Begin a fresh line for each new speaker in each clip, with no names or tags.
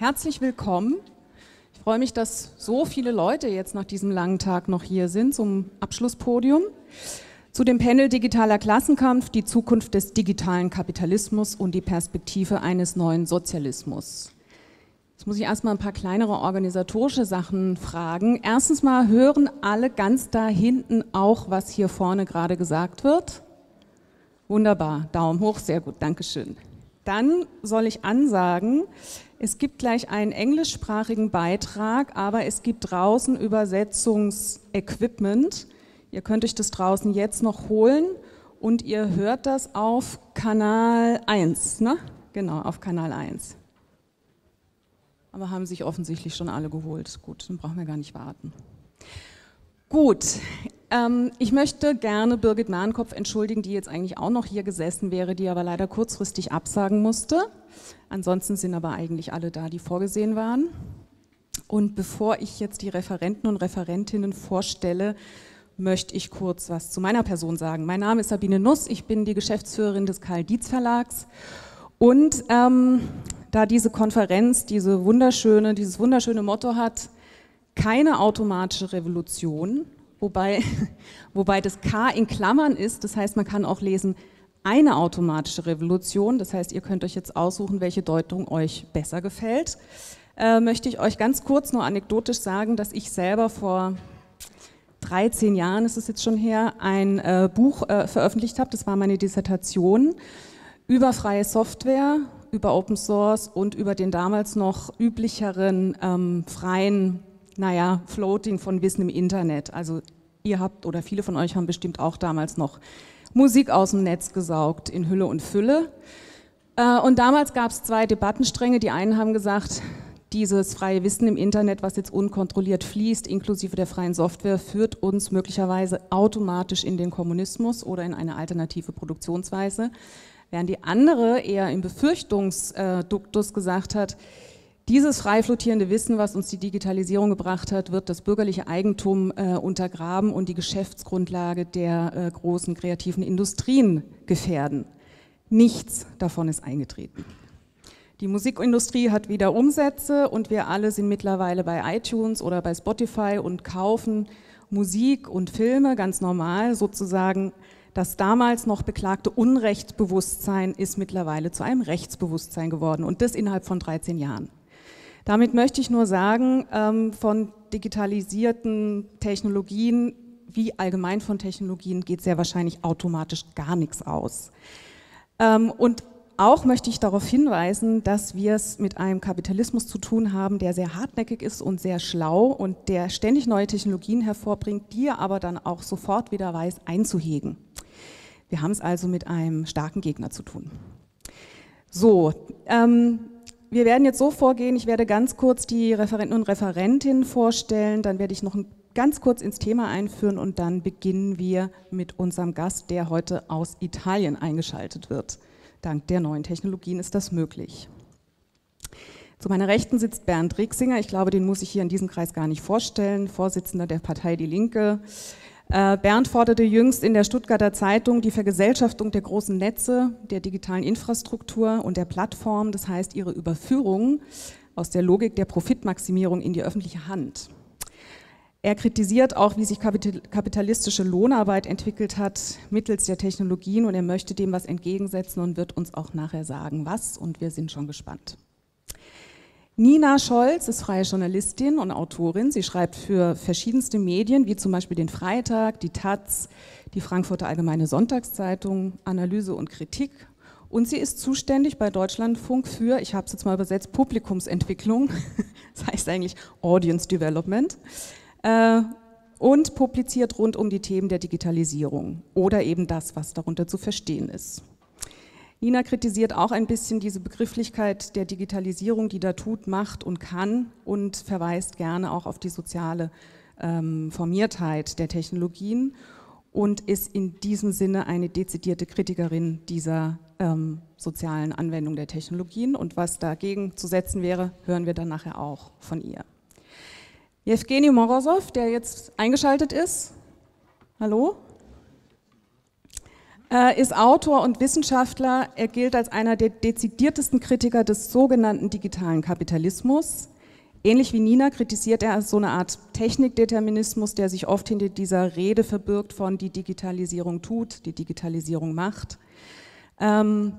Herzlich willkommen. Ich freue mich, dass so viele Leute jetzt nach diesem langen Tag noch hier sind zum Abschlusspodium. Zu dem Panel Digitaler Klassenkampf, die Zukunft des digitalen Kapitalismus und die Perspektive eines neuen Sozialismus. Jetzt muss ich erstmal ein paar kleinere organisatorische Sachen fragen. Erstens mal, hören alle ganz da hinten auch, was hier vorne gerade gesagt wird? Wunderbar, Daumen hoch, sehr gut, Dankeschön. Dann soll ich ansagen, es gibt gleich einen englischsprachigen Beitrag, aber es gibt draußen Übersetzungsequipment. Ihr könnt euch das draußen jetzt noch holen und ihr hört das auf Kanal 1, ne? Genau, auf Kanal 1. Aber haben sich offensichtlich schon alle geholt. Gut, dann brauchen wir gar nicht warten. Gut, ähm, ich möchte gerne Birgit Mahnkopf entschuldigen, die jetzt eigentlich auch noch hier gesessen wäre, die aber leider kurzfristig absagen musste. Ansonsten sind aber eigentlich alle da, die vorgesehen waren. Und bevor ich jetzt die Referenten und Referentinnen vorstelle, möchte ich kurz was zu meiner Person sagen. Mein Name ist Sabine Nuss, ich bin die Geschäftsführerin des Karl Dietz Verlags. Und ähm, da diese Konferenz diese wunderschöne, dieses wunderschöne Motto hat, keine automatische Revolution, wobei, wobei das K in Klammern ist, das heißt, man kann auch lesen, eine automatische Revolution, das heißt, ihr könnt euch jetzt aussuchen, welche Deutung euch besser gefällt, äh, möchte ich euch ganz kurz nur anekdotisch sagen, dass ich selber vor 13 Jahren, ist es jetzt schon her, ein äh, Buch äh, veröffentlicht habe, das war meine Dissertation über freie Software, über Open Source und über den damals noch üblicheren ähm, freien naja, Floating von Wissen im Internet. Also ihr habt oder viele von euch haben bestimmt auch damals noch Musik aus dem Netz gesaugt in Hülle und Fülle. Äh, und damals gab es zwei Debattenstränge. Die einen haben gesagt, dieses freie Wissen im Internet, was jetzt unkontrolliert fließt, inklusive der freien Software, führt uns möglicherweise automatisch in den Kommunismus oder in eine alternative Produktionsweise. Während die andere eher im Befürchtungsduktus gesagt hat, dieses frei flottierende Wissen, was uns die Digitalisierung gebracht hat, wird das bürgerliche Eigentum äh, untergraben und die Geschäftsgrundlage der äh, großen kreativen Industrien gefährden. Nichts davon ist eingetreten. Die Musikindustrie hat wieder Umsätze und wir alle sind mittlerweile bei iTunes oder bei Spotify und kaufen Musik und Filme ganz normal. Sozusagen das damals noch beklagte Unrechtsbewusstsein ist mittlerweile zu einem Rechtsbewusstsein geworden und das innerhalb von 13 Jahren. Damit möchte ich nur sagen, ähm, von digitalisierten Technologien wie allgemein von Technologien geht sehr wahrscheinlich automatisch gar nichts aus. Ähm, und auch möchte ich darauf hinweisen, dass wir es mit einem Kapitalismus zu tun haben, der sehr hartnäckig ist und sehr schlau und der ständig neue Technologien hervorbringt, die er aber dann auch sofort wieder weiß einzuhegen. Wir haben es also mit einem starken Gegner zu tun. So, ähm, wir werden jetzt so vorgehen, ich werde ganz kurz die Referenten und Referentinnen vorstellen, dann werde ich noch ganz kurz ins Thema einführen und dann beginnen wir mit unserem Gast, der heute aus Italien eingeschaltet wird. Dank der neuen Technologien ist das möglich. Zu meiner Rechten sitzt Bernd Rixinger, ich glaube, den muss ich hier in diesem Kreis gar nicht vorstellen, Vorsitzender der Partei Die Linke, Bernd forderte jüngst in der Stuttgarter Zeitung die Vergesellschaftung der großen Netze, der digitalen Infrastruktur und der Plattform, das heißt ihre Überführung aus der Logik der Profitmaximierung in die öffentliche Hand. Er kritisiert auch, wie sich kapitalistische Lohnarbeit entwickelt hat mittels der Technologien und er möchte dem was entgegensetzen und wird uns auch nachher sagen, was und wir sind schon gespannt. Nina Scholz ist freie Journalistin und Autorin. Sie schreibt für verschiedenste Medien, wie zum Beispiel den Freitag, die Taz, die Frankfurter Allgemeine Sonntagszeitung, Analyse und Kritik. Und sie ist zuständig bei Deutschlandfunk für, ich habe es jetzt mal übersetzt, Publikumsentwicklung, das heißt eigentlich Audience Development, äh, und publiziert rund um die Themen der Digitalisierung oder eben das, was darunter zu verstehen ist. Nina kritisiert auch ein bisschen diese Begrifflichkeit der Digitalisierung, die da tut, macht und kann und verweist gerne auch auf die soziale ähm, Formiertheit der Technologien und ist in diesem Sinne eine dezidierte Kritikerin dieser ähm, sozialen Anwendung der Technologien. Und was dagegen zu setzen wäre, hören wir dann nachher auch von ihr. Evgeny Morozov, der jetzt eingeschaltet ist. Hallo? Äh, ist Autor und Wissenschaftler. Er gilt als einer der dezidiertesten Kritiker des sogenannten digitalen Kapitalismus. Ähnlich wie Nina kritisiert er so eine Art Technikdeterminismus, der sich oft hinter dieser Rede verbirgt von die Digitalisierung tut, die Digitalisierung macht. Ähm,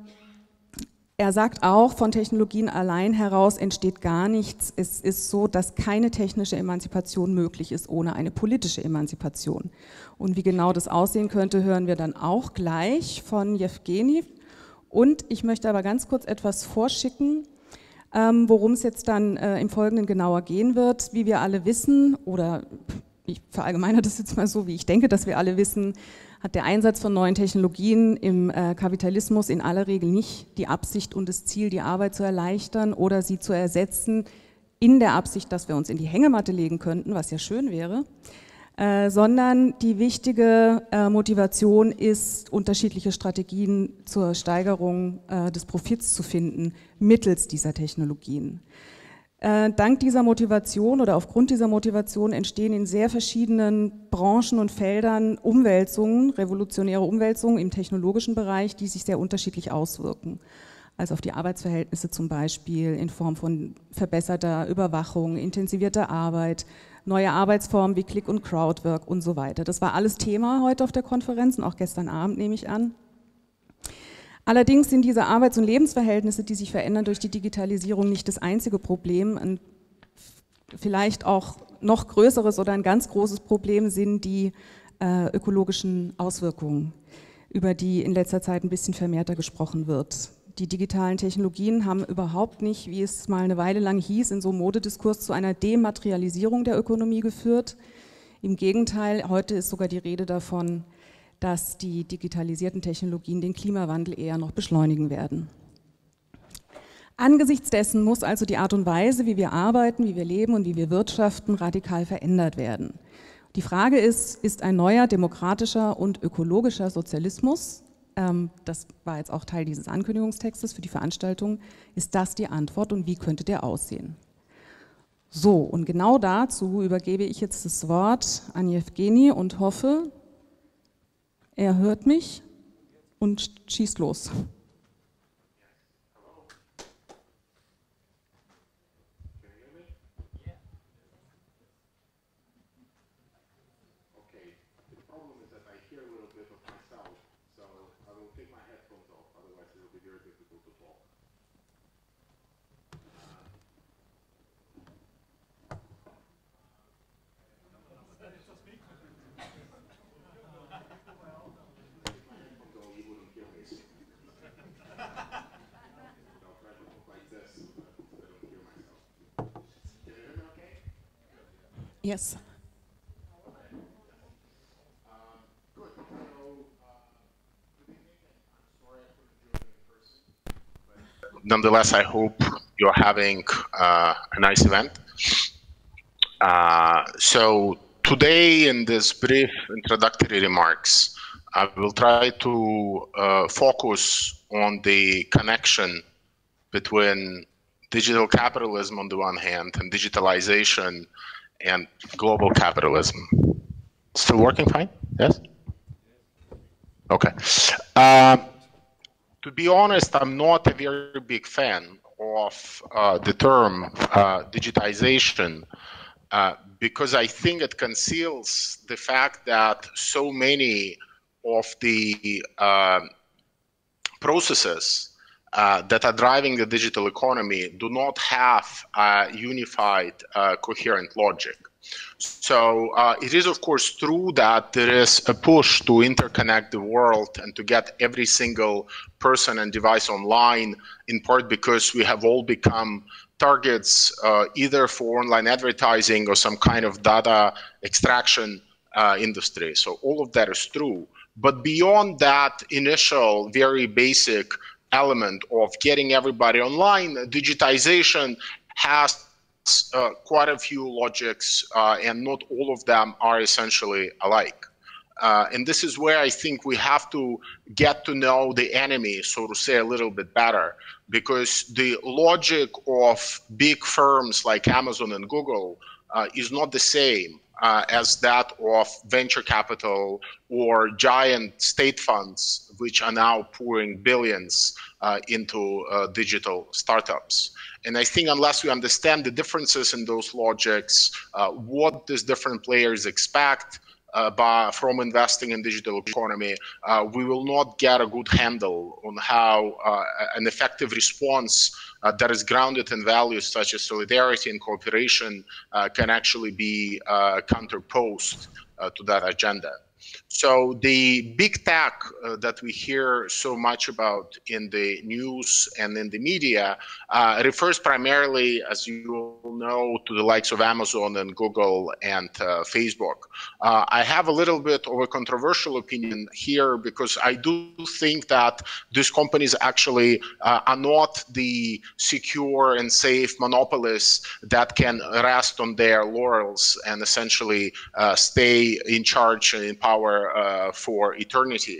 er sagt auch, von Technologien allein heraus entsteht gar nichts. Es ist so, dass keine technische Emanzipation möglich ist ohne eine politische Emanzipation. Und wie genau das aussehen könnte, hören wir dann auch gleich von Jewgeni. Und ich möchte aber ganz kurz etwas vorschicken, ähm, worum es jetzt dann äh, im Folgenden genauer gehen wird. Wie wir alle wissen, oder ich verallgemeine das jetzt mal so, wie ich denke, dass wir alle wissen, hat der Einsatz von neuen Technologien im äh, Kapitalismus in aller Regel nicht die Absicht und das Ziel, die Arbeit zu erleichtern oder sie zu ersetzen, in der Absicht, dass wir uns in die Hängematte legen könnten, was ja schön wäre, äh, sondern die wichtige äh, Motivation ist, unterschiedliche Strategien zur Steigerung des Profits zu finden mittels dieser Technologien. Äh, dank dieser Motivation oder aufgrund dieser Motivation entstehen in sehr verschiedenen Branchen und Feldern Umwälzungen, revolutionäre Umwälzungen im technologischen Bereich, die sich sehr unterschiedlich auswirken. Also auf die Arbeitsverhältnisse zum Beispiel in Form von verbesserter Überwachung, intensivierter Arbeit, neue Arbeitsformen wie Click- und Crowdwork und so weiter. Das war alles Thema heute auf der Konferenz und auch gestern Abend nehme ich an. Allerdings sind diese Arbeits- und Lebensverhältnisse, die sich verändern durch die Digitalisierung, nicht das einzige Problem. Ein vielleicht auch noch größeres oder ein ganz großes Problem sind die äh, ökologischen Auswirkungen, über die in letzter Zeit ein bisschen vermehrter gesprochen wird. Die digitalen Technologien haben überhaupt nicht, wie es mal eine Weile lang hieß, in so einem Modediskurs zu einer Dematerialisierung der Ökonomie geführt. Im Gegenteil, heute ist sogar die Rede davon, dass die digitalisierten Technologien den Klimawandel eher noch beschleunigen werden. Angesichts dessen muss also die Art und Weise, wie wir arbeiten, wie wir leben und wie wir wirtschaften, radikal verändert werden. Die Frage ist, ist ein neuer demokratischer und ökologischer Sozialismus, ähm, das war jetzt auch Teil dieses Ankündigungstextes für die Veranstaltung, ist das die Antwort und wie könnte der aussehen? So, und genau dazu übergebe ich jetzt das Wort an Jewgeni und hoffe, er hört mich und schießt los. Yes.
Nonetheless, I hope you're having uh, a nice event. Uh, so today, in this brief introductory remarks, I will try to uh, focus on the connection between digital capitalism on the one hand and digitalization and global capitalism. Still working fine? Yes? Okay. Uh, to be honest, I'm not a very big fan of uh, the term uh, digitization uh, because I think it conceals the fact that so many of the uh, processes uh, that are driving the digital economy do not have a unified, uh, coherent logic. So uh, it is, of course, true that there is a push to interconnect the world and to get every single person and device online, in part because we have all become targets uh, either for online advertising or some kind of data extraction uh, industry. So all of that is true. But beyond that initial, very basic element of getting everybody online, digitization has uh, quite a few logics, uh, and not all of them are essentially alike. Uh, and this is where I think we have to get to know the enemy, so to say, a little bit better, because the logic of big firms like Amazon and Google uh, is not the same uh, as that of venture capital or giant state funds, which are now pouring billions uh, into uh, digital startups. And I think unless we understand the differences in those logics, uh, what these different players expect, uh, by, from investing in digital economy, uh, we will not get a good handle on how uh, an effective response uh, that is grounded in values such as solidarity and cooperation uh, can actually be uh, counterposed to that agenda. So the big tech uh, that we hear so much about in the news and in the media uh, refers primarily, as you all know, to the likes of Amazon and Google and uh, Facebook. Uh, I have a little bit of a controversial opinion here because I do think that these companies actually uh, are not the secure and safe monopolists that can rest on their laurels and essentially uh, stay in charge and in power uh, for eternity.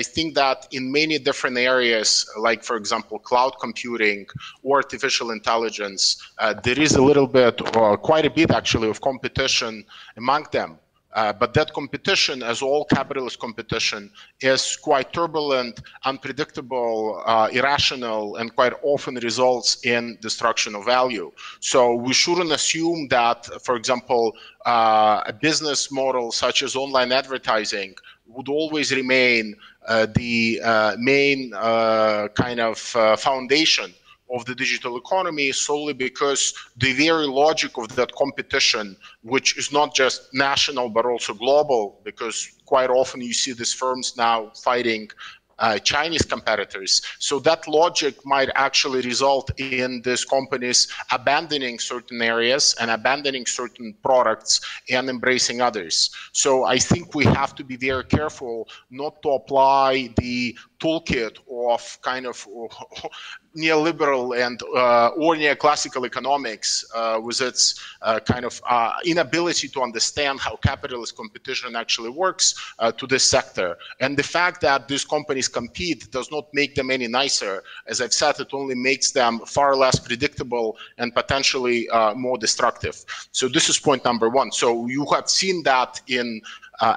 I think that in many different areas, like for example, cloud computing or artificial intelligence, uh, there is a little bit, or quite a bit actually, of competition among them. Uh, but that competition, as all capitalist competition, is quite turbulent, unpredictable, uh, irrational, and quite often results in destruction of value. So we shouldn't assume that, for example, uh, a business model such as online advertising would always remain uh, the uh, main kind of foundation of the digital economy solely because the very logic of that competition, which is not just national but also global, because quite often you see these firms now fighting uh, Chinese competitors. So that logic might actually result in these companies abandoning certain areas and abandoning certain products and embracing others. So I think we have to be very careful not to apply the toolkit of kind of neoliberal and uh, or neoclassical economics uh, with its uh, kind of uh, inability to understand how capitalist competition actually works uh, to this sector. And the fact that these companies compete does not make them any nicer. As I've said, it only makes them far less predictable and potentially uh, more destructive. So this is point number one. So you have seen that in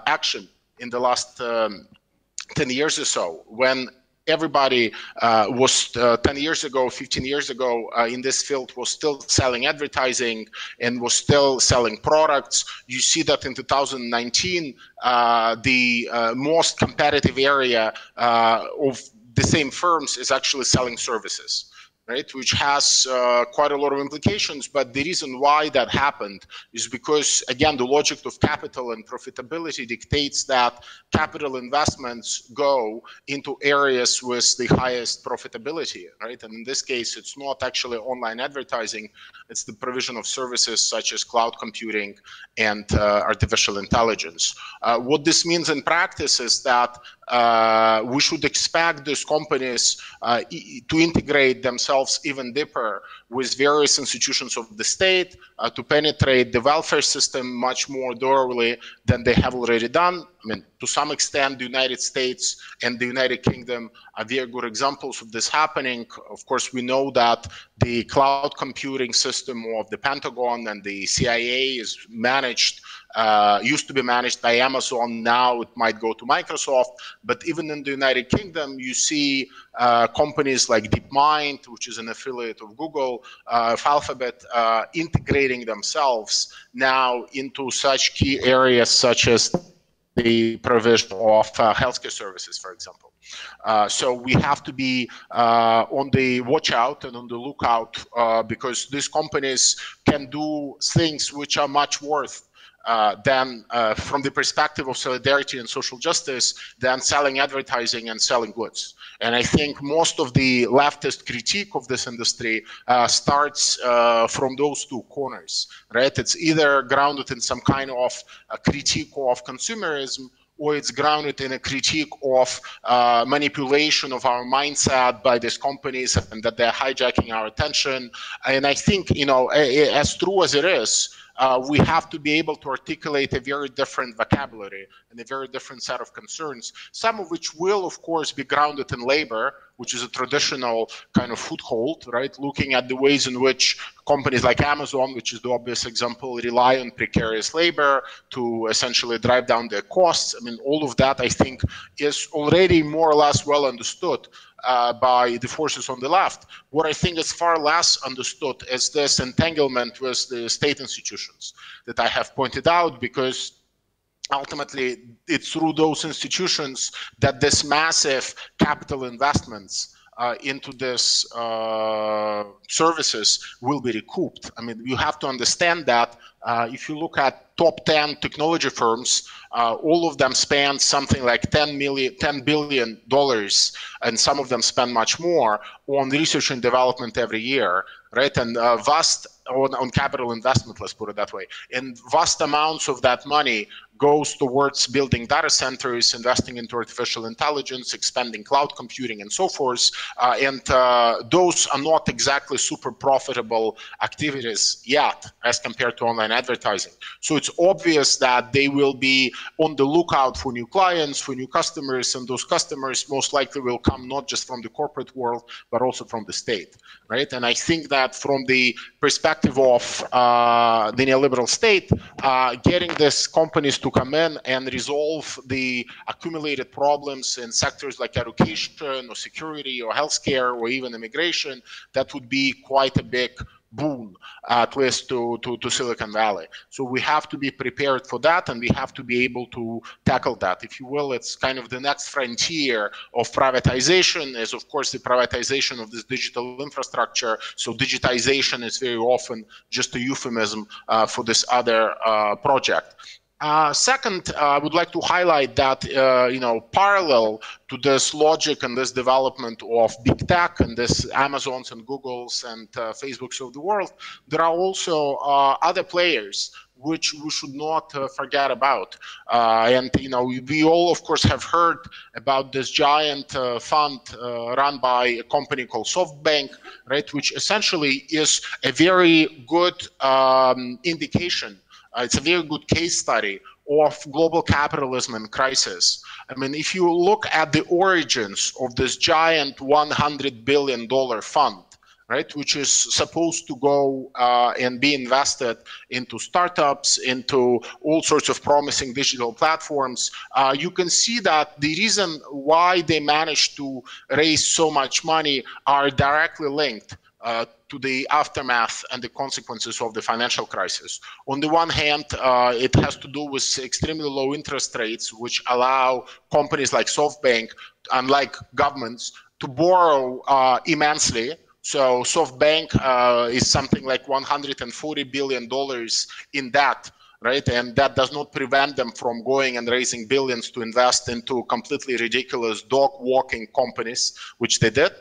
action in the last um, 10 years or so when everybody uh, was uh, 10 years ago, 15 years ago uh, in this field was still selling advertising and was still selling products. You see that in 2019, uh, the uh, most competitive area uh, of the same firms is actually selling services right, which has uh, quite a lot of implications. But the reason why that happened is because, again, the logic of capital and profitability dictates that capital investments go into areas with the highest profitability, right? And in this case, it's not actually online advertising, it's the provision of services such as cloud computing and uh, artificial intelligence. Uh, what this means in practice is that uh, we should expect these companies uh, to integrate themselves even deeper with various institutions of the state uh, to penetrate the welfare system much more thoroughly than they have already done. I mean, to some extent, the United States and the United Kingdom are very good examples of this happening. Of course, we know that the cloud computing system of the Pentagon and the CIA is managed uh, used to be managed by Amazon. Now it might go to Microsoft. But even in the United Kingdom, you see uh, companies like DeepMind, which is an affiliate of Google, uh, Alphabet, uh, integrating themselves now into such key areas such as the provision of uh, healthcare services, for example. Uh, so we have to be uh, on the watch out and on the lookout uh, because these companies can do things which are much worth uh, than uh, from the perspective of solidarity and social justice than selling advertising and selling goods. And I think most of the leftist critique of this industry uh, starts uh, from those two corners, right? It's either grounded in some kind of critique of consumerism or it's grounded in a critique of uh, manipulation of our mindset by these companies and that they're hijacking our attention. And I think, you know, as true as it is, uh, we have to be able to articulate a very different vocabulary and a very different set of concerns, some of which will, of course, be grounded in labor, which is a traditional kind of foothold, right? Looking at the ways in which companies like Amazon, which is the obvious example, rely on precarious labor to essentially drive down their costs. I mean, all of that I think is already more or less well understood uh, by the forces on the left. What I think is far less understood is this entanglement with the state institutions that I have pointed out because ultimately it's through those institutions that this massive capital investments uh, into this uh, services will be recouped. I mean, you have to understand that uh, if you look at top 10 technology firms, uh, all of them spend something like 10 million, 10 billion dollars, and some of them spend much more on research and development every year, right? And uh, vast on, on capital investment, let's put it that way. And vast amounts of that money goes towards building data centers, investing into artificial intelligence, expanding cloud computing, and so forth. Uh, and uh, those are not exactly super profitable activities yet as compared to online advertising. So it's obvious that they will be on the lookout for new clients, for new customers, and those customers most likely will come not just from the corporate world, but also from the state, right? And I think that from the perspective of uh, the neoliberal state, uh, getting these companies to come in and resolve the accumulated problems in sectors like education or security or healthcare or even immigration, that would be quite a big boon, at least to, to, to, Silicon Valley. So we have to be prepared for that and we have to be able to tackle that. If you will, it's kind of the next frontier of privatization is, of course, the privatization of this digital infrastructure. So digitization is very often just a euphemism uh, for this other uh, project. Uh, second, uh, I would like to highlight that, uh, you know, parallel to this logic and this development of big tech and this Amazons and Googles and uh, Facebooks of the world, there are also uh, other players which we should not uh, forget about. and, you know, we all, of course, have heard about this giant fund run by a company called SoftBank, right, which essentially is a very good um, indication uh, it's a very good case study of global capitalism and crisis. I mean, if you look at the origins of this giant $100 billion fund, right, which is supposed to go uh, and be invested into startups, into all sorts of promising digital platforms, uh, you can see that the reason why they managed to raise so much money are directly linked uh, to the aftermath and the consequences of the financial crisis. On the one hand, uh, it has to do with extremely low interest rates, which allow companies like SoftBank, unlike governments, to borrow uh, immensely. So SoftBank uh, is something like 140 billion dollars in debt right? And that does not prevent them from going and raising billions to invest into completely ridiculous dog walking companies, which they did.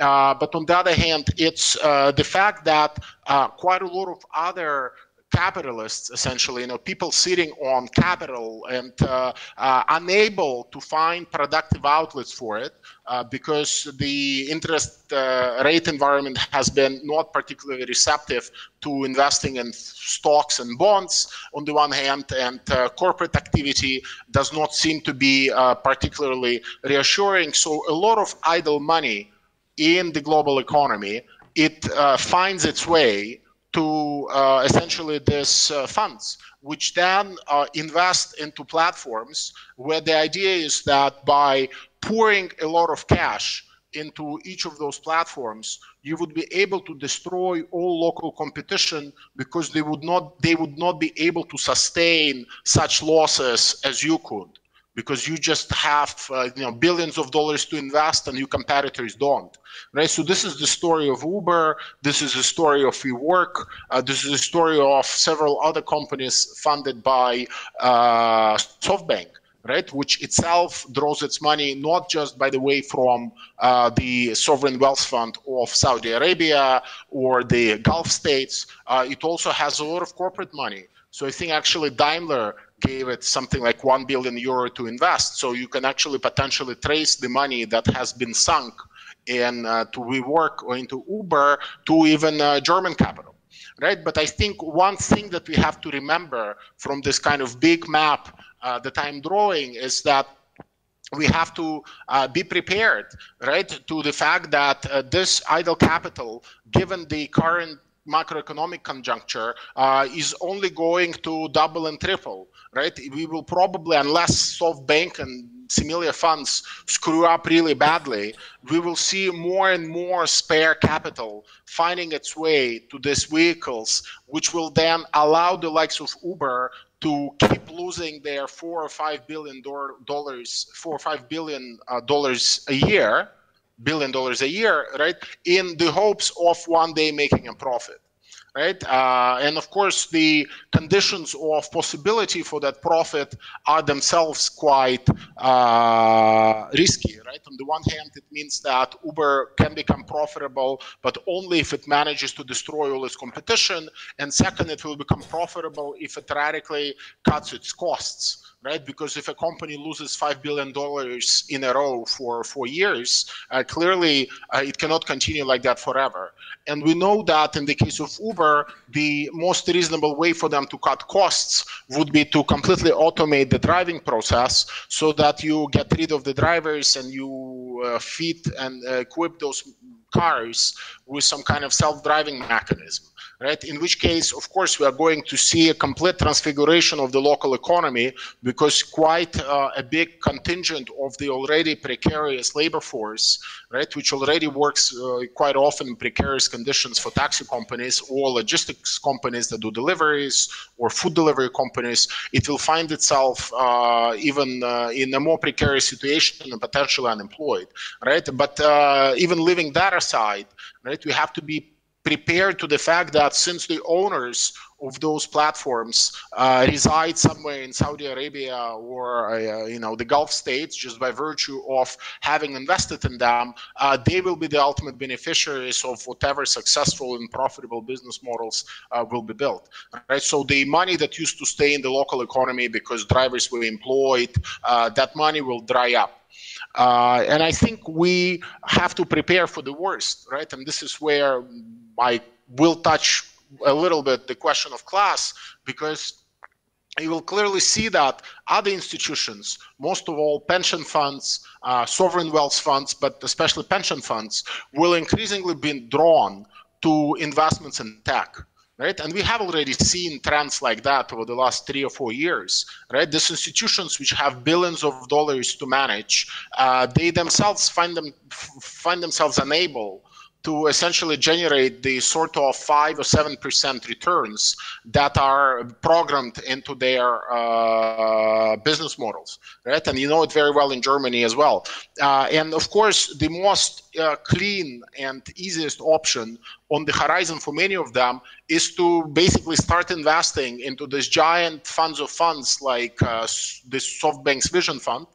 Uh, but on the other hand, it's uh, the fact that uh, quite a lot of other capitalists, essentially, you know, people sitting on capital and uh, uh, unable to find productive outlets for it uh, because the interest uh, rate environment has been not particularly receptive to investing in stocks and bonds on the one hand, and uh, corporate activity does not seem to be uh, particularly reassuring. So a lot of idle money in the global economy, it finds its way to uh, essentially these uh, funds, which then uh, invest into platforms where the idea is that by pouring a lot of cash into each of those platforms, you would be able to destroy all local competition because they would not they would not be able to sustain such losses as you could because you just have uh, you know billions of dollars to invest and your competitors don't right? So this is the story of uber. This is the story of WeWork. Uh, this is the story of several other companies funded by uh, softbank right? Which itself draws its money not just by the way from uh, the sovereign wealth fund of saudi arabia or the gulf states. Uh, it also has a lot of corporate money. So I think actually Daimler gave it something like 1 billion euro to invest. So you can actually potentially trace the money that has been sunk in uh, to WeWork or into Uber to even uh, German capital. Right, but I think one thing that we have to remember from this kind of big map uh, that I'm drawing is that we have to uh, be prepared, right, to the fact that uh, this idle capital, given the current macroeconomic conjuncture, uh, is only going to double and triple, right? We will probably, unless SoftBank and similar funds screw up really badly, we will see more and more spare capital finding its way to these vehicles, which will then allow the likes of Uber to keep losing their four or five billion dollars, four or five billion uh, dollars a year, billion dollars a year, right, in the hopes of one day making a profit right? Uh, and of course, the conditions of possibility for that profit are themselves quite uh, risky, right? On the one hand, it means that Uber can become profitable, but only if it manages to destroy all its competition. And second, it will become profitable if it radically cuts its costs right? Because if a company loses $5 billion in a row for four years, uh, clearly uh, it cannot continue like that forever. And we know that in the case of Uber, the most reasonable way for them to cut costs would be to completely automate the driving process so that you get rid of the drivers and you uh, fit and equip those cars with some kind of self-driving mechanism right? In which case, of course, we are going to see a complete transfiguration of the local economy because quite uh, a big contingent of the already precarious labor force, right, which already works uh, quite often in precarious conditions for taxi companies or logistics companies that do deliveries or food delivery companies, it will find itself uh, even uh, in a more precarious situation and potentially unemployed, right? But uh, even leaving that aside, right, we have to be prepared to the fact that since the owners of those platforms uh, reside somewhere in Saudi Arabia or uh, you know the Gulf states, just by virtue of having invested in them, uh, they will be the ultimate beneficiaries of whatever successful and profitable business models uh, will be built. Right. So the money that used to stay in the local economy because drivers were employed, uh, that money will dry up. Uh, and I think we have to prepare for the worst, right? And this is where I will touch a little bit the question of class because you will clearly see that other institutions, most of all pension funds, uh, sovereign wealth funds, but especially pension funds, will increasingly be drawn to investments in tech. Right, and we have already seen trends like that over the last three or four years. Right, these institutions which have billions of dollars to manage, uh, they themselves find them find themselves unable to essentially generate the sort of five or seven percent returns that are programmed into their uh, business models, right? And you know it very well in Germany as well. Uh, and of course, the most uh, clean and easiest option on the horizon for many of them is to basically start investing into these giant funds of funds like uh, this SoftBank's Vision Fund,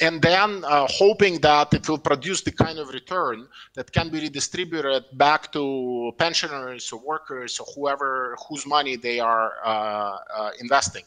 and then uh, hoping that it will produce the kind of return that can be redistributed back to pensioners or workers or whoever whose money they are uh, uh, investing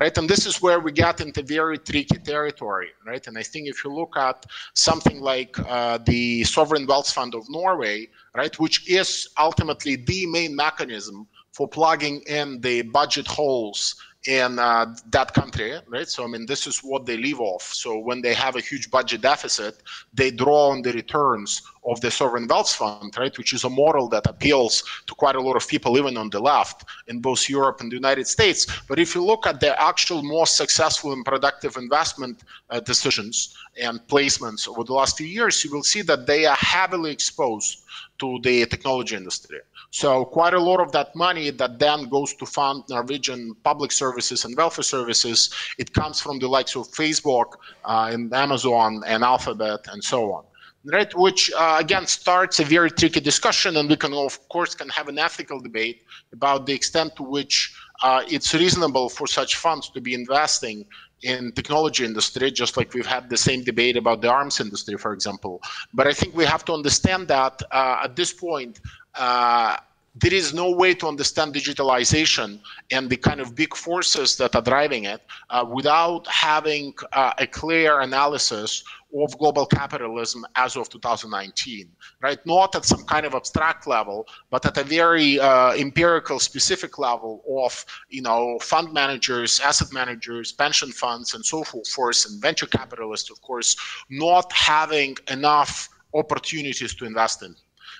right? And this is where we get into very tricky territory right? And i think if you look at something like uh, the sovereign wealth fund of norway right which is ultimately the main mechanism for plugging in the budget holes in uh, that country, right? So, I mean, this is what they live off. So, when they have a huge budget deficit, they draw on the returns of the sovereign wealth fund, right? Which is a model that appeals to quite a lot of people, even on the left, in both Europe and the United States. But if you look at the actual most successful and productive investment uh, decisions and placements over the last few years, you will see that they are heavily exposed to the technology industry. So quite a lot of that money that then goes to fund Norwegian public services and welfare services, it comes from the likes of Facebook uh, and Amazon and Alphabet and so on. Right, which uh, again starts a very tricky discussion, and we can of course can have an ethical debate about the extent to which uh, it's reasonable for such funds to be investing in technology industry, just like we've had the same debate about the arms industry, for example. But I think we have to understand that uh, at this point, uh, there is no way to understand digitalization and the kind of big forces that are driving it uh, without having uh, a clear analysis of global capitalism as of 2019, right? Not at some kind of abstract level, but at a very uh, empirical, specific level of, you know, fund managers, asset managers, pension funds, and so forth, and venture capitalists, of course, not having enough opportunities to invest in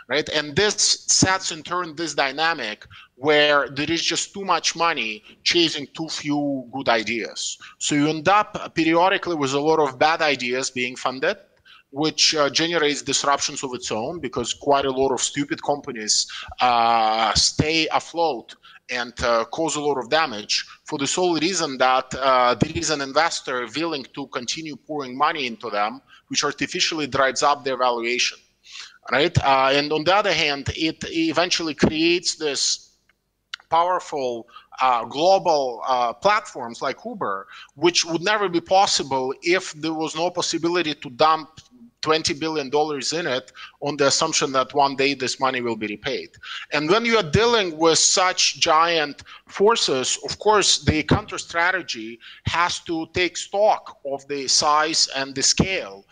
right? And this sets in turn this dynamic where there is just too much money chasing too few good ideas. So you end up periodically with a lot of bad ideas being funded, which uh, generates disruptions of its own because quite a lot of stupid companies uh, stay afloat and uh, cause a lot of damage for the sole reason that uh, there is an investor willing to continue pouring money into them, which artificially drives up their valuation right? Uh, and on the other hand, it eventually creates this powerful uh, global uh, platforms like Uber, which would never be possible if there was no possibility to dump 20 billion dollars in it on the assumption that one day this money will be repaid. And when you are dealing with such giant forces, of course, the counter strategy has to take stock of the size and the scale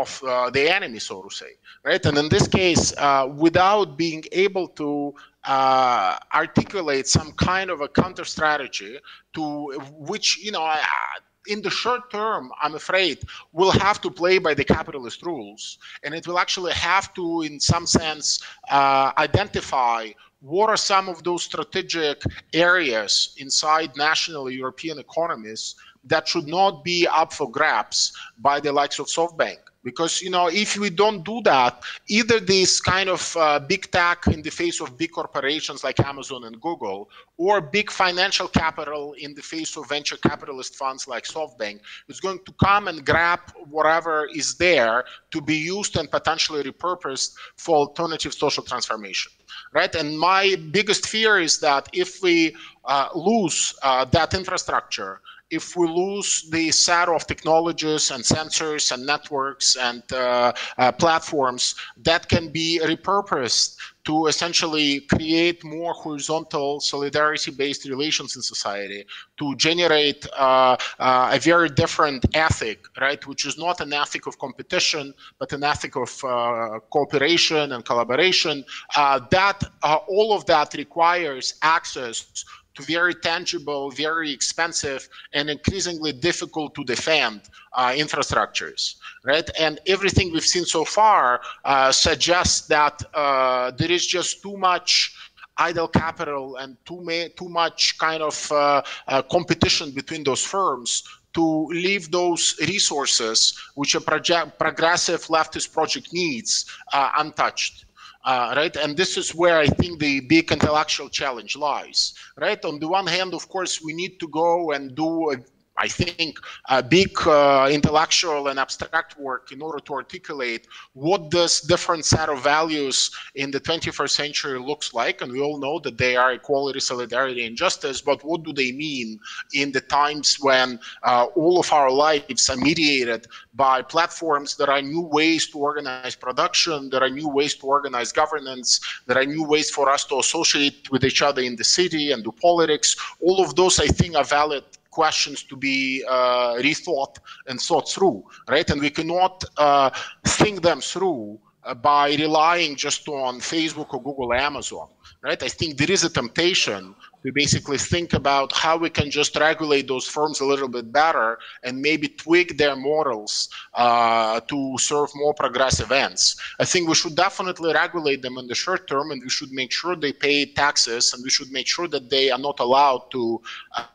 of uh, the enemy, so to say, right? And in this case, uh, without being able to uh, articulate some kind of a counter strategy to which, you know, in the short term, I'm afraid, will have to play by the capitalist rules, and it will actually have to, in some sense, uh, identify what are some of those strategic areas inside national European economies that should not be up for grabs by the likes of SoftBank because you know if we don't do that either this kind of uh, big tech in the face of big corporations like amazon and google or big financial capital in the face of venture capitalist funds like softbank is going to come and grab whatever is there to be used and potentially repurposed for alternative social transformation right? And my biggest fear is that if we uh, lose uh, that infrastructure if we lose the set of technologies and sensors and networks and uh, uh, platforms that can be repurposed to essentially create more horizontal solidarity-based relations in society, to generate uh, uh, a very different ethic, right, which is not an ethic of competition, but an ethic of uh, cooperation and collaboration. Uh, that all of that requires access to very tangible, very expensive, and increasingly difficult to defend uh, infrastructures, right? And everything we've seen so far uh, suggests that uh, there is just too much idle capital and too, too much kind of uh, uh, competition between those firms to leave those resources, which a progressive leftist project needs, uh, untouched uh, right? And this is where I think the big intellectual challenge lies, right? On the one hand, of course, we need to go and do a I think, a big uh, intellectual and abstract work in order to articulate what this different set of values in the 21st century looks like. And we all know that they are equality, solidarity, and justice. But what do they mean in the times when uh, all of our lives are mediated by platforms that are new ways to organize production, there are new ways to organize governance, there are new ways for us to associate with each other in the city and do politics. All of those, I think, are valid questions to be uh, rethought and thought through, right? And we cannot uh, think them through uh, by relying just on Facebook or Google or Amazon, right? I think there is a temptation we basically think about how we can just regulate those firms a little bit better and maybe tweak their models uh, to serve more progressive ends. I think we should definitely regulate them in the short term and we should make sure they pay taxes and we should make sure that they are not allowed to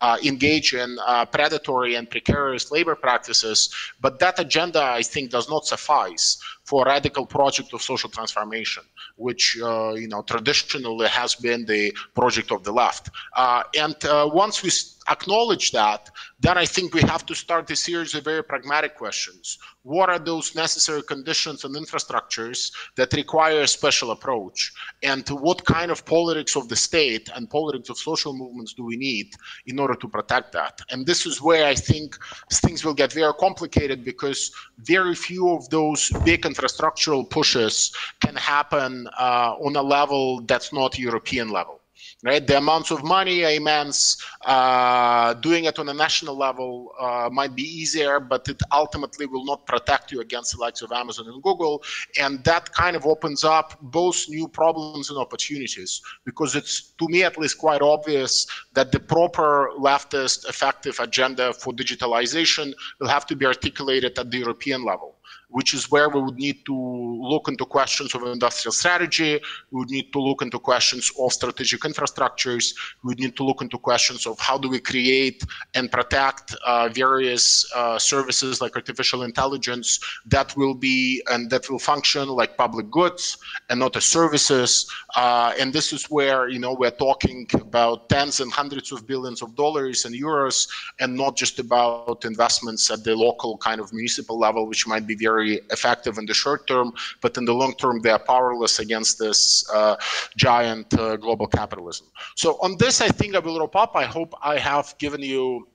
uh, engage in uh, predatory and precarious labor practices. But that agenda, I think, does not suffice for a radical project of social transformation, which uh, you know traditionally has been the project of the left. Uh, and uh, once we acknowledge that, then I think we have to start a series of very pragmatic questions. What are those necessary conditions and infrastructures that require a special approach? And what kind of politics of the state and politics of social movements do we need in order to protect that? And this is where I think things will get very complicated because very few of those big infrastructural pushes can happen uh, on a level that's not European level right? The amounts of money are immense. Uh, doing it on a national level uh, might be easier, but it ultimately will not protect you against the likes of Amazon and Google. And that kind of opens up both new problems and opportunities because it's, to me at least, quite obvious that the proper leftist effective agenda for digitalization will have to be articulated at the European level which is where we would need to look into questions of industrial strategy. We would need to look into questions of strategic infrastructures. We would need to look into questions of how do we create and protect uh, various uh, services like artificial intelligence that will be and that will function like public goods and not as services. Uh, and this is where you know we're talking about tens and hundreds of billions of dollars and euros, and not just about investments at the local kind of municipal level, which might be very very effective in the short term, but in the long term, they are powerless against this uh, giant uh, global capitalism. So on this, I think I will wrap up. I hope I have given you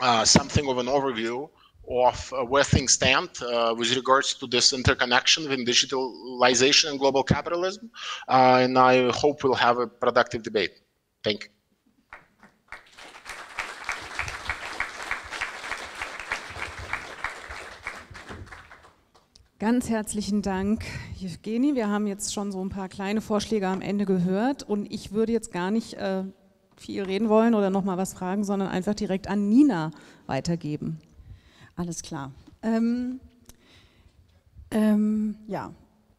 uh, something of an overview of uh, where things stand uh, with regards to this interconnection with digitalization and global capitalism. Uh, and I hope we'll have a productive debate. Thank you.
Ganz herzlichen Dank, Evgeni. Wir haben jetzt schon so ein paar kleine Vorschläge am Ende gehört und ich würde jetzt gar nicht äh, viel reden wollen oder nochmal was fragen, sondern einfach direkt an Nina weitergeben.
Alles klar. Ähm, ähm, ja,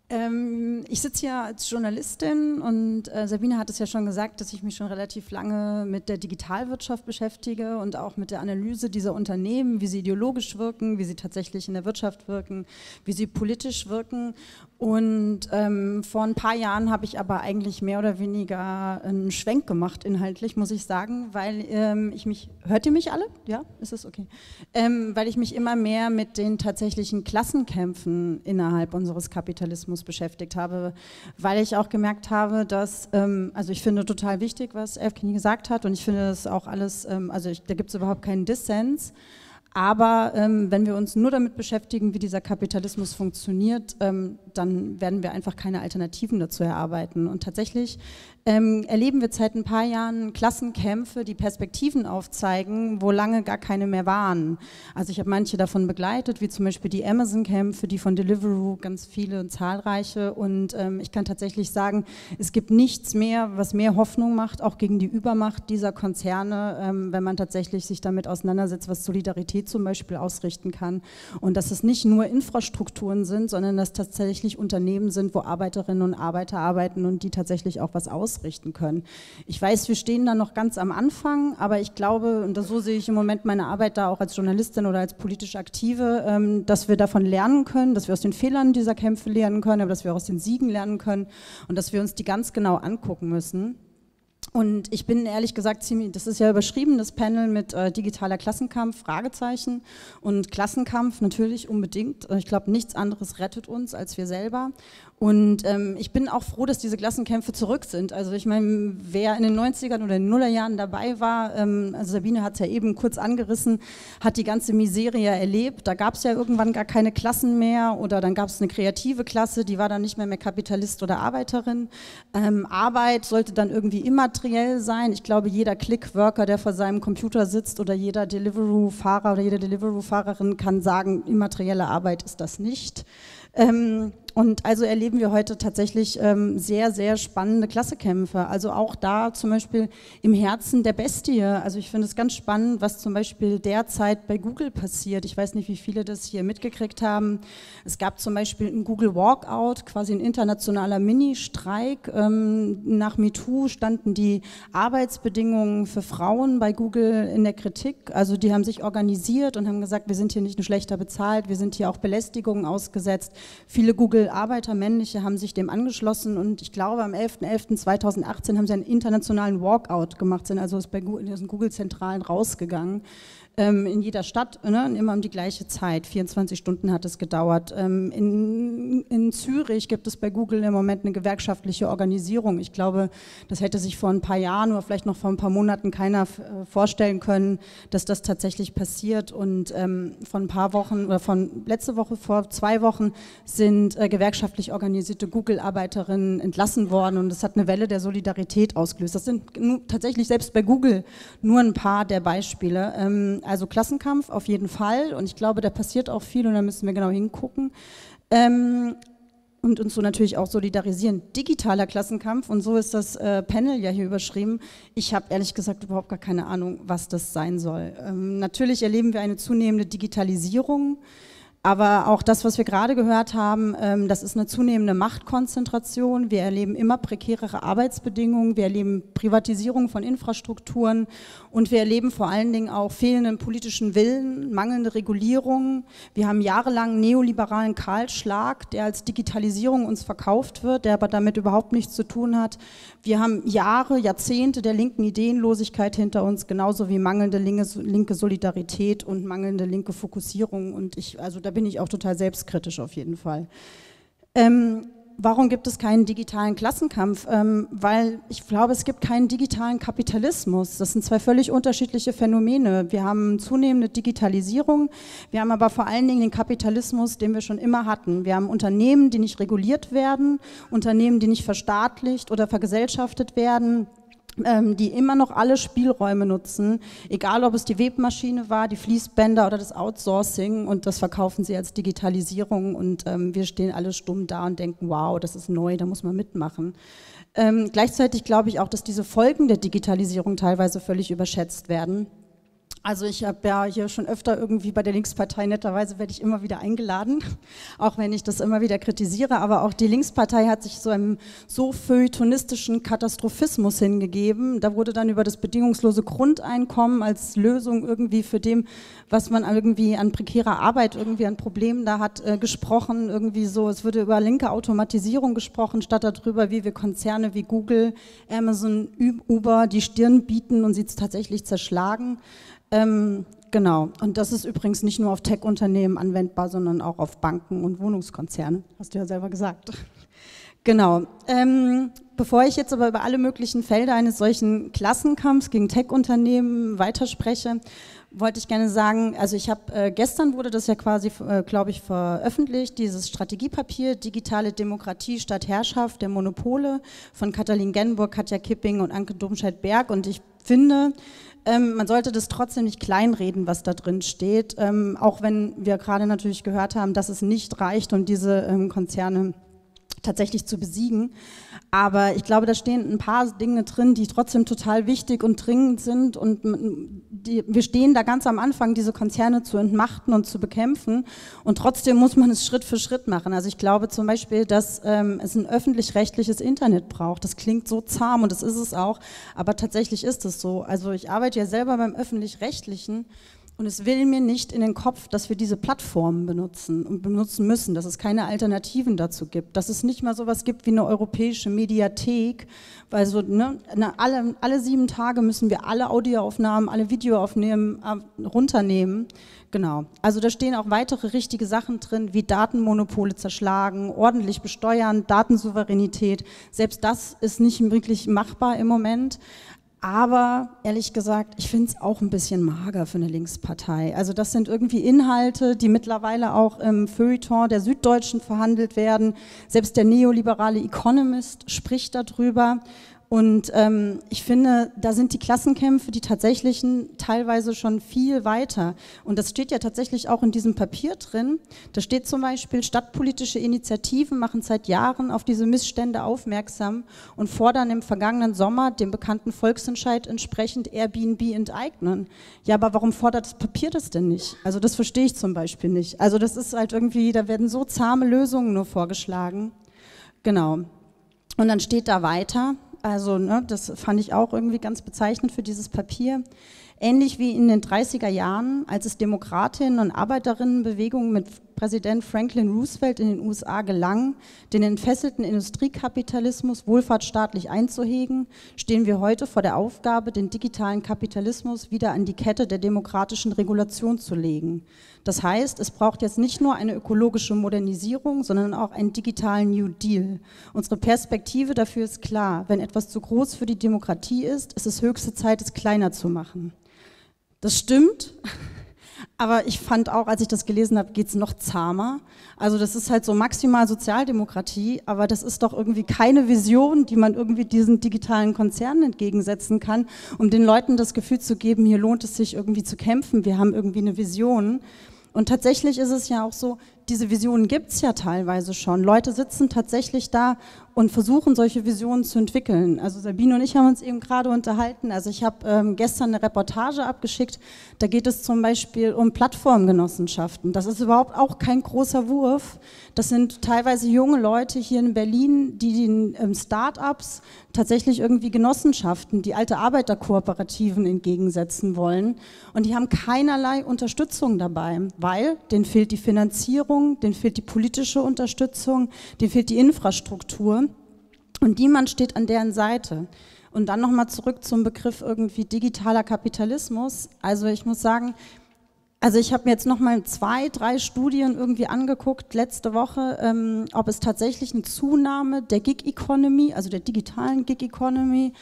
ähm, ich sitze hier als Journalistin und äh, Sabine hat es ja schon gesagt, dass ich mich schon relativ lange mit der Digitalwirtschaft beschäftige und auch mit der Analyse dieser Unternehmen, wie sie ideologisch wirken, wie sie tatsächlich in der Wirtschaft wirken, wie sie politisch wirken. Und ähm, vor ein paar Jahren habe ich aber eigentlich mehr oder weniger einen Schwenk gemacht, inhaltlich, muss ich sagen, weil ähm, ich mich, hört ihr mich alle? Ja, ist es okay? Ähm, weil ich mich immer mehr mit den tatsächlichen Klassenkämpfen innerhalb unseres Kapitalismus beschäftigt habe, weil ich auch gemerkt habe, dass, ähm, also ich finde total wichtig, was Elfkini gesagt hat und ich finde das auch alles, ähm, also ich, da gibt es überhaupt keinen Dissens. Aber ähm, wenn wir uns nur damit beschäftigen, wie dieser Kapitalismus funktioniert, ähm, dann werden wir einfach keine Alternativen dazu erarbeiten. Und tatsächlich ähm, erleben wir seit ein paar Jahren Klassenkämpfe, die Perspektiven aufzeigen, wo lange gar keine mehr waren. Also ich habe manche davon begleitet, wie zum Beispiel die Amazon-Kämpfe, die von Deliveroo, ganz viele und zahlreiche. Und ähm, ich kann tatsächlich sagen, es gibt nichts mehr, was mehr Hoffnung macht, auch gegen die Übermacht dieser Konzerne, ähm, wenn man tatsächlich sich damit auseinandersetzt, was Solidarität zum Beispiel ausrichten kann. Und dass es nicht nur Infrastrukturen sind, sondern dass tatsächlich Unternehmen sind, wo Arbeiterinnen und Arbeiter arbeiten und die tatsächlich auch was ausrichten können. Ich weiß, wir stehen da noch ganz am Anfang, aber ich glaube, und so sehe ich im Moment meine Arbeit da auch als Journalistin oder als politisch Aktive, ähm, dass wir davon lernen können, dass wir aus den Fehlern dieser Kämpfe lernen können, aber dass wir auch aus den Siegen lernen können und dass wir uns die ganz genau angucken müssen. Und ich bin ehrlich gesagt ziemlich, das ist ja überschrieben, das Panel mit äh, digitaler Klassenkampf, Fragezeichen. Und Klassenkampf natürlich unbedingt. Ich glaube, nichts anderes rettet uns als wir selber. Und ähm, ich bin auch froh, dass diese Klassenkämpfe zurück sind. Also ich meine, wer in den 90ern oder den Nullerjahren dabei war, ähm, also Sabine hat es ja eben kurz angerissen, hat die ganze Miserie erlebt. Da gab es ja irgendwann gar keine Klassen mehr oder dann gab es eine kreative Klasse, die war dann nicht mehr mehr Kapitalist oder Arbeiterin. Ähm, Arbeit sollte dann irgendwie immateriell sein. Ich glaube, jeder Click-Worker, der vor seinem Computer sitzt oder jeder Deliveroo-Fahrer oder jede Deliveroo-Fahrerin kann sagen, immaterielle Arbeit ist das nicht. Ähm, und also erleben wir heute tatsächlich ähm, sehr, sehr spannende Klassekämpfe. Also auch da zum Beispiel im Herzen der Bestie. Also ich finde es ganz spannend, was zum Beispiel derzeit bei Google passiert. Ich weiß nicht, wie viele das hier mitgekriegt haben. Es gab zum Beispiel ein Google Walkout, quasi ein internationaler Mini-Streik. Ähm, nach MeToo standen die Arbeitsbedingungen für Frauen bei Google in der Kritik. Also die haben sich organisiert und haben gesagt, wir sind hier nicht nur schlechter bezahlt, wir sind hier auch Belästigungen ausgesetzt. Viele Google Google-Arbeiter, männliche, haben sich dem angeschlossen und ich glaube, am 11.11.2018 haben sie einen internationalen Walkout gemacht, sind also aus den Google-Zentralen rausgegangen ähm, in jeder Stadt, ne, immer um die gleiche Zeit. 24 Stunden hat es gedauert. Ähm, in, in Zürich gibt es bei Google im Moment eine gewerkschaftliche Organisierung. Ich glaube, das hätte sich vor ein paar Jahren oder vielleicht noch vor ein paar Monaten keiner äh, vorstellen können, dass das tatsächlich passiert. Und ähm, von ein paar Wochen oder von letzte Woche vor zwei Wochen sind äh, gewerkschaftlich organisierte Google-Arbeiterinnen entlassen worden und es hat eine Welle der Solidarität ausgelöst. Das sind tatsächlich selbst bei Google nur ein paar der Beispiele. Ähm, also Klassenkampf auf jeden Fall und ich glaube, da passiert auch viel und da müssen wir genau hingucken. Ähm, und uns so natürlich auch solidarisieren. Digitaler Klassenkampf und so ist das äh, Panel ja hier überschrieben. Ich habe ehrlich gesagt überhaupt gar keine Ahnung, was das sein soll. Ähm, natürlich erleben wir eine zunehmende Digitalisierung. Aber auch das, was wir gerade gehört haben, ähm, das ist eine zunehmende Machtkonzentration. Wir erleben immer prekärere Arbeitsbedingungen, wir erleben Privatisierung von Infrastrukturen und wir erleben vor allen Dingen auch fehlenden politischen Willen, mangelnde Regulierung. Wir haben jahrelang neoliberalen Kahlschlag, der als Digitalisierung uns verkauft wird, der aber damit überhaupt nichts zu tun hat. Wir haben Jahre, Jahrzehnte der linken Ideenlosigkeit hinter uns, genauso wie mangelnde linke Solidarität und mangelnde linke Fokussierung. Und ich, also da bin ich auch total selbstkritisch auf jeden Fall. Ähm, warum gibt es keinen digitalen Klassenkampf? Ähm, weil ich glaube, es gibt keinen digitalen Kapitalismus. Das sind zwei völlig unterschiedliche Phänomene. Wir haben zunehmende Digitalisierung, wir haben aber vor allen Dingen den Kapitalismus, den wir schon immer hatten. Wir haben Unternehmen, die nicht reguliert werden, Unternehmen, die nicht verstaatlicht oder vergesellschaftet werden die immer noch alle Spielräume nutzen, egal ob es die Webmaschine war, die Fließbänder oder das Outsourcing und das verkaufen sie als Digitalisierung und ähm, wir stehen alle stumm da und denken, wow, das ist neu, da muss man mitmachen. Ähm, gleichzeitig glaube ich auch, dass diese Folgen der Digitalisierung teilweise völlig überschätzt werden. Also ich habe ja hier schon öfter irgendwie bei der Linkspartei, netterweise werde ich immer wieder eingeladen, auch wenn ich das immer wieder kritisiere, aber auch die Linkspartei hat sich so einem so feuilletonistischen Katastrophismus hingegeben. Da wurde dann über das bedingungslose Grundeinkommen als Lösung irgendwie für dem, was man irgendwie an prekärer Arbeit irgendwie an Problemen da hat, äh, gesprochen. Irgendwie so, es wurde über linke Automatisierung gesprochen, statt darüber, wie wir Konzerne wie Google, Amazon, Uber die Stirn bieten und sie tatsächlich zerschlagen. Ähm, genau, und das ist übrigens nicht nur auf Tech-Unternehmen anwendbar, sondern auch auf Banken und Wohnungskonzerne, hast du ja selber gesagt. Genau. Ähm, bevor ich jetzt aber über alle möglichen Felder eines solchen Klassenkampfs gegen Tech-Unternehmen weiterspreche, wollte ich gerne sagen, also ich habe äh, gestern wurde das ja quasi, äh, glaube ich, veröffentlicht, dieses Strategiepapier Digitale Demokratie statt Herrschaft der Monopole von Katalin Genburg, Katja Kipping und Anke Domscheit-Berg und ich finde, ähm, man sollte das trotzdem nicht kleinreden, was da drin steht, ähm, auch wenn wir gerade natürlich gehört haben, dass es nicht reicht, um diese ähm, Konzerne tatsächlich zu besiegen. Aber ich glaube, da stehen ein paar Dinge drin, die trotzdem total wichtig und dringend sind. Und die, wir stehen da ganz am Anfang, diese Konzerne zu entmachten und zu bekämpfen. Und trotzdem muss man es Schritt für Schritt machen. Also ich glaube zum Beispiel, dass ähm, es ein öffentlich-rechtliches Internet braucht. Das klingt so zahm und das ist es auch. Aber tatsächlich ist es so. Also ich arbeite ja selber beim öffentlich-rechtlichen. Und es will mir nicht in den Kopf, dass wir diese Plattformen benutzen und benutzen müssen, dass es keine Alternativen dazu gibt, dass es nicht mal sowas gibt wie eine europäische Mediathek, weil so ne, alle, alle sieben Tage müssen wir alle Audioaufnahmen, alle Videoaufnahmen äh, runternehmen. Genau. Also da stehen auch weitere richtige Sachen drin, wie Datenmonopole zerschlagen, ordentlich besteuern, Datensouveränität. Selbst das ist nicht wirklich machbar im Moment. Aber ehrlich gesagt, ich finde es auch ein bisschen mager für eine Linkspartei. Also das sind irgendwie Inhalte, die mittlerweile auch im Feuilleton der Süddeutschen verhandelt werden. Selbst der neoliberale Economist spricht darüber. Und ähm, ich finde, da sind die Klassenkämpfe, die tatsächlichen, teilweise schon viel weiter. Und das steht ja tatsächlich auch in diesem Papier drin. Da steht zum Beispiel, stadtpolitische Initiativen machen seit Jahren auf diese Missstände aufmerksam und fordern im vergangenen Sommer dem bekannten Volksentscheid entsprechend Airbnb enteignen. Ja, aber warum fordert das Papier das denn nicht? Also das verstehe ich zum Beispiel nicht. Also das ist halt irgendwie, da werden so zahme Lösungen nur vorgeschlagen. Genau. Und dann steht da weiter, also ne, das fand ich auch irgendwie ganz bezeichnend für dieses Papier. Ähnlich wie in den 30er Jahren, als es Demokratinnen und Arbeiterinnenbewegungen mit Präsident Franklin Roosevelt in den USA gelang, den entfesselten Industriekapitalismus wohlfahrtsstaatlich einzuhegen, stehen wir heute vor der Aufgabe, den digitalen Kapitalismus wieder an die Kette der demokratischen Regulation zu legen. Das heißt, es braucht jetzt nicht nur eine ökologische Modernisierung, sondern auch einen digitalen New Deal. Unsere Perspektive dafür ist klar. Wenn etwas zu groß für die Demokratie ist, ist es höchste Zeit, es kleiner zu machen. Das stimmt. Aber ich fand auch, als ich das gelesen habe, geht es noch zahmer. Also das ist halt so maximal Sozialdemokratie, aber das ist doch irgendwie keine Vision, die man irgendwie diesen digitalen Konzernen entgegensetzen kann, um den Leuten das Gefühl zu geben, hier lohnt es sich irgendwie zu kämpfen, wir haben irgendwie eine Vision. Und tatsächlich ist es ja auch so, diese Visionen gibt es ja teilweise schon. Leute sitzen tatsächlich da und versuchen, solche Visionen zu entwickeln. Also Sabine und ich haben uns eben gerade unterhalten. Also ich habe ähm, gestern eine Reportage abgeschickt. Da geht es zum Beispiel um Plattformgenossenschaften. Das ist überhaupt auch kein großer Wurf. Das sind teilweise junge Leute hier in Berlin, die den ähm, Start-ups tatsächlich irgendwie Genossenschaften, die alte Arbeiterkooperativen entgegensetzen wollen. Und die haben keinerlei Unterstützung dabei, weil denen fehlt die Finanzierung, denen fehlt die politische Unterstützung, denen fehlt die Infrastruktur. Und niemand steht an deren Seite. Und dann nochmal zurück zum Begriff irgendwie digitaler Kapitalismus. Also ich muss sagen, also ich habe mir jetzt nochmal zwei, drei Studien irgendwie angeguckt letzte Woche, ähm, ob es tatsächlich eine Zunahme der Gig Economy, also der digitalen Gig Economy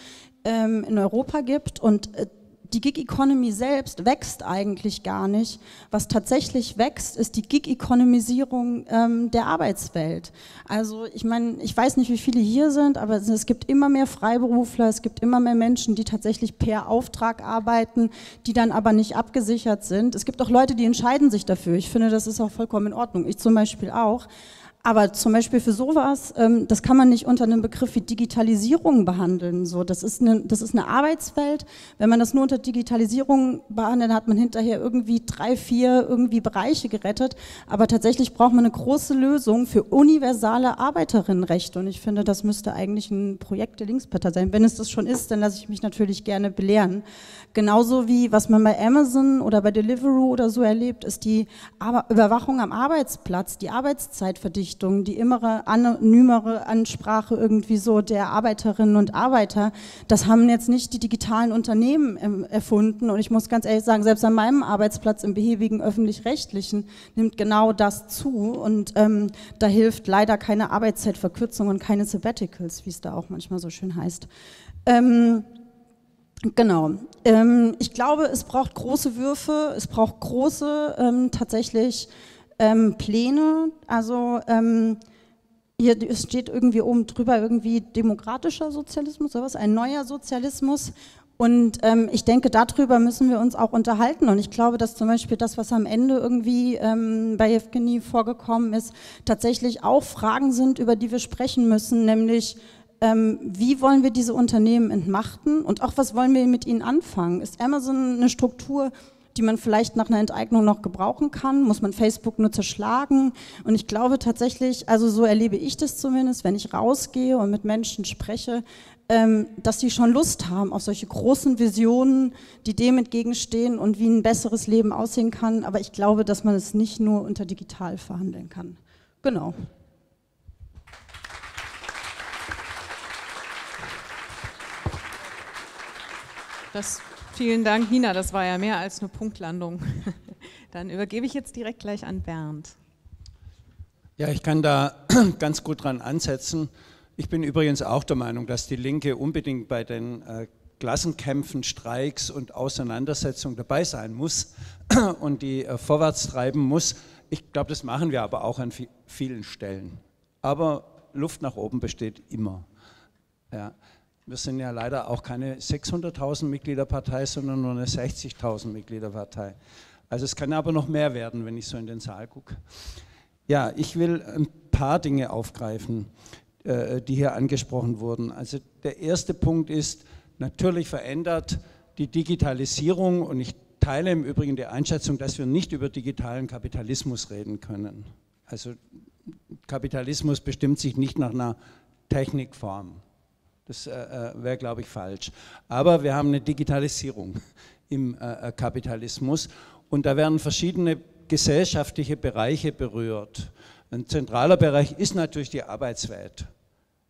ähm, in Europa gibt. Und äh, die Gig Economy selbst wächst eigentlich gar nicht. Was tatsächlich wächst, ist die Gig Economisierung ähm, der Arbeitswelt. Also ich meine, ich weiß nicht, wie viele hier sind, aber es gibt immer mehr Freiberufler, es gibt immer mehr Menschen, die tatsächlich per Auftrag arbeiten, die dann aber nicht abgesichert sind. Es gibt auch Leute, die entscheiden sich dafür. Ich finde, das ist auch vollkommen in Ordnung. Ich zum Beispiel auch. Aber zum Beispiel für sowas, ähm, das kann man nicht unter einem Begriff wie Digitalisierung behandeln. So, das ist eine, das ist eine Arbeitswelt. Wenn man das nur unter Digitalisierung behandelt, hat man hinterher irgendwie drei, vier irgendwie Bereiche gerettet. Aber tatsächlich braucht man eine große Lösung für universale Arbeiterinnenrechte. Und ich finde, das müsste eigentlich ein Projekt der Linkspartei sein. Wenn es das schon ist, dann lasse ich mich natürlich gerne belehren. Genauso wie was man bei Amazon oder bei Deliveroo oder so erlebt, ist die Überwachung am Arbeitsplatz, die Arbeitszeitverdichtung, die immer anonymere Ansprache irgendwie so der Arbeiterinnen und Arbeiter. Das haben jetzt nicht die digitalen Unternehmen ähm, erfunden. Und ich muss ganz ehrlich sagen, selbst an meinem Arbeitsplatz im behäbigen öffentlich-rechtlichen nimmt genau das zu. Und ähm, da hilft leider keine Arbeitszeitverkürzung und keine Sabbaticals, wie es da auch manchmal so schön heißt. Ähm, Genau. Ähm, ich glaube, es braucht große Würfe, es braucht große ähm, tatsächlich ähm, Pläne. Also ähm, hier steht irgendwie oben drüber irgendwie demokratischer Sozialismus oder was, ein neuer Sozialismus. Und ähm, ich denke, darüber müssen wir uns auch unterhalten. Und ich glaube, dass zum Beispiel das, was am Ende irgendwie ähm, bei Evgeny vorgekommen ist, tatsächlich auch Fragen sind, über die wir sprechen müssen, nämlich ähm, wie wollen wir diese Unternehmen entmachten und auch was wollen wir mit ihnen anfangen? Ist Amazon eine Struktur, die man vielleicht nach einer Enteignung noch gebrauchen kann? Muss man Facebook nur zerschlagen? Und ich glaube tatsächlich, also so erlebe ich das zumindest, wenn ich rausgehe und mit Menschen spreche, ähm, dass sie schon Lust haben auf solche großen Visionen, die dem entgegenstehen und wie ein besseres Leben aussehen kann. Aber ich glaube, dass man es nicht nur unter digital verhandeln kann. Genau.
Das, vielen Dank, Nina. Das war ja mehr als eine Punktlandung. Dann übergebe ich jetzt direkt gleich an Bernd.
Ja, ich kann da ganz gut dran ansetzen. Ich bin übrigens auch der Meinung, dass die Linke unbedingt bei den äh, Klassenkämpfen, Streiks und Auseinandersetzungen dabei sein muss und die äh, vorwärts treiben muss. Ich glaube, das machen wir aber auch an vielen Stellen. Aber Luft nach oben besteht immer. Ja. Wir sind ja leider auch keine 600.000 Mitgliederpartei, sondern nur eine 60.000 Mitgliederpartei. Also es kann aber noch mehr werden, wenn ich so in den Saal gucke. Ja, ich will ein paar Dinge aufgreifen, äh, die hier angesprochen wurden. Also der erste Punkt ist, natürlich verändert die Digitalisierung und ich teile im Übrigen die Einschätzung, dass wir nicht über digitalen Kapitalismus reden können. Also Kapitalismus bestimmt sich nicht nach einer Technikform. Das äh, äh wäre, glaube ich, falsch. Aber wir haben eine Digitalisierung. im äh, Kapitalismus. Und da werden verschiedene gesellschaftliche Bereiche berührt. Ein zentraler Bereich ist natürlich die Arbeitswelt.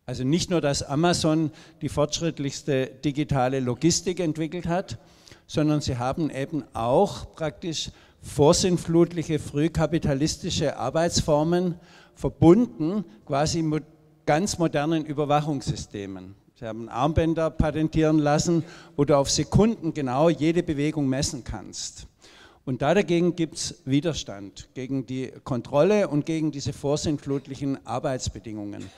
Also nicht nur, dass Amazon die fortschrittlichste digitale Logistik entwickelt hat, sondern sie haben eben auch praktisch vorsinnflutliche, frühkapitalistische Arbeitsformen verbunden, quasi mit ganz modernen Überwachungssystemen. Sie haben Armbänder patentieren lassen, wo du auf Sekunden genau jede Bewegung messen kannst. Und da dagegen gibt es Widerstand gegen die Kontrolle und gegen diese vorsinnflutlichen Arbeitsbedingungen.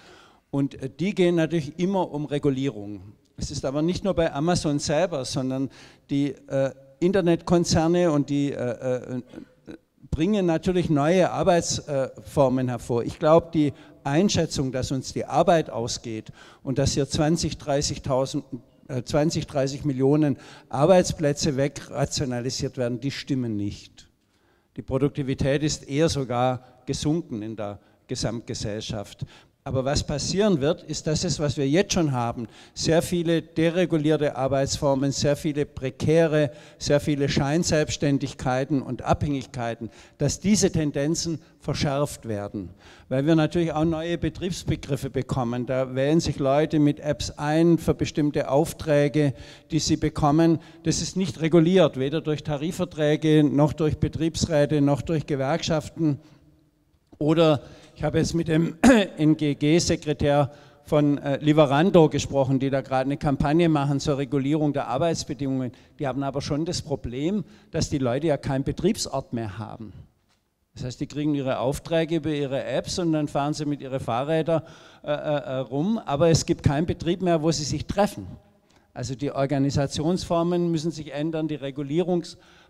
Und äh, die gehen natürlich immer um Regulierung. Es ist aber nicht nur bei Amazon selber, sondern die äh, Internetkonzerne und die äh, äh, bringen natürlich neue Arbeitsformen hervor. Ich glaube, die Einschätzung, dass uns die Arbeit ausgeht und dass hier 20, 30.000 20, 30 Millionen Arbeitsplätze wegrationalisiert werden, die stimmen nicht. Die Produktivität ist eher sogar gesunken in der Gesamtgesellschaft. Aber was passieren wird, ist, dass es, was wir jetzt schon haben, sehr viele deregulierte Arbeitsformen, sehr viele prekäre, sehr viele Scheinselbstständigkeiten und Abhängigkeiten, dass diese Tendenzen verschärft werden. Weil wir natürlich auch neue Betriebsbegriffe bekommen. Da wählen sich Leute mit Apps ein für bestimmte Aufträge, die sie bekommen. Das ist nicht reguliert, weder durch Tarifverträge, noch durch Betriebsräte, noch durch Gewerkschaften oder ich habe jetzt mit dem NGG-Sekretär von äh, Liverando gesprochen, die da gerade eine Kampagne machen zur Regulierung der Arbeitsbedingungen. Die haben aber schon das Problem, dass die Leute ja keinen Betriebsort mehr haben. Das heißt, die kriegen ihre Aufträge über ihre Apps und dann fahren sie mit ihren Fahrrädern äh, äh, äh rum, aber es gibt keinen Betrieb mehr, wo sie sich treffen. Also die Organisationsformen müssen sich ändern, die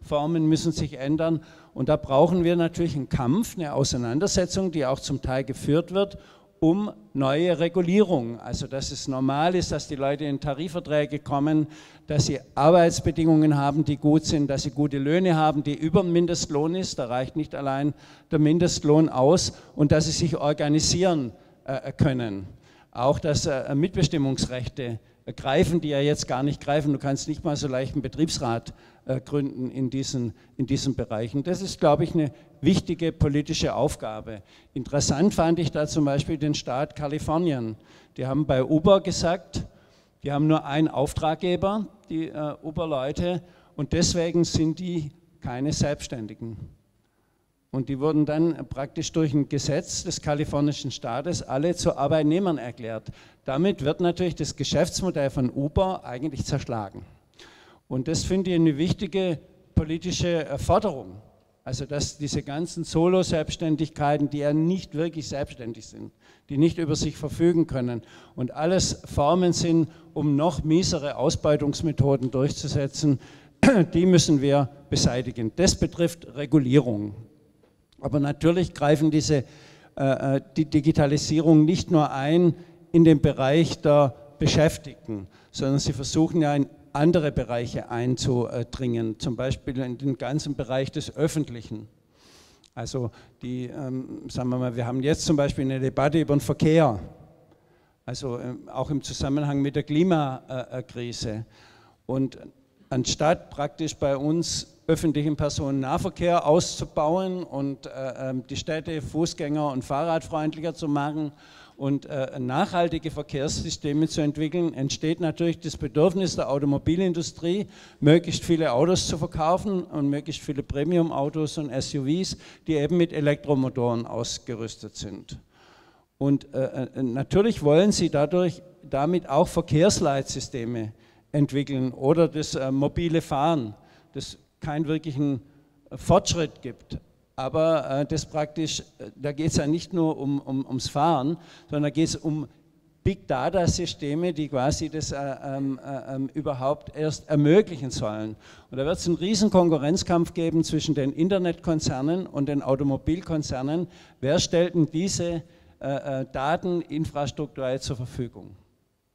Regulierungsformen müssen sich ändern. Und da brauchen wir natürlich einen Kampf, eine Auseinandersetzung, die auch zum Teil geführt wird, um neue Regulierung. Also dass es normal ist, dass die Leute in Tarifverträge kommen, dass sie Arbeitsbedingungen haben, die gut sind, dass sie gute Löhne haben, die über dem Mindestlohn ist. Da reicht nicht allein der Mindestlohn aus und dass sie sich organisieren äh, können. Auch dass äh, Mitbestimmungsrechte greifen, die ja jetzt gar nicht greifen. Du kannst nicht mal so leicht einen Betriebsrat äh, gründen in diesen, in diesen Bereichen. Das ist, glaube ich, eine wichtige politische Aufgabe. Interessant fand ich da zum Beispiel den Staat Kalifornien. Die haben bei Uber gesagt, die haben nur einen Auftraggeber, die äh, Uber-Leute, und deswegen sind die keine Selbstständigen. Und die wurden dann praktisch durch ein Gesetz des kalifornischen Staates alle zu Arbeitnehmern erklärt. Damit wird natürlich das Geschäftsmodell von Uber eigentlich zerschlagen. Und das finde ich eine wichtige politische Forderung. Also dass diese ganzen Solo-Selbstständigkeiten, die ja nicht wirklich selbstständig sind, die nicht über sich verfügen können und alles Formen sind, um noch miesere Ausbeutungsmethoden durchzusetzen, die müssen wir beseitigen. Das betrifft Regulierung. Aber natürlich greifen diese, äh, äh, die Digitalisierung nicht nur ein in den Bereich der Beschäftigten, sondern sie versuchen ja in andere Bereiche einzudringen, zum Beispiel in den ganzen Bereich des Öffentlichen. Also die, ähm, sagen wir mal, wir haben jetzt zum Beispiel eine Debatte über den Verkehr, also ähm, auch im Zusammenhang mit der Klimakrise. Und anstatt praktisch bei uns öffentlichen Personennahverkehr auszubauen und äh, ähm, die Städte fußgänger- und fahrradfreundlicher zu machen und äh, nachhaltige Verkehrssysteme zu entwickeln, entsteht natürlich das Bedürfnis der Automobilindustrie, möglichst viele Autos zu verkaufen und möglichst viele Premium-Autos und SUVs, die eben mit Elektromotoren ausgerüstet sind. Und äh, äh, natürlich wollen sie dadurch damit auch Verkehrsleitsysteme entwickeln oder das äh, mobile Fahren, das keinen wirklichen Fortschritt gibt. Aber äh, das praktisch, äh, da geht es ja nicht nur um, um, ums Fahren, sondern da geht es um Big Data Systeme, die quasi das äh, ähm, äh, ähm, überhaupt erst ermöglichen sollen. Und da wird es einen riesen Konkurrenzkampf geben zwischen den Internetkonzernen und den Automobilkonzernen. Wer stellt denn diese äh, äh, Dateninfrastruktur zur Verfügung?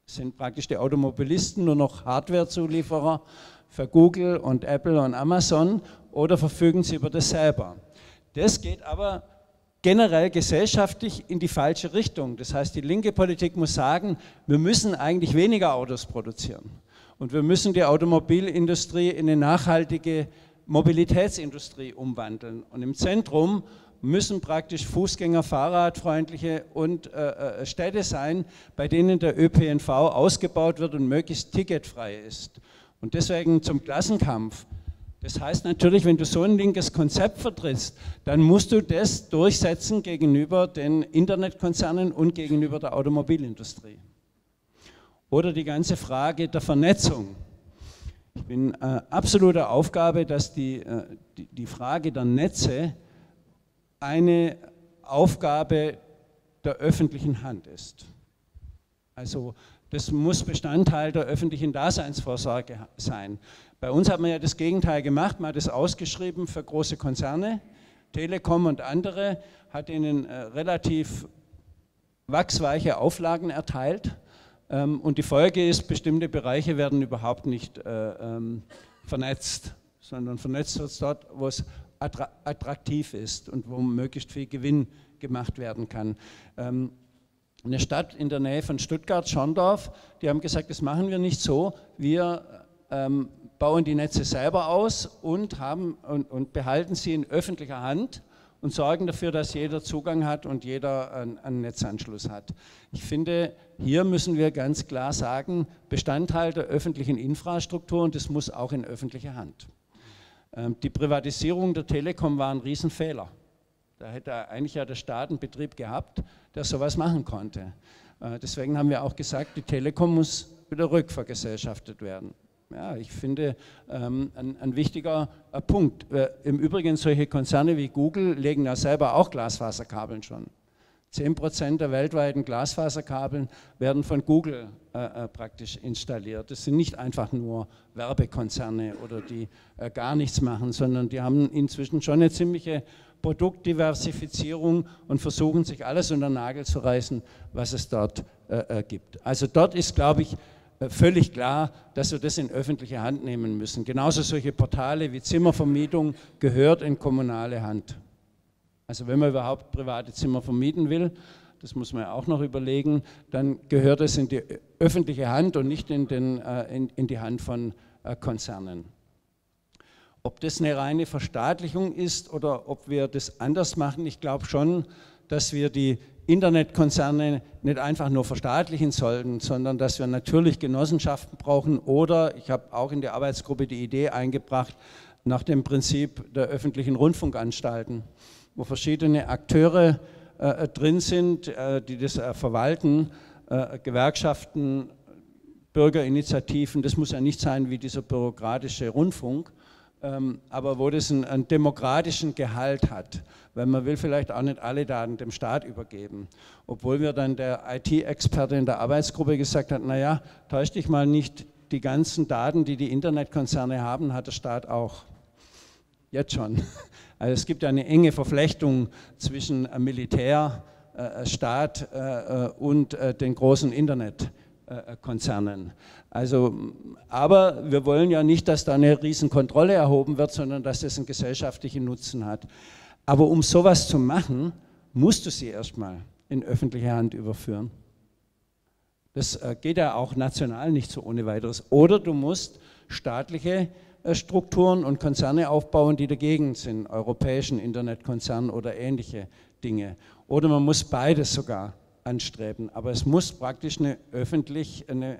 Sind praktisch die Automobilisten nur noch Hardwarezulieferer für Google und Apple und Amazon oder verfügen sie über das selber? Das geht aber generell gesellschaftlich in die falsche Richtung. Das heißt, die linke Politik muss sagen, wir müssen eigentlich weniger Autos produzieren. Und wir müssen die Automobilindustrie in eine nachhaltige Mobilitätsindustrie umwandeln. Und im Zentrum müssen praktisch Fußgänger, Fahrradfreundliche und äh, äh Städte sein, bei denen der ÖPNV ausgebaut wird und möglichst ticketfrei ist. Und deswegen zum Klassenkampf. Das heißt natürlich, wenn du so ein linkes Konzept vertrittst, dann musst du das durchsetzen gegenüber den Internetkonzernen und gegenüber der Automobilindustrie. Oder die ganze Frage der Vernetzung. Ich bin äh, absoluter Aufgabe, dass die, äh, die, die Frage der Netze eine Aufgabe der öffentlichen Hand ist. Also das muss Bestandteil der öffentlichen Daseinsvorsorge sein. Bei uns hat man ja das Gegenteil gemacht, man hat es ausgeschrieben für große Konzerne, Telekom und andere, hat ihnen äh, relativ wachsweiche Auflagen erteilt ähm, und die Folge ist, bestimmte Bereiche werden überhaupt nicht äh, ähm, vernetzt, sondern vernetzt wird es dort, wo es attraktiv ist und wo möglichst viel Gewinn gemacht werden kann. Eine Stadt in der Nähe von Stuttgart, Schorndorf, die haben gesagt, das machen wir nicht so, wir ähm, bauen die Netze selber aus und, haben, und, und, behalten sie in öffentlicher Hand und sorgen dafür, dass jeder Zugang hat und jeder einen, einen Netzanschluss hat. Ich finde, hier müssen wir ganz klar sagen, Bestandteil der öffentlichen Infrastruktur und das muss auch in öffentlicher Hand. Ähm, die Privatisierung der Telekom war ein Riesenfehler. Da hätte eigentlich ja der Staat einen Betrieb gehabt, der sowas machen konnte. Äh, deswegen haben wir auch gesagt, die Telekom muss wieder rückvergesellschaftet werden. Ja, ich finde ähm, ein, ein, wichtiger äh, Punkt. Äh, Im Übrigen solche Konzerne wie Google legen ja selber auch Glasfaserkabeln schon. 10 Prozent der weltweiten Glasfaserkabeln werden von Google äh, praktisch installiert. Das sind nicht einfach nur Werbekonzerne oder die äh, gar nichts machen, sondern die haben inzwischen schon eine ziemliche Produktdiversifizierung und versuchen sich alles unter den Nagel zu reißen, was es dort äh, äh, gibt. Also dort ist, glaube ich, äh, völlig klar, dass wir das in öffentliche Hand nehmen müssen. Genauso solche Portale wie Zimmervermietung gehört in kommunale Hand. Also wenn man überhaupt private Zimmer vermieten will, das muss man auch noch überlegen, dann gehört es in die öffentliche Hand und nicht in, den, äh, in, in die Hand von äh, Konzernen. Ob das eine reine Verstaatlichung ist oder ob wir das anders machen, ich glaube schon, dass wir die Internetkonzerne nicht einfach nur verstaatlichen sollten, sondern dass wir natürlich Genossenschaften brauchen oder, ich habe auch in der Arbeitsgruppe die Idee eingebracht, nach dem Prinzip der öffentlichen Rundfunkanstalten wo verschiedene Akteure äh, drin sind, äh, die das äh, verwalten, äh, Gewerkschaften, Bürgerinitiativen, das muss ja nicht sein wie dieser bürokratische Rundfunk, aber wo das einen, einen, demokratischen Gehalt hat, weil man will vielleicht auch nicht alle Daten dem Staat übergeben. Obwohl mir dann der IT-Experte in der Arbeitsgruppe gesagt hat, naja, täusch dich mal nicht, die ganzen Daten, die die Internetkonzerne haben, hat der Staat auch. Jetzt schon. Also es gibt eine enge Verflechtung zwischen äh, Militär, äh, Staat äh, und den großen Internetkonzernen. Also, aber wir wollen ja nicht, dass da eine Riesenkontrolle erhoben wird, sondern dass das einen gesellschaftlichen Nutzen hat. Aber um sowas zu machen, musst du sie erstmal in öffentliche Hand überführen. Das geht ja auch national nicht so ohne weiteres. Oder du musst staatliche äh, Strukturen und Konzerne aufbauen, die dagegen sind, europäischen Internetkonzernen oder ähnliche Dinge. Oder man muss beides sogar anstreben. Aber es muss praktisch eine, öffentlich, eine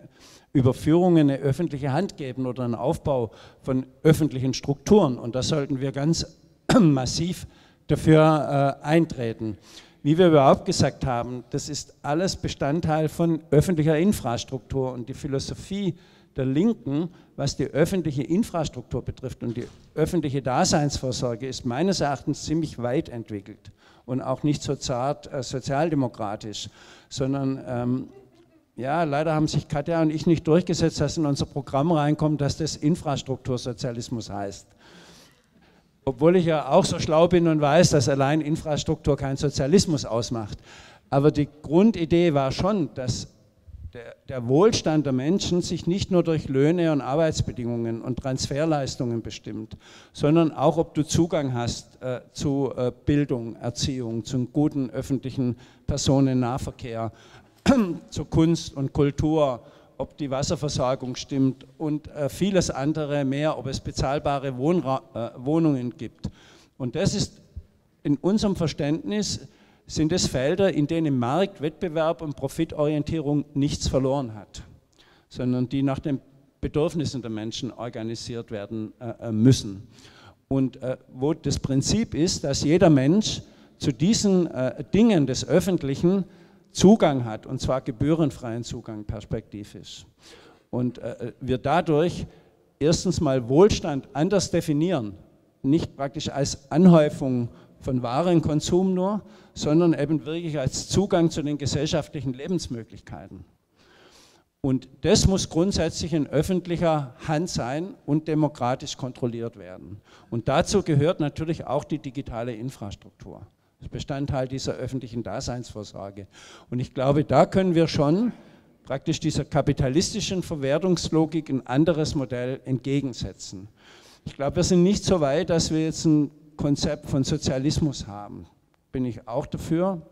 Überführung in eine öffentliche Hand geben oder einen Aufbau von öffentlichen Strukturen. Und da sollten wir ganz massiv dafür äh, eintreten. Wie wir überhaupt gesagt haben, das ist alles Bestandteil von öffentlicher Infrastruktur und die Philosophie der Linken, was die öffentliche Infrastruktur betrifft und die öffentliche Daseinsvorsorge, ist meines Erachtens ziemlich weit entwickelt und auch nicht so zart äh, sozialdemokratisch, sondern ähm, ja, leider haben sich Katja und ich nicht durchgesetzt, dass in unser Programm reinkommt, dass das Infrastruktursozialismus heißt. Obwohl ich ja auch so schlau bin und weiß, dass allein Infrastruktur keinen Sozialismus ausmacht. Aber die Grundidee war schon, dass der, der, Wohlstand der Menschen sich nicht nur durch Löhne und Arbeitsbedingungen und Transferleistungen bestimmt, sondern auch, ob du Zugang hast äh, zu äh, Bildung, Erziehung, zum guten öffentlichen Personennahverkehr, zu Kunst und Kultur ob die Wasserversorgung stimmt und äh, vieles andere mehr, ob es bezahlbare Wohnra äh, Wohnungen gibt. Und das ist in unserem Verständnis, sind es Felder, in denen Markt, Wettbewerb und Profitorientierung nichts verloren hat, sondern die nach den Bedürfnissen der Menschen organisiert werden äh, äh müssen. Und äh, wo das Prinzip ist, dass jeder Mensch zu diesen äh, Dingen des Öffentlichen Zugang hat, und zwar gebührenfreien Zugang perspektivisch. Und äh, wir dadurch erstens mal Wohlstand anders definieren, nicht praktisch als Anhäufung von Warenkonsum nur, sondern eben wirklich als Zugang zu den gesellschaftlichen Lebensmöglichkeiten. Und das muss grundsätzlich in öffentlicher Hand sein und demokratisch kontrolliert werden. Und dazu gehört natürlich auch die digitale Infrastruktur. Das ist Bestandteil dieser öffentlichen Daseinsvorsorge. Und ich glaube, da können wir schon praktisch dieser kapitalistischen Verwertungslogik ein anderes Modell entgegensetzen. Ich glaube, wir sind nicht so weit, dass wir jetzt ein Konzept von Sozialismus haben. Bin ich auch dafür.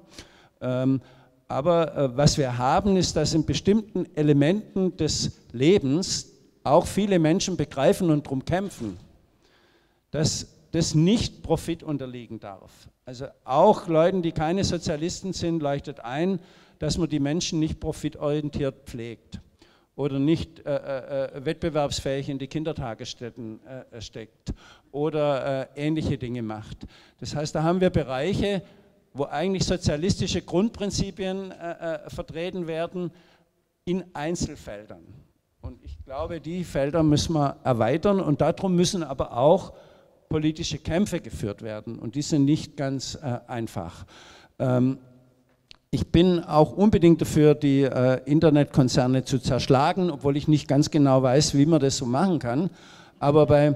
Ähm, aber äh, was wir haben, ist, dass in bestimmten Elementen des Lebens auch viele Menschen begreifen und darum kämpfen, dass das nicht Profit unterliegen darf. Also auch Leuten, die keine Sozialisten sind, leuchtet ein, dass man die Menschen nicht profitorientiert pflegt oder nicht äh, äh, äh wettbewerbsfähig in die Kindertagesstätten äh, äh steckt oder äh, ähnliche Dinge macht. Das heißt, da haben wir Bereiche, wo eigentlich sozialistische Grundprinzipien vertreten werden in Einzelfeldern. Und ich glaube, die Felder müssen wir erweitern und darum müssen aber auch politische Kämpfe geführt werden und die sind nicht ganz äh, einfach. Ähm, ich bin auch unbedingt dafür, die äh, Internetkonzerne zu zerschlagen, obwohl ich nicht ganz genau weiß, wie man das so machen kann. Aber bei,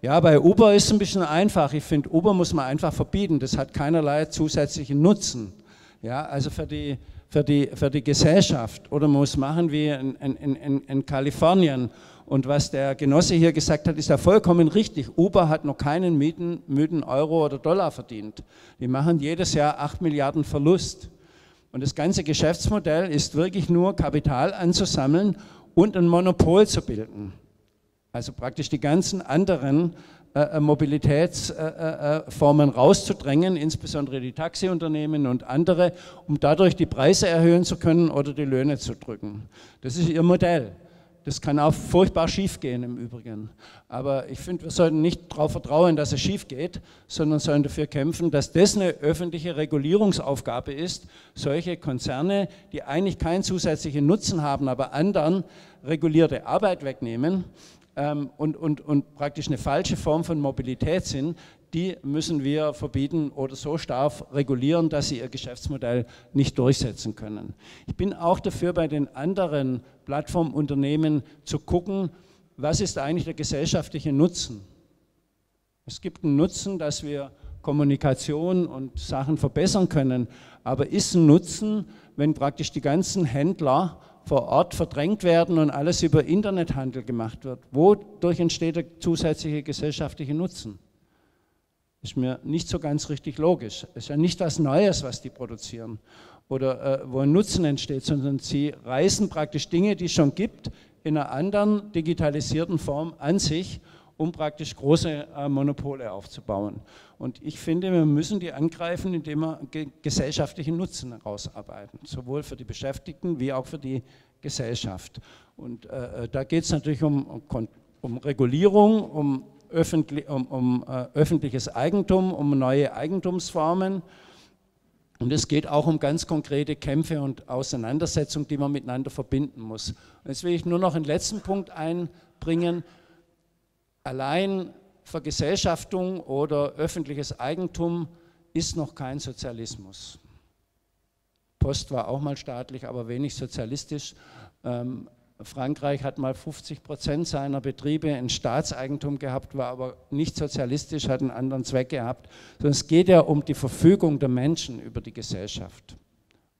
ja, bei Uber ist es ein bisschen einfach. Ich finde, Uber muss man einfach verbieten. Das hat keinerlei zusätzlichen Nutzen. Ja, also für die, für die, für die Gesellschaft. Oder man muss machen wie in, in, in, in Kalifornien und was der Genosse hier gesagt hat, ist ja vollkommen richtig. Uber hat noch keinen müden, müden Euro oder Dollar verdient. Die machen jedes Jahr 8 Milliarden Verlust. Und das ganze Geschäftsmodell ist wirklich nur Kapital anzusammeln und ein Monopol zu bilden. Also praktisch die ganzen anderen äh, äh Mobilitätsformen äh, äh, rauszudrängen, insbesondere die Taxiunternehmen und andere, um dadurch die Preise erhöhen zu können oder die Löhne zu drücken. Das ist ihr Modell. Das kann auch furchtbar schief gehen im Übrigen. Aber ich finde, wir sollten nicht darauf vertrauen, dass es schief geht, sondern sollen dafür kämpfen, dass das eine öffentliche Regulierungsaufgabe ist, solche Konzerne, die eigentlich keinen zusätzlichen Nutzen haben, aber anderen regulierte Arbeit wegnehmen ähm, und, und, und praktisch eine falsche Form von Mobilität sind, die müssen wir verbieten oder so stark regulieren, dass sie ihr Geschäftsmodell nicht durchsetzen können. Ich bin auch dafür, bei den anderen Plattformunternehmen zu gucken, was ist eigentlich der gesellschaftliche Nutzen. Es gibt einen Nutzen, dass wir Kommunikation und Sachen verbessern können, aber ist ein Nutzen, wenn praktisch die ganzen Händler vor Ort verdrängt werden und alles über Internethandel gemacht wird? Wodurch entsteht der zusätzliche gesellschaftliche Nutzen? Ist mir nicht so ganz richtig logisch. Es ist ja nicht was Neues, was die produzieren oder äh, wo ein Nutzen entsteht, sondern sie reißen praktisch Dinge, die es schon gibt, in einer anderen digitalisierten Form an sich, um praktisch große äh, Monopole aufzubauen. Und ich finde, wir müssen die angreifen, indem wir ge gesellschaftlichen Nutzen herausarbeiten, sowohl für die Beschäftigten wie auch für die Gesellschaft. Und äh, äh da geht es natürlich um, um, um Regulierung, um öffentlich, um, um äh, öffentliches Eigentum, um neue Eigentumsformen. Und es geht auch um ganz konkrete Kämpfe und Auseinandersetzungen, die man miteinander verbinden muss. Und jetzt will ich nur noch einen letzten Punkt einbringen. Allein Vergesellschaftung oder öffentliches Eigentum ist noch kein Sozialismus. Post war auch mal staatlich, aber wenig sozialistisch. Ähm, Frankreich hat mal 50 Prozent seiner Betriebe in Staatseigentum gehabt, war aber nicht sozialistisch, hat einen anderen Zweck gehabt. Sondern es geht ja um die Verfügung der Menschen über die Gesellschaft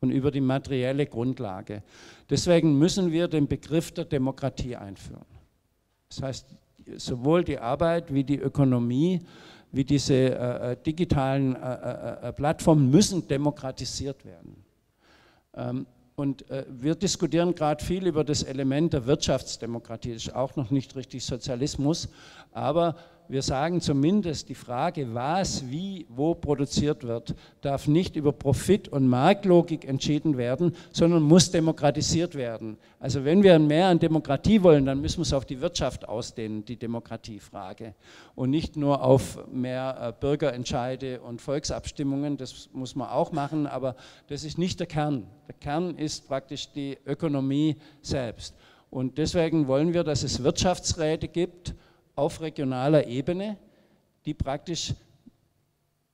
und über die materielle Grundlage. Deswegen müssen wir den Begriff der Demokratie einführen. Das heißt, sowohl die Arbeit wie die Ökonomie, wie diese äh, äh digitalen äh, äh, äh, Plattformen müssen demokratisiert werden. Ähm, und äh, wir diskutieren gerade viel über das Element der Wirtschaftsdemokratie, das ist auch noch nicht richtig Sozialismus, aber wir sagen zumindest, die Frage, was, wie, wo produziert wird, darf nicht über Profit und Marktlogik entschieden werden, sondern muss demokratisiert werden. Also wenn wir mehr an Demokratie wollen, dann müssen wir es auf die Wirtschaft ausdehnen, die Demokratiefrage. Und nicht nur auf mehr äh, Bürgerentscheide und Volksabstimmungen, das muss man auch machen, aber das ist nicht der Kern. Der Kern ist praktisch die Ökonomie selbst. Und deswegen wollen wir, dass es Wirtschaftsräte gibt, auf regionaler Ebene, die praktisch,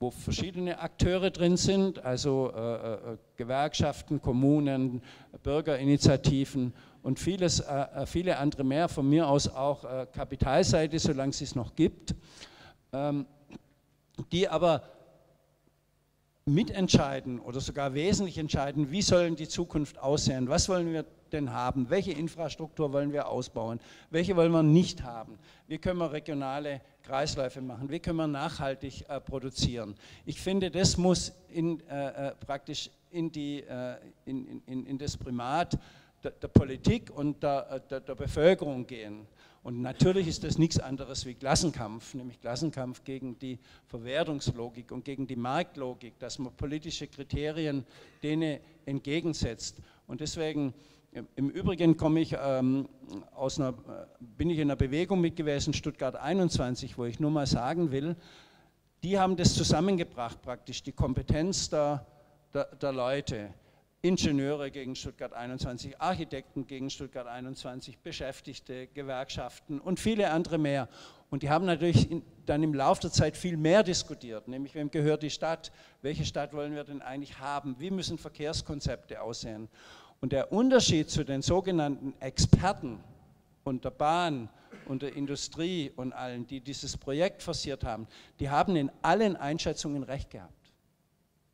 wo verschiedene Akteure drin sind, also äh, äh, Gewerkschaften, Kommunen, Bürgerinitiativen und vieles, äh, äh, viele andere mehr, von mir aus auch äh, Kapitalseite, solange es es noch gibt, ähm, die aber mitentscheiden oder sogar wesentlich entscheiden, wie sollen die Zukunft aussehen, was wollen wir denn haben, welche Infrastruktur wollen wir ausbauen, welche wollen wir nicht haben, wie können wir regionale Kreisläufe machen, wie können wir nachhaltig äh, produzieren. Ich finde, das muss in, äh, äh praktisch in, die, äh, in, in, in das Primat der, der Politik und der, äh, der, der Bevölkerung gehen. Und natürlich ist das nichts anderes wie Klassenkampf, nämlich Klassenkampf gegen die Verwertungslogik und gegen die Marktlogik, dass man politische Kriterien denen entgegensetzt. Und deswegen, im Übrigen komme ich ähm, aus einer, bin ich in einer Bewegung mit gewesen, Stuttgart 21, wo ich nur mal sagen will, die haben das zusammengebracht praktisch, die Kompetenz der, der, der Leute. Ingenieure gegen Stuttgart 21, Architekten gegen Stuttgart 21, Beschäftigte, Gewerkschaften und viele andere mehr. Und die haben natürlich in, dann im Laufe der Zeit viel mehr diskutiert, nämlich wem gehört die Stadt, welche Stadt wollen wir denn eigentlich haben, wie müssen Verkehrskonzepte aussehen. Und der Unterschied zu den sogenannten Experten und der Bahn und der Industrie und allen, die dieses Projekt forciert haben, die haben in allen Einschätzungen recht gehabt.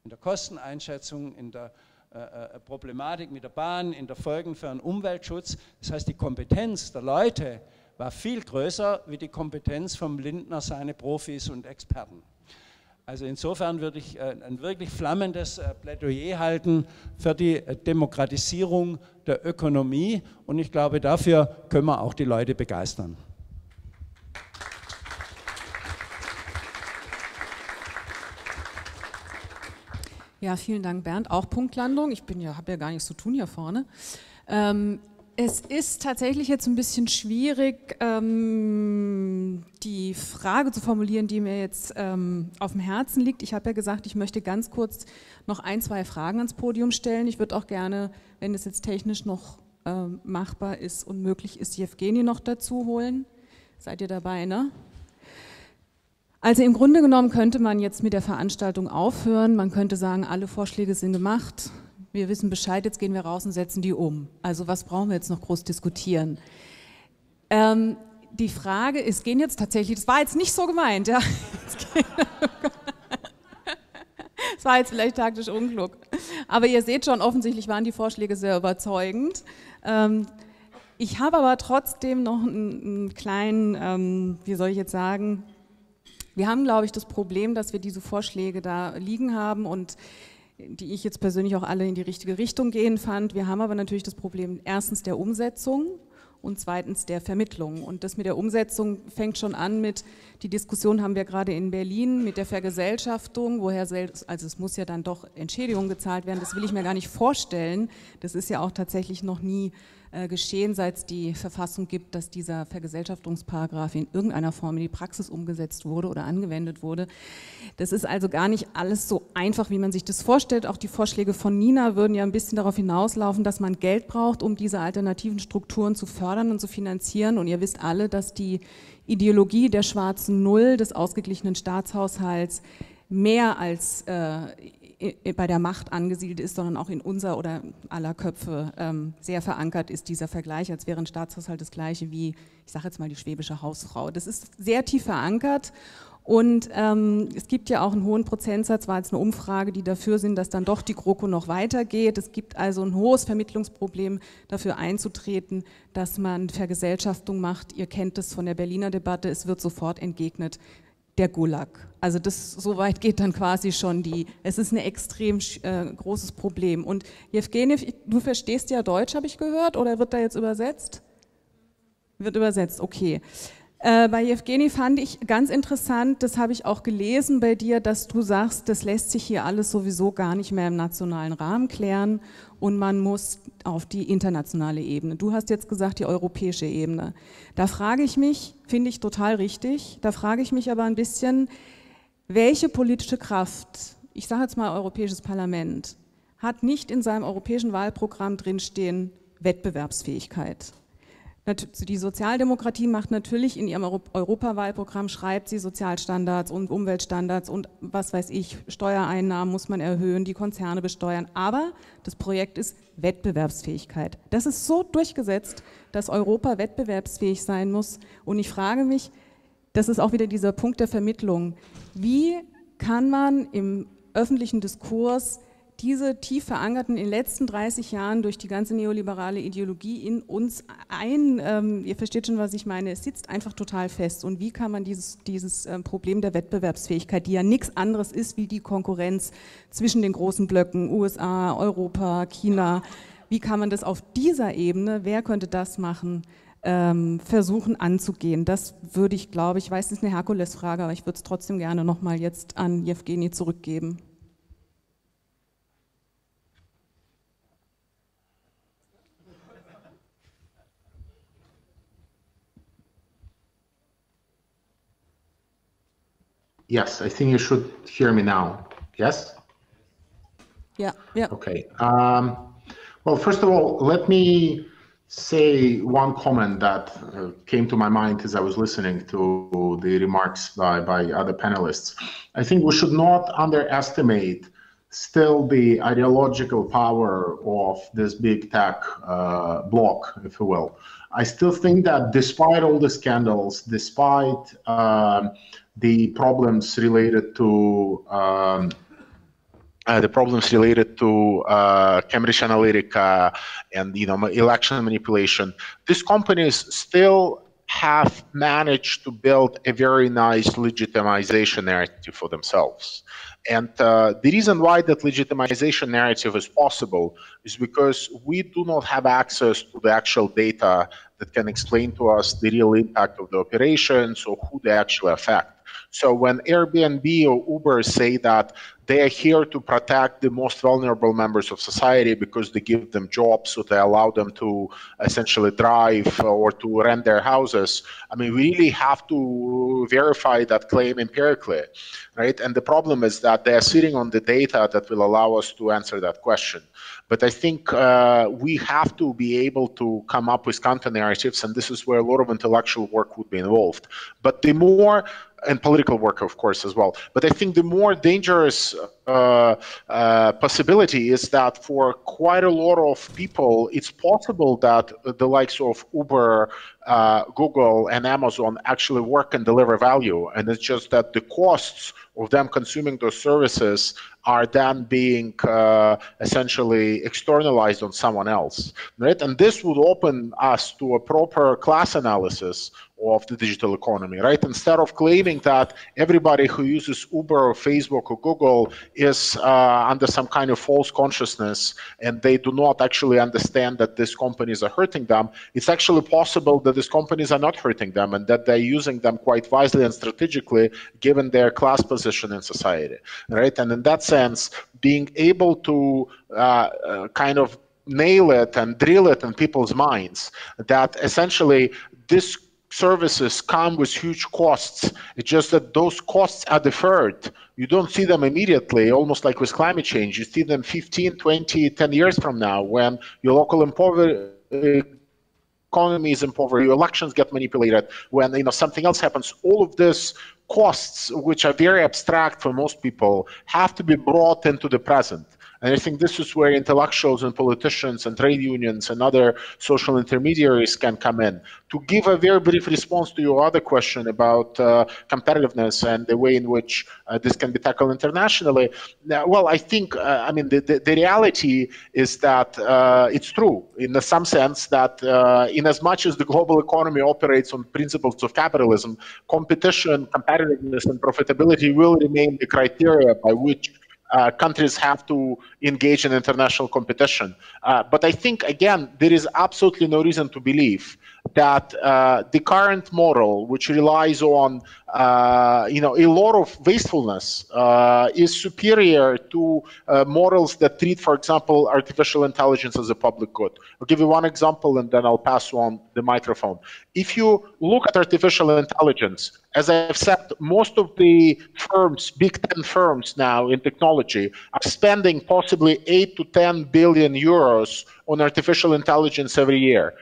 In der Kosteneinschätzung, in der äh, äh, Problematik mit der Bahn, in der Folgen für den Umweltschutz. Das heißt, die Kompetenz der Leute war viel größer wie die Kompetenz vom Lindner, seine Profis und Experten. Also insofern würde ich äh, ein wirklich flammendes Plädoyer halten für die Demokratisierung der Ökonomie und ich glaube, dafür können wir auch die Leute begeistern.
Ja, vielen Dank, Bernd. Auch Punktlandung. Ich bin ja, habe ja gar nichts zu tun hier vorne. Ähm, es ist tatsächlich jetzt ein bisschen schwierig, ähm, die Frage zu formulieren, die mir jetzt ähm, auf dem Herzen liegt. Ich habe ja gesagt, ich möchte ganz kurz noch ein, zwei Fragen ans Podium stellen. Ich würde auch gerne, wenn es jetzt technisch noch ähm, machbar ist und möglich ist, die Evgenie noch dazu holen. Seid ihr dabei, ne? Also im Grunde genommen könnte man jetzt mit der Veranstaltung aufhören. Man könnte sagen, alle Vorschläge sind gemacht. Wir wissen Bescheid, jetzt gehen wir raus und setzen die um. Also was brauchen wir jetzt noch groß diskutieren? Ähm, die Frage ist, gehen jetzt tatsächlich, das war jetzt nicht so gemeint, ja. Das war jetzt vielleicht taktisch unklug. Aber ihr seht schon, offensichtlich waren die Vorschläge sehr überzeugend. Ähm, ich habe aber trotzdem noch einen, einen kleinen, ähm, wie soll ich jetzt sagen, wir haben, glaube ich, das Problem, dass wir diese Vorschläge da liegen haben und die ich jetzt persönlich auch alle in die richtige Richtung gehen fand. Wir haben aber natürlich das Problem erstens der Umsetzung und zweitens der Vermittlung. Und das mit der Umsetzung fängt schon an mit, die Diskussion haben wir gerade in Berlin mit der Vergesellschaftung, woher, also es muss ja dann doch Entschädigung gezahlt werden, das will ich mir gar nicht vorstellen. Das ist ja auch tatsächlich noch nie geschehen, seit es die Verfassung gibt, dass dieser Vergesellschaftungsparagraf in irgendeiner Form in die Praxis umgesetzt wurde oder angewendet wurde. Das ist also gar nicht alles so einfach, wie man sich das vorstellt. Auch die Vorschläge von Nina würden ja ein bisschen darauf hinauslaufen, dass man Geld braucht, um diese alternativen Strukturen zu fördern und zu finanzieren. Und ihr wisst alle, dass die Ideologie der schwarzen Null des ausgeglichenen Staatshaushalts mehr als äh, bei der Macht angesiedelt ist, sondern auch in unser oder aller Köpfe ähm, sehr verankert ist dieser Vergleich, als wäre ein Staatshaushalt das gleiche wie, ich sage jetzt mal, die schwäbische Hausfrau. Das ist sehr tief verankert und ähm, es gibt ja auch einen hohen Prozentsatz, war jetzt eine Umfrage, die dafür sind, dass dann doch die GroKo noch weitergeht. Es gibt also ein hohes Vermittlungsproblem, dafür einzutreten, dass man Vergesellschaftung macht. Ihr kennt es von der Berliner Debatte, es wird sofort entgegnet der Gulag. Also das so weit geht dann quasi schon die. Es ist ein extrem äh, großes Problem. Und Jewgeni, du verstehst ja Deutsch, habe ich gehört, oder wird da jetzt übersetzt? Wird übersetzt, okay. Äh, bei Jewgeni fand ich ganz interessant, das habe ich auch gelesen bei dir, dass du sagst, das lässt sich hier alles sowieso gar nicht mehr im nationalen Rahmen klären und man muss auf die internationale Ebene. Du hast jetzt gesagt, die europäische Ebene. Da frage ich mich, finde ich total richtig, da frage ich mich aber ein bisschen, welche politische Kraft, ich sage jetzt mal Europäisches Parlament, hat nicht in seinem europäischen Wahlprogramm drinstehen Wettbewerbsfähigkeit. Die Sozialdemokratie macht natürlich in ihrem Europawahlprogramm, schreibt sie Sozialstandards und Umweltstandards und was weiß ich, Steuereinnahmen muss man erhöhen, die Konzerne besteuern. Aber das Projekt ist Wettbewerbsfähigkeit. Das ist so durchgesetzt, dass Europa wettbewerbsfähig sein muss. Und ich frage mich, das ist auch wieder dieser Punkt der Vermittlung. Wie kann man im öffentlichen Diskurs diese tief verankerten in den letzten 30 Jahren durch die ganze neoliberale Ideologie in uns ein, ähm, ihr versteht schon, was ich meine, es sitzt einfach total fest. Und wie kann man dieses, dieses ähm, Problem der Wettbewerbsfähigkeit, die ja nichts anderes ist wie die Konkurrenz zwischen den großen Blöcken, USA, Europa, China, wie kann man das auf dieser Ebene, wer könnte das machen, ähm, versuchen anzugehen? Das würde ich, glaube ich, weiß, es ist eine Herkulesfrage, aber ich würde es trotzdem gerne nochmal jetzt an Jewgeni zurückgeben.
Yes, I think you should hear me now. Yes?
Yeah, yeah.
Okay. Um, well, first of all, let me say one comment that uh, came to my mind as I was listening to the remarks by, by other panelists. I think we should not underestimate still the ideological power of this big tech uh, block, if you will. I still think that despite all the scandals, despite uh, the problems related to um, uh, the problems related to uh, Cambridge Analytica and you know election manipulation, these companies still have managed to build a very nice legitimization narrative for themselves. And uh, the reason why that legitimization narrative is possible is because we do not have access to the actual data that can explain to us the real impact of the operations or who they actually affect. So when Airbnb or Uber say that they are here to protect the most vulnerable members of society because they give them jobs, so they allow them to essentially drive or to rent their houses. I mean, we really have to verify that claim empirically, right? And the problem is that they are sitting on the data that will allow us to answer that question. But I think uh, we have to be able to come up with counter narratives, and this is where a lot of intellectual work would be involved. But the more and political work, of course, as well. But I think the more dangerous uh, uh, possibility is that for quite a lot of people, it's possible that the likes of Uber, uh, Google, and Amazon actually work and deliver value, and it's just that the costs of them consuming those services are then being uh, essentially externalized on someone else, right? And this would open us to a proper class analysis of the digital economy, right? Instead of claiming that everybody who uses Uber or Facebook or Google is uh, under some kind of false consciousness and they do not actually understand that these companies are hurting them, it's actually possible that these companies are not hurting them and that they're using them quite wisely and strategically given their class position in society, right? And in that sense, being able to uh, uh, kind of nail it and drill it in people's minds that essentially this services come with huge costs. It's just that those costs are deferred. You don't see them immediately, almost like with climate change. You see them 15, 20, 10 years from now when your local economy is impoverished, your elections get manipulated, when you know something else happens. All of this costs, which are very abstract for most people, have to be brought into the present. And I think this is where intellectuals and politicians and trade unions and other social intermediaries can come in. To give a very brief response to your other question about uh, competitiveness and the way in which uh, this can be tackled internationally, well, I think, uh, I mean, the, the, the, reality is that uh, it's true in some sense that uh, in as much as the global economy operates on principles of capitalism, competition, competitiveness, and profitability will remain the criteria by which uh, countries have to engage in international competition. Uh, but I think, again, there is absolutely no reason to believe that uh, the current model, which relies on uh, you know a lot of wastefulness, uh, is superior to uh, models that treat, for example, artificial intelligence as a public good. I'll give you one example, and then I'll pass on the microphone. If you look at artificial intelligence, as I've said, most of the firms, big 10 firms now in technology, are spending possibly 8 to 10 billion euros on artificial intelligence every year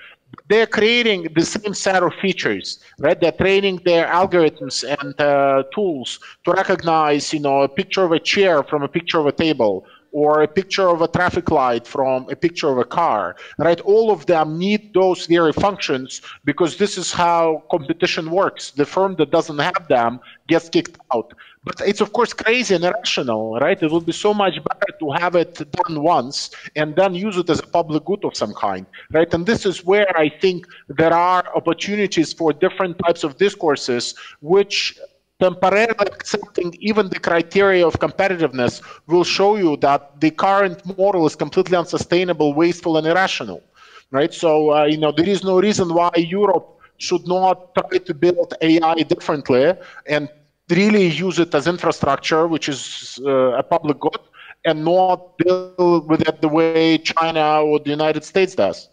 they're creating the same set of features, right? They're training their algorithms and uh, tools to recognize, you know, a picture of a chair from a picture of a table or a picture of a traffic light from a picture of a car, right? All of them need those very functions because this is how competition works. The firm that doesn't have them gets kicked out. But it's of course crazy and irrational, right? It would be so much better to have it done once and then use it as a public good of some kind, right? And this is where I think there are opportunities for different types of discourses, which temporarily accepting even the criteria of competitiveness will show you that the current model is completely unsustainable, wasteful, and irrational, right? So, uh, you know, there is no reason why Europe should not try to build AI differently and really use it as infrastructure, which is uh, a public good, and not deal with it the way China or the United States does,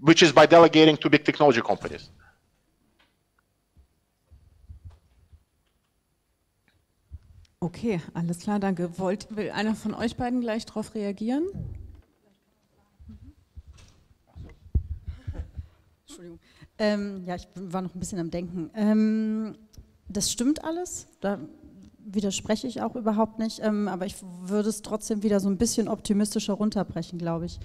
which is by delegating to big technology companies.
Okay, alles klar, danke. Wollt, will einer von euch beiden gleich darauf reagieren?
Entschuldigung. Ähm, ja, ich war noch ein bisschen am Denken. Ähm, das stimmt alles, da widerspreche ich auch überhaupt nicht, ähm, aber ich würde es trotzdem wieder so ein bisschen optimistischer runterbrechen, glaube ich.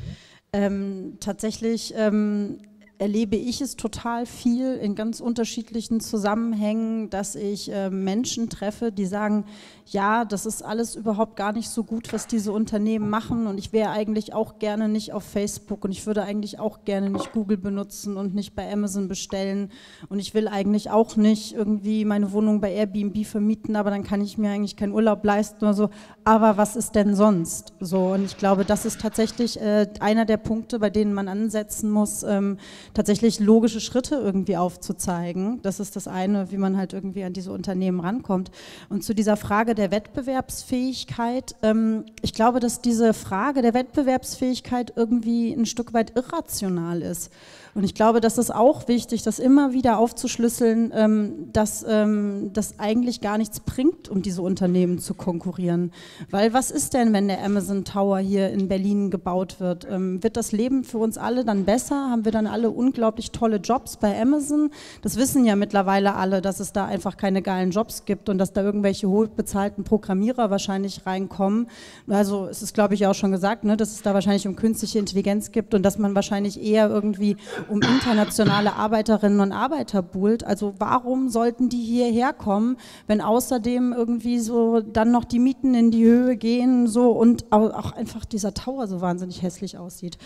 Ähm, tatsächlich ähm, erlebe ich es total viel in ganz unterschiedlichen Zusammenhängen, dass ich äh, Menschen treffe, die sagen, ja, das ist alles überhaupt gar nicht so gut, was diese Unternehmen machen und ich wäre eigentlich auch gerne nicht auf Facebook und ich würde eigentlich auch gerne nicht Google benutzen und nicht bei Amazon bestellen und ich will eigentlich auch nicht irgendwie meine Wohnung bei Airbnb vermieten, aber dann kann ich mir eigentlich keinen Urlaub leisten oder so. Aber was ist denn sonst? So und ich glaube, das ist tatsächlich äh, einer der Punkte, bei denen man ansetzen muss, ähm, tatsächlich logische Schritte irgendwie aufzuzeigen. Das ist das eine, wie man halt irgendwie an diese Unternehmen rankommt. Und zu dieser Frage der Wettbewerbsfähigkeit. Ähm, ich glaube, dass diese Frage der Wettbewerbsfähigkeit irgendwie ein Stück weit irrational ist. Und ich glaube, das ist auch wichtig, das immer wieder aufzuschlüsseln, ähm, dass ähm, das eigentlich gar nichts bringt, um diese Unternehmen zu konkurrieren. Weil was ist denn, wenn der Amazon Tower hier in Berlin gebaut wird? Ähm, wird das Leben für uns alle dann besser? Haben wir dann alle unglaublich tolle Jobs bei Amazon? Das wissen ja mittlerweile alle, dass es da einfach keine geilen Jobs gibt und dass da irgendwelche hochbezahlten Programmierer wahrscheinlich reinkommen. Also es ist, glaube ich, auch schon gesagt, ne, dass es da wahrscheinlich um künstliche Intelligenz gibt und dass man wahrscheinlich eher irgendwie um internationale Arbeiterinnen und Arbeiter buhlt. Also warum sollten die hierher kommen, wenn außerdem irgendwie so dann noch die Mieten in die Höhe gehen so und auch einfach dieser Tower so wahnsinnig hässlich aussieht.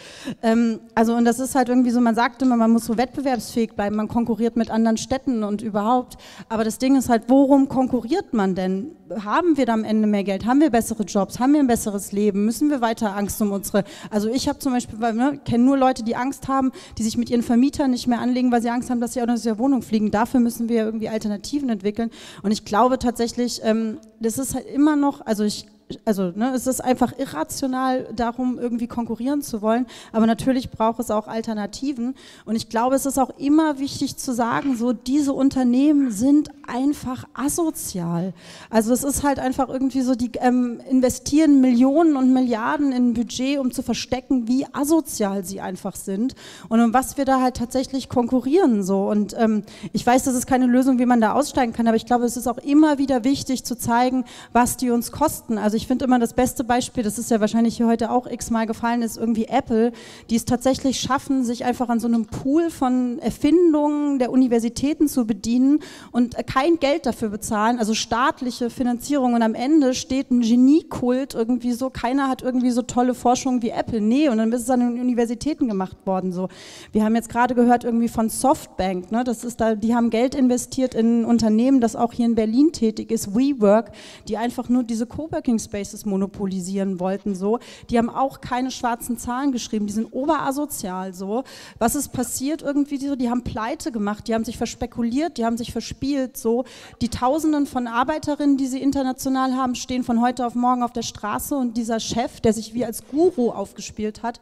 Ähm, also und das ist halt irgendwie so, man sagt immer, man muss so wettbewerbsfähig bleiben, man konkurriert mit anderen Städten und überhaupt. Aber das Ding ist halt, worum konkurriert man denn? Haben wir da am Ende mehr Geld? Haben wir bessere Jobs? Haben wir ein besseres Leben? Müssen wir weiter Angst um unsere... Also ich habe zum Beispiel, ne, kenne nur Leute, die Angst haben, die sich mit ihren Vermietern nicht mehr anlegen, weil sie Angst haben, dass sie auch aus der Wohnung fliegen. Dafür müssen wir irgendwie Alternativen entwickeln. Und ich glaube tatsächlich, ähm, das ist halt immer noch, also ich also ne, es ist einfach irrational, darum irgendwie konkurrieren zu wollen. Aber natürlich braucht es auch Alternativen. Und ich glaube, es ist auch immer wichtig zu sagen, so diese Unternehmen sind einfach asozial. Also es ist halt einfach irgendwie so, die ähm, investieren Millionen und Milliarden in ein Budget, um zu verstecken, wie asozial sie einfach sind und um was wir da halt tatsächlich konkurrieren. So. Und ähm, ich weiß, das ist keine Lösung, wie man da aussteigen kann, aber ich glaube, es ist auch immer wieder wichtig zu zeigen, was die uns kosten. Also ich ich finde immer das beste Beispiel, das ist ja wahrscheinlich hier heute auch x-mal gefallen, ist irgendwie Apple, die es tatsächlich schaffen, sich einfach an so einem Pool von Erfindungen der Universitäten zu bedienen und kein Geld dafür bezahlen, also staatliche Finanzierung. Und am Ende steht ein Geniekult irgendwie so, keiner hat irgendwie so tolle Forschung wie Apple. Nee, und dann ist es an den Universitäten gemacht worden. So. Wir haben jetzt gerade gehört irgendwie von Softbank, ne? das ist da, die haben Geld investiert in ein Unternehmen, das auch hier in Berlin tätig ist, WeWork, die einfach nur diese Coworking Spaces monopolisieren wollten. So. Die haben auch keine schwarzen Zahlen geschrieben, die sind oberasozial. So. Was ist passiert irgendwie? So? Die haben Pleite gemacht, die haben sich verspekuliert, die haben sich verspielt. So. Die Tausenden von Arbeiterinnen, die sie international haben, stehen von heute auf morgen auf der Straße und dieser Chef, der sich wie als Guru aufgespielt hat,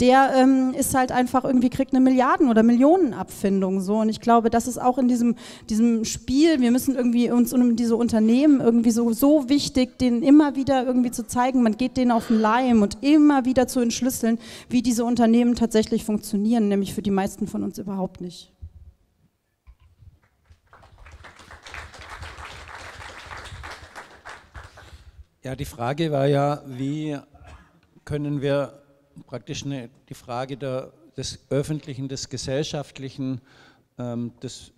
der ähm, ist halt einfach irgendwie kriegt eine Milliarden- oder Millionenabfindung. So. Und ich glaube, das ist auch in diesem, diesem Spiel, wir müssen irgendwie uns um diese Unternehmen irgendwie so, so wichtig, denen immer wieder irgendwie zu zeigen, man geht denen auf den Leim und immer wieder zu entschlüsseln, wie diese Unternehmen tatsächlich funktionieren, nämlich für die meisten von uns überhaupt nicht.
Ja, die Frage war ja, wie können wir praktisch eine, die Frage der, des Öffentlichen, des Gesellschaftlichen, ähm, des,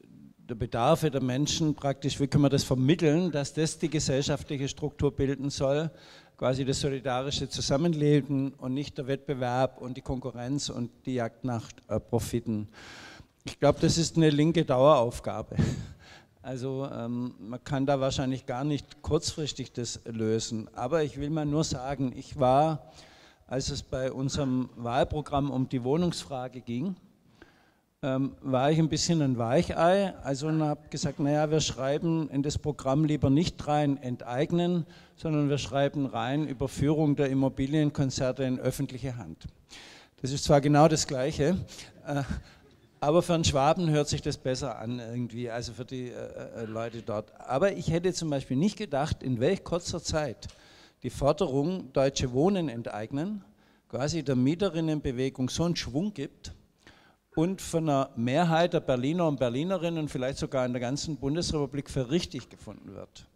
der Bedarfe der Menschen praktisch, wie können wir das vermitteln, dass das die gesellschaftliche Struktur bilden soll, quasi das solidarische Zusammenleben und nicht der Wettbewerb und die Konkurrenz und die Jagd nach äh, Profiten. Ich glaube, das ist eine linke Daueraufgabe. Also ähm, man kann da wahrscheinlich gar nicht kurzfristig das lösen. Aber ich will mal nur sagen, ich war, als es bei unserem Wahlprogramm um die Wohnungsfrage ging, ähm, war ich ein bisschen ein Weichei. Also habe gesagt, naja, wir schreiben in das Programm lieber nicht rein enteignen, sondern wir schreiben rein Überführung der Immobilienkonzerte in öffentliche Hand. Das ist zwar genau das Gleiche, äh, aber für einen Schwaben hört sich das besser an irgendwie, also für die äh, äh, Leute dort. Aber ich hätte zum Beispiel nicht gedacht, in welch kurzer Zeit die Forderung Deutsche Wohnen enteignen, quasi der Mieterinnenbewegung so einen Schwung gibt und von einer Mehrheit der Berliner und Berlinerinnen vielleicht sogar in der ganzen Bundesrepublik für richtig gefunden wird.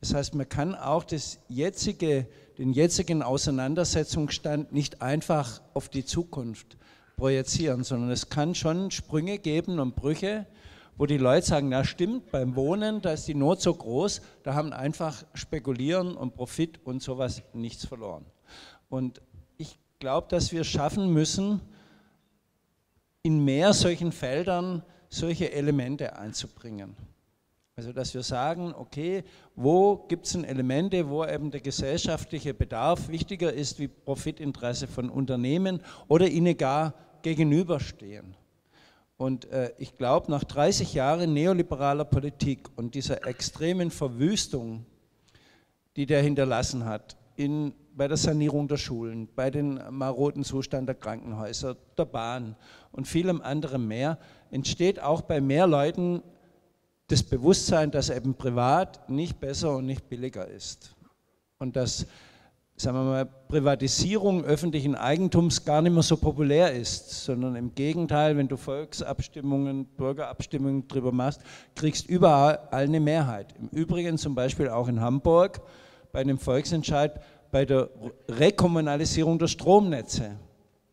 Das heißt, man kann auch jetzige, den jetzigen Auseinandersetzungsstand nicht einfach auf die Zukunft projizieren, sondern es kann schon Sprünge geben und Brüche, wo die Leute sagen, na stimmt, beim Wohnen, da ist die Not so groß, da haben einfach Spekulieren und Profit und sowas nichts verloren. Und ich glaube, dass wir schaffen müssen, in mehr solchen Feldern solche Elemente einzubringen. Also dass wir sagen, okay, wo gibt es Elemente, wo eben der gesellschaftliche Bedarf wichtiger ist wie Profitinteresse von Unternehmen oder ihnen gar gegenüberstehen. Und äh, ich glaube, nach 30 Jahren neoliberaler Politik und dieser extremen Verwüstung, die der hinterlassen hat, in, bei der Sanierung der Schulen, bei dem maroden Zustand der Krankenhäuser, der Bahn und vielem anderen mehr, entsteht auch bei mehr Leuten das Bewusstsein, dass eben privat nicht besser und nicht billiger ist. Und dass sagen wir mal, Privatisierung öffentlichen Eigentums gar nicht mehr so populär ist, sondern im Gegenteil, wenn du Volksabstimmungen, Bürgerabstimmungen drüber machst, kriegst überall eine Mehrheit. Im Übrigen zum Beispiel auch in Hamburg bei einem Volksentscheid bei der Rekommunalisierung der Stromnetze.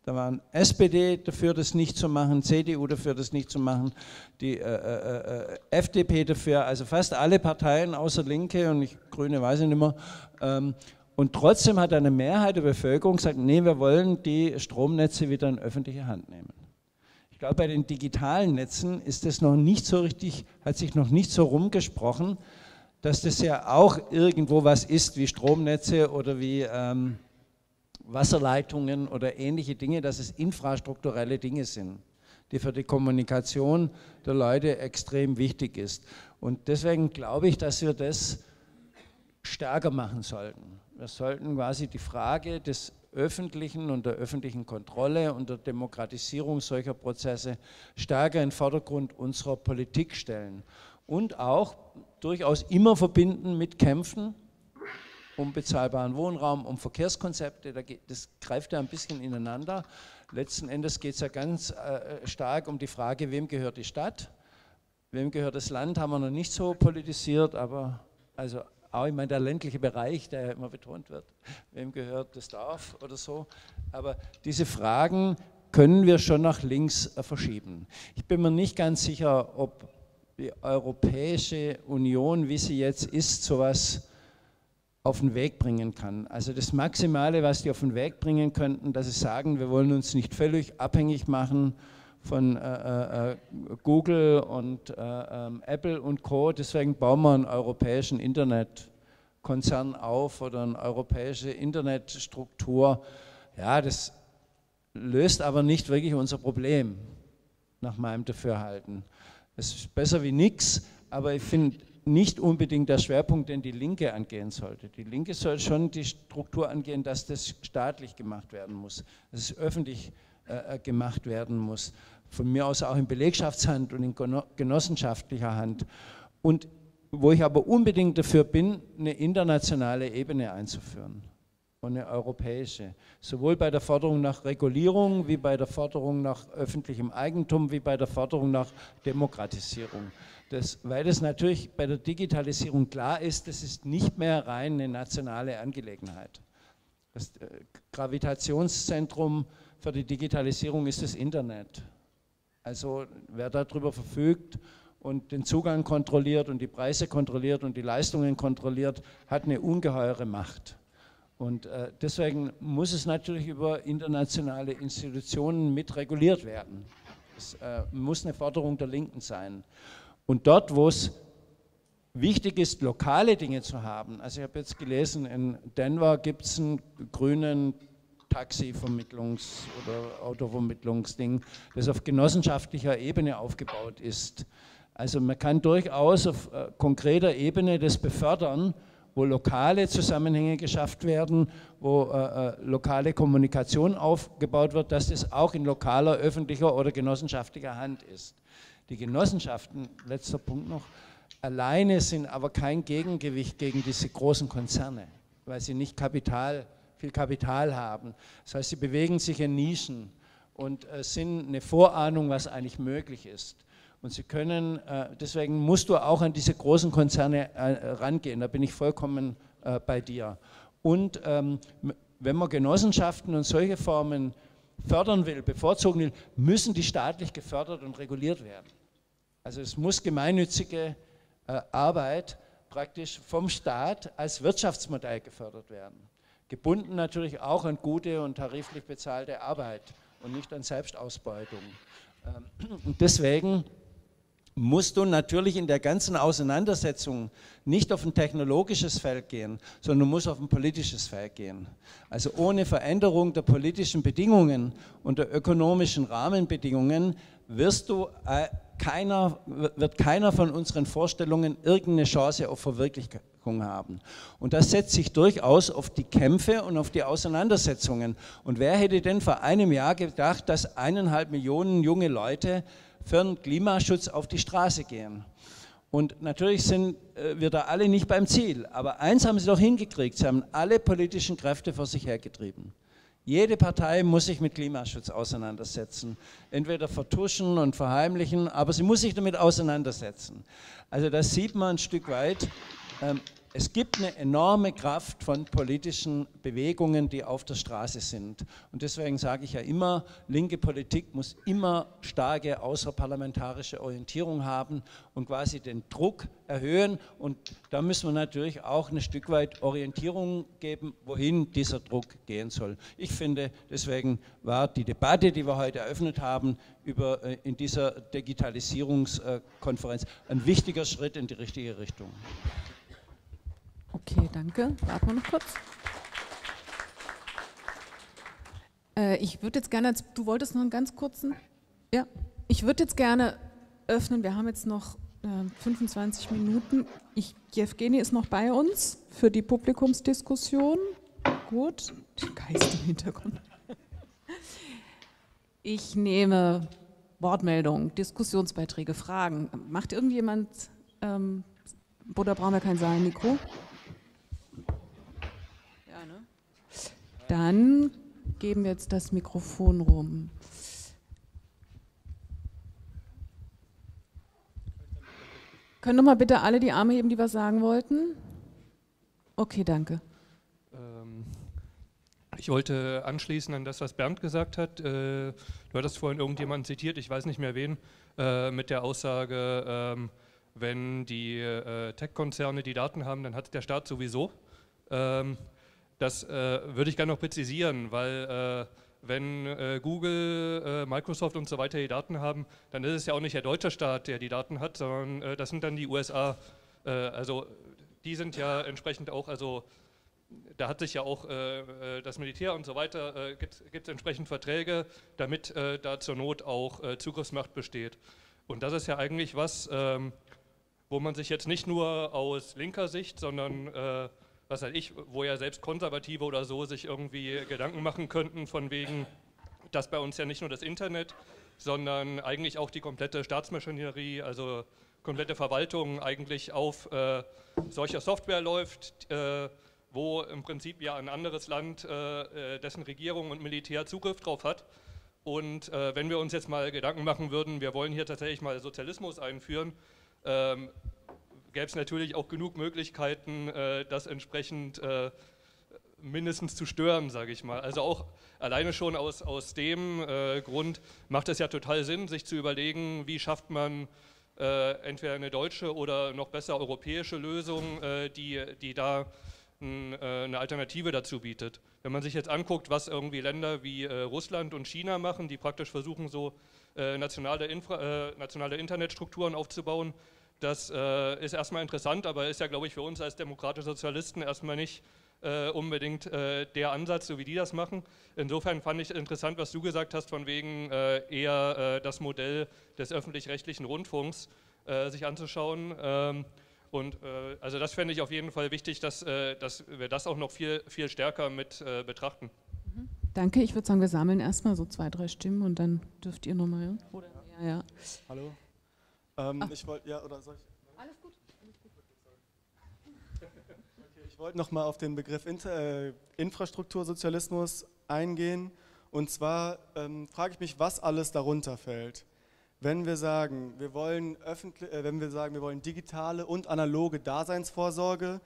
Da waren SPD dafür, das nicht zu machen, CDU dafür, das nicht zu machen, die äh, äh, äh FDP dafür, also fast alle Parteien außer Linke und ich Grüne weiß ich nicht mehr, ähm, und trotzdem hat eine Mehrheit der Bevölkerung gesagt, nee, wir wollen die Stromnetze wieder in öffentliche Hand nehmen. Ich glaube, bei den digitalen Netzen ist das noch nicht so richtig, hat sich noch nicht so rumgesprochen, dass das ja auch irgendwo was ist wie Stromnetze oder wie ähm, Wasserleitungen oder ähnliche Dinge, dass es infrastrukturelle Dinge sind, die für die Kommunikation der Leute extrem wichtig ist. Und deswegen glaube ich, dass wir das stärker machen sollten. Wir sollten quasi die Frage des öffentlichen und der öffentlichen Kontrolle und der Demokratisierung solcher Prozesse stärker in den Vordergrund unserer Politik stellen und auch durchaus immer verbinden mit Kämpfen um bezahlbaren Wohnraum, um Verkehrskonzepte, das greift ja ein bisschen ineinander. Letzten Endes geht es ja ganz äh, stark um die Frage, wem gehört die Stadt, wem gehört das Land, haben wir noch nicht so politisiert, aber also auch ich meine, der ländliche Bereich, der immer betont wird, wem gehört das Dorf oder so. Aber diese Fragen können wir schon nach links äh, verschieben. Ich bin mir nicht ganz sicher, ob die Europäische Union, wie sie jetzt ist, sowas auf den Weg bringen kann. Also das Maximale, was die auf den Weg bringen könnten, dass sie sagen, wir wollen uns nicht völlig abhängig machen von äh, äh, Google und äh, ähm, Apple und Co. Deswegen bauen wir einen europäischen Internetkonzern auf oder eine europäische Internetstruktur. Ja, das löst aber nicht wirklich unser Problem, nach meinem Dafürhalten. Es ist besser wie nichts, aber ich finde nicht unbedingt der Schwerpunkt, den die Linke angehen sollte. Die Linke soll schon die Struktur angehen, dass das staatlich gemacht werden muss, dass es öffentlich äh, gemacht werden muss. Von mir aus auch in Belegschaftshand und in genossenschaftlicher Hand. Und wo ich aber unbedingt dafür bin, eine internationale Ebene einzuführen und eine europäische. Sowohl bei der Forderung nach Regulierung, wie bei der Forderung nach öffentlichem Eigentum, wie bei der Forderung nach Demokratisierung. Das, weil das natürlich bei der Digitalisierung klar ist, das ist nicht mehr rein eine nationale Angelegenheit. Das äh, Gravitationszentrum für die Digitalisierung ist das Internet. Also wer darüber verfügt und den Zugang kontrolliert und die Preise kontrolliert und die Leistungen kontrolliert, hat eine ungeheure Macht. Und äh, deswegen muss es natürlich über internationale Institutionen mit reguliert werden. Das äh, muss eine Forderung der Linken sein. Und dort, wo es wichtig ist, lokale Dinge zu haben, also ich habe jetzt gelesen, in Denver gibt es einen grünen Taxivermittlungs- oder Autovermittlungsding, das auf genossenschaftlicher Ebene aufgebaut ist. Also man kann durchaus auf äh, konkreter Ebene das befördern, wo lokale Zusammenhänge geschafft werden, wo äh, äh, lokale Kommunikation aufgebaut wird, dass das auch in lokaler, öffentlicher oder genossenschaftlicher Hand ist. Die Genossenschaften, letzter Punkt noch, alleine sind aber kein Gegengewicht gegen diese großen Konzerne, weil sie nicht Kapital, viel Kapital haben. Das heißt, sie bewegen sich in Nischen und äh, sind eine Vorahnung, was eigentlich möglich ist. Und sie können, äh, deswegen musst du auch an diese großen Konzerne äh, rangehen, da bin ich vollkommen äh, bei dir. Und ähm, wenn man Genossenschaften und solche Formen fördern will, bevorzugen will, müssen die staatlich gefördert und reguliert werden. Also es muss gemeinnützige Arbeit praktisch vom Staat als Wirtschaftsmodell gefördert werden. Gebunden natürlich auch an gute und tariflich bezahlte Arbeit und nicht an Selbstausbeutung. Ähm, und deswegen musst du natürlich in der ganzen Auseinandersetzung nicht auf ein technologisches Feld gehen, sondern du musst auf ein politisches Feld gehen. Also ohne Veränderung der politischen Bedingungen und der ökonomischen Rahmenbedingungen wirst du äh, keiner, wird keiner von unseren Vorstellungen irgendeine Chance auf Verwirklichung haben. Und das setzt sich durchaus auf die Kämpfe und auf die Auseinandersetzungen. Und wer hätte denn vor einem Jahr gedacht, dass eineinhalb Millionen junge Leute für den Klimaschutz auf die Straße gehen. Und natürlich sind äh, wir da alle nicht beim Ziel, aber eins haben sie doch hingekriegt, sie haben alle politischen Kräfte vor sich hergetrieben. Jede Partei muss sich mit Klimaschutz auseinandersetzen. Entweder vertuschen und verheimlichen, aber sie muss sich damit auseinandersetzen. Also das sieht man ein Stück weit. Ähm, es gibt eine enorme Kraft von politischen Bewegungen, die auf der Straße sind. Und deswegen sage ich ja immer, linke Politik muss immer starke außerparlamentarische Orientierung haben und quasi den Druck erhöhen. Und da müssen wir natürlich auch ein Stück weit Orientierung geben, wohin dieser Druck gehen soll. Ich finde, deswegen war die Debatte, die wir heute eröffnet haben, über, äh, in dieser Digitalisierungskonferenz ein wichtiger Schritt in die richtige Richtung.
Okay, danke. Warten wir noch kurz. Äh, ich würde jetzt gerne, du wolltest noch einen ganz kurzen, ja, ich würde jetzt gerne öffnen, wir haben jetzt noch äh, 25 Minuten. Ich, Jevgeni ist noch bei uns für die Publikumsdiskussion. Gut, Geist im Hintergrund. Ich nehme Wortmeldungen, Diskussionsbeiträge, Fragen. Macht irgendjemand, ähm, oder brauchen wir kein Saalmikro? Dann geben wir jetzt das Mikrofon rum. Können doch mal bitte alle die Arme heben, die was sagen wollten? Okay, danke.
Ähm, ich wollte anschließen an das, was Bernd gesagt hat. Äh, du hattest vorhin irgendjemanden zitiert, ich weiß nicht mehr wen, äh, mit der Aussage, ähm, wenn die äh, Tech-Konzerne die Daten haben, dann hat der Staat sowieso. Das würde ich gerne noch präzisieren, weil wenn Google, Microsoft und so weiter die Daten haben, dann ist es ja auch nicht der deutsche Staat, der die Daten hat, sondern das sind dann die USA. also die sind ja entsprechend auch, also da hat sich ja auch äh, äh, das Militär und so weiter, äh, gibt es entsprechend Verträge, damit äh, da zur Not auch äh, Zugriffsmacht besteht. Und das ist ja eigentlich was, ähm, wo man sich jetzt nicht nur aus linker Sicht, sondern, äh, was weiß ich, wo ja selbst Konservative oder so sich irgendwie Gedanken machen könnten, von wegen, dass bei uns ja nicht nur das Internet, sondern eigentlich auch die komplette Staatsmaschinerie, also komplette Verwaltung eigentlich auf solcher Software läuft, wo im Prinzip ja ein anderes Land, äh, äh, dessen Regierung und Militär Zugriff drauf hat. Und äh, wenn wir uns jetzt mal Gedanken machen würden, wir wollen hier tatsächlich mal Sozialismus einführen, ähm, gäbe es natürlich auch genug Möglichkeiten, äh, das entsprechend äh, mindestens zu stören, sage ich mal. Also auch alleine schon aus, aus dem äh, Grund macht es ja total Sinn, sich zu überlegen, wie schafft man entweder eine deutsche oder noch besser europäische Lösung, die, die da äh, eine Alternative dazu bietet. Wenn man sich jetzt anguckt, was irgendwie Länder wie äh, Russland und China machen, die praktisch versuchen, so äh, nationale, Infra nationale Internetstrukturen aufzubauen, das ist erstmal interessant, aber ist ja, glaube ich, für uns als demokratische Sozialisten erstmal nicht unbedingt der Ansatz, so wie die das machen. Insofern fand ich interessant, was du gesagt hast, von wegen eher das Modell des öffentlich-rechtlichen Rundfunks sich anzuschauen. Ähm, und äh, also das fände ich auf jeden Fall wichtig, dass, äh, dass wir das auch noch viel, viel stärker mit äh, betrachten.
Mhm. Danke, ich würde sagen, wir sammeln erstmal so zwei, drei Stimmen und dann dürft ihr nochmal. Oder ja, ja.
Hallo. Ähm, ich wollte, ja, oder soll ich? Alles gut. Okay, ich wollte nochmal auf den Begriff Inter, äh, Infrastruktursozialismus eingehen. Und zwar ähm, frage ich mich, was alles darunter fällt. Wenn wir sagen, wir wollen, öffentlich, äh, wenn wir sagen, wir wollen digitale und analoge Daseinsvorsorge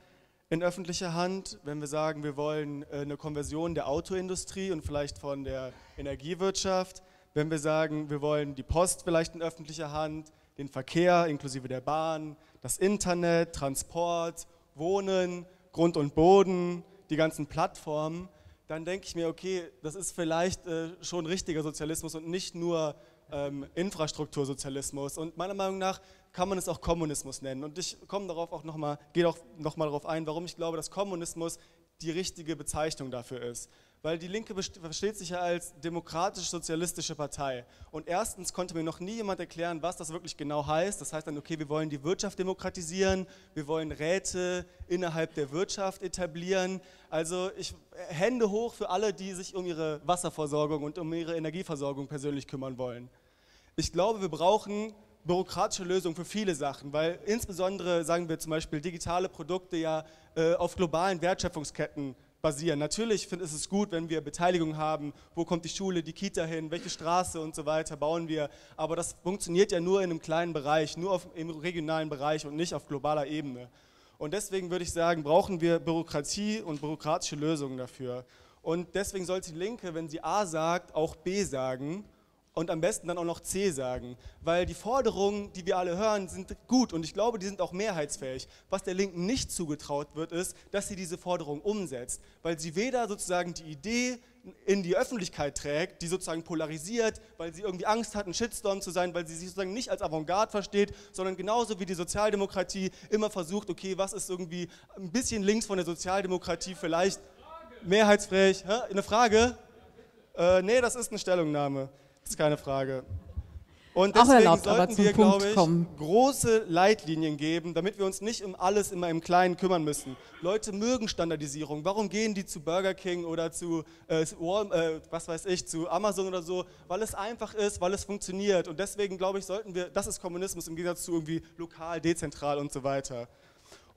in öffentlicher Hand, wenn wir sagen, wir wollen äh, eine Konversion der Autoindustrie und vielleicht von der Energiewirtschaft, wenn wir sagen, wir wollen die Post vielleicht in öffentlicher Hand, den Verkehr inklusive der Bahn, das Internet, Transport, Wohnen, Grund und Boden, die ganzen Plattformen, dann denke ich mir, okay, das ist vielleicht äh, schon richtiger Sozialismus und nicht nur ähm, Infrastruktursozialismus. Und meiner Meinung nach kann man es auch Kommunismus nennen. Und ich komme darauf auch noch mal, gehe auch nochmal darauf ein, warum ich glaube, dass Kommunismus die richtige Bezeichnung dafür ist. Weil die Linke versteht sich ja als demokratisch-sozialistische Partei. Und erstens konnte mir noch nie jemand erklären, was das wirklich genau heißt. Das heißt dann, okay, wir wollen die Wirtschaft demokratisieren, wir wollen Räte innerhalb der Wirtschaft etablieren. Also ich, Hände hoch für alle, die sich um ihre Wasserversorgung und um ihre Energieversorgung persönlich kümmern wollen. Ich glaube, wir brauchen bürokratische Lösungen für viele Sachen, weil insbesondere, sagen wir zum Beispiel, digitale Produkte ja äh, auf globalen Wertschöpfungsketten basieren. Natürlich ist es gut, wenn wir Beteiligung haben, wo kommt die Schule, die Kita hin, welche Straße und so weiter bauen wir, aber das funktioniert ja nur in einem kleinen Bereich, nur auf, im regionalen Bereich und nicht auf globaler Ebene. Und deswegen würde ich sagen, brauchen wir Bürokratie und bürokratische Lösungen dafür. Und deswegen sollte die Linke, wenn sie A sagt, auch B sagen und am besten dann auch noch C sagen, weil die Forderungen, die wir alle hören, sind gut und ich glaube, die sind auch mehrheitsfähig. Was der Linken nicht zugetraut wird, ist, dass sie diese Forderung umsetzt, weil sie weder sozusagen die Idee in die Öffentlichkeit trägt, die sozusagen polarisiert, weil sie irgendwie Angst hat, ein Shitstorm zu sein, weil sie sich sozusagen nicht als Avantgarde versteht, sondern genauso wie die Sozialdemokratie immer versucht, okay, was ist irgendwie ein bisschen links von der Sozialdemokratie vielleicht mehrheitsfähig? Hä? Eine Frage? Äh, nee, das ist eine Stellungnahme. Das ist keine Frage. Und deswegen erlaubt, sollten wir, glaube ich, kommen. große Leitlinien geben, damit wir uns nicht um alles immer im Kleinen kümmern müssen. Leute mögen Standardisierung. Warum gehen die zu Burger King oder zu, äh, äh, was weiß ich, zu Amazon oder so? Weil es einfach ist, weil es funktioniert. Und deswegen, glaube ich, sollten wir, das ist Kommunismus im Gegensatz zu irgendwie lokal, dezentral und so weiter.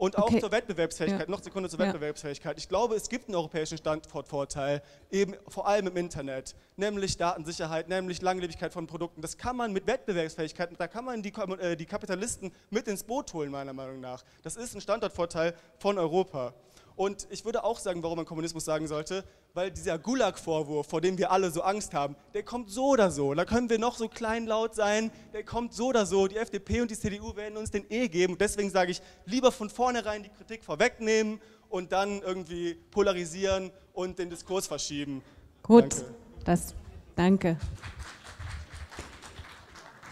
Und auch okay. zur Wettbewerbsfähigkeit, ja. noch Sekunde zur Wettbewerbsfähigkeit. Ich glaube, es gibt einen europäischen Standortvorteil, eben vor allem im Internet, nämlich Datensicherheit, nämlich Langlebigkeit von Produkten. Das kann man mit Wettbewerbsfähigkeit, da kann man die, äh, die Kapitalisten mit ins Boot holen, meiner Meinung nach. Das ist ein Standortvorteil von Europa. Und ich würde auch sagen, warum man Kommunismus sagen sollte, weil dieser Gulag-Vorwurf, vor dem wir alle so Angst haben, der kommt so oder so. Da können wir noch so kleinlaut sein, der kommt so oder so. Die FDP und die CDU werden uns den eh geben. deswegen sage ich, lieber von vornherein die Kritik vorwegnehmen und dann irgendwie polarisieren und den Diskurs verschieben.
Gut, danke. das danke.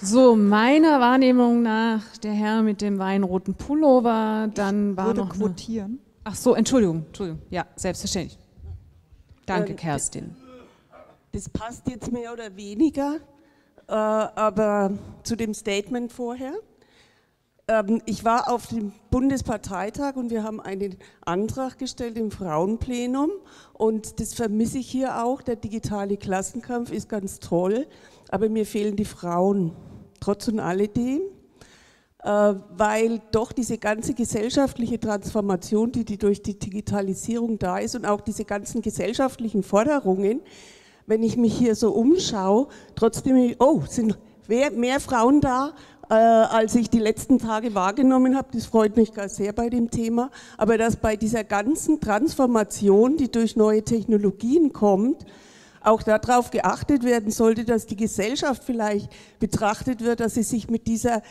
So, meiner Wahrnehmung nach der Herr mit dem weinroten Pullover, dann war
würde
noch
quotieren.
Ach so, Entschuldigung, Entschuldigung. Ja, selbstverständlich. Danke, ähm, Kerstin.
Das passt jetzt mehr oder weniger, äh, aber zu dem Statement vorher. Ähm, ich war auf dem Bundesparteitag und wir haben einen Antrag gestellt im Frauenplenum und das vermisse ich hier auch. Der digitale Klassenkampf ist ganz toll, aber mir fehlen die Frauen trotz und alledem, weil doch diese ganze gesellschaftliche Transformation, die, die durch die Digitalisierung da ist und auch diese ganzen gesellschaftlichen Forderungen, wenn ich mich hier so umschaue, trotzdem, oh, sind mehr Frauen da, äh, als ich die letzten Tage wahrgenommen habe. Das freut mich gar sehr bei dem Thema. Aber dass bei dieser ganzen Transformation, die durch neue Technologien kommt, auch darauf geachtet werden sollte, dass die Gesellschaft vielleicht betrachtet wird, dass sie sich mit dieser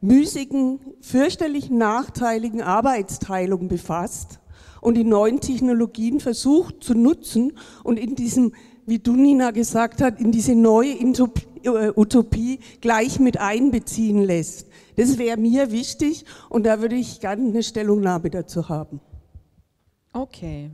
müßigen, fürchterlich nachteiligen Arbeitsteilung befasst und die neuen Technologien versucht zu nutzen und in diesem, wie du Nina gesagt hast, in diese neue äh, Utopie gleich mit einbeziehen lässt. Das wäre mir wichtig und da würde ich gerne eine Stellungnahme dazu haben.
Okay,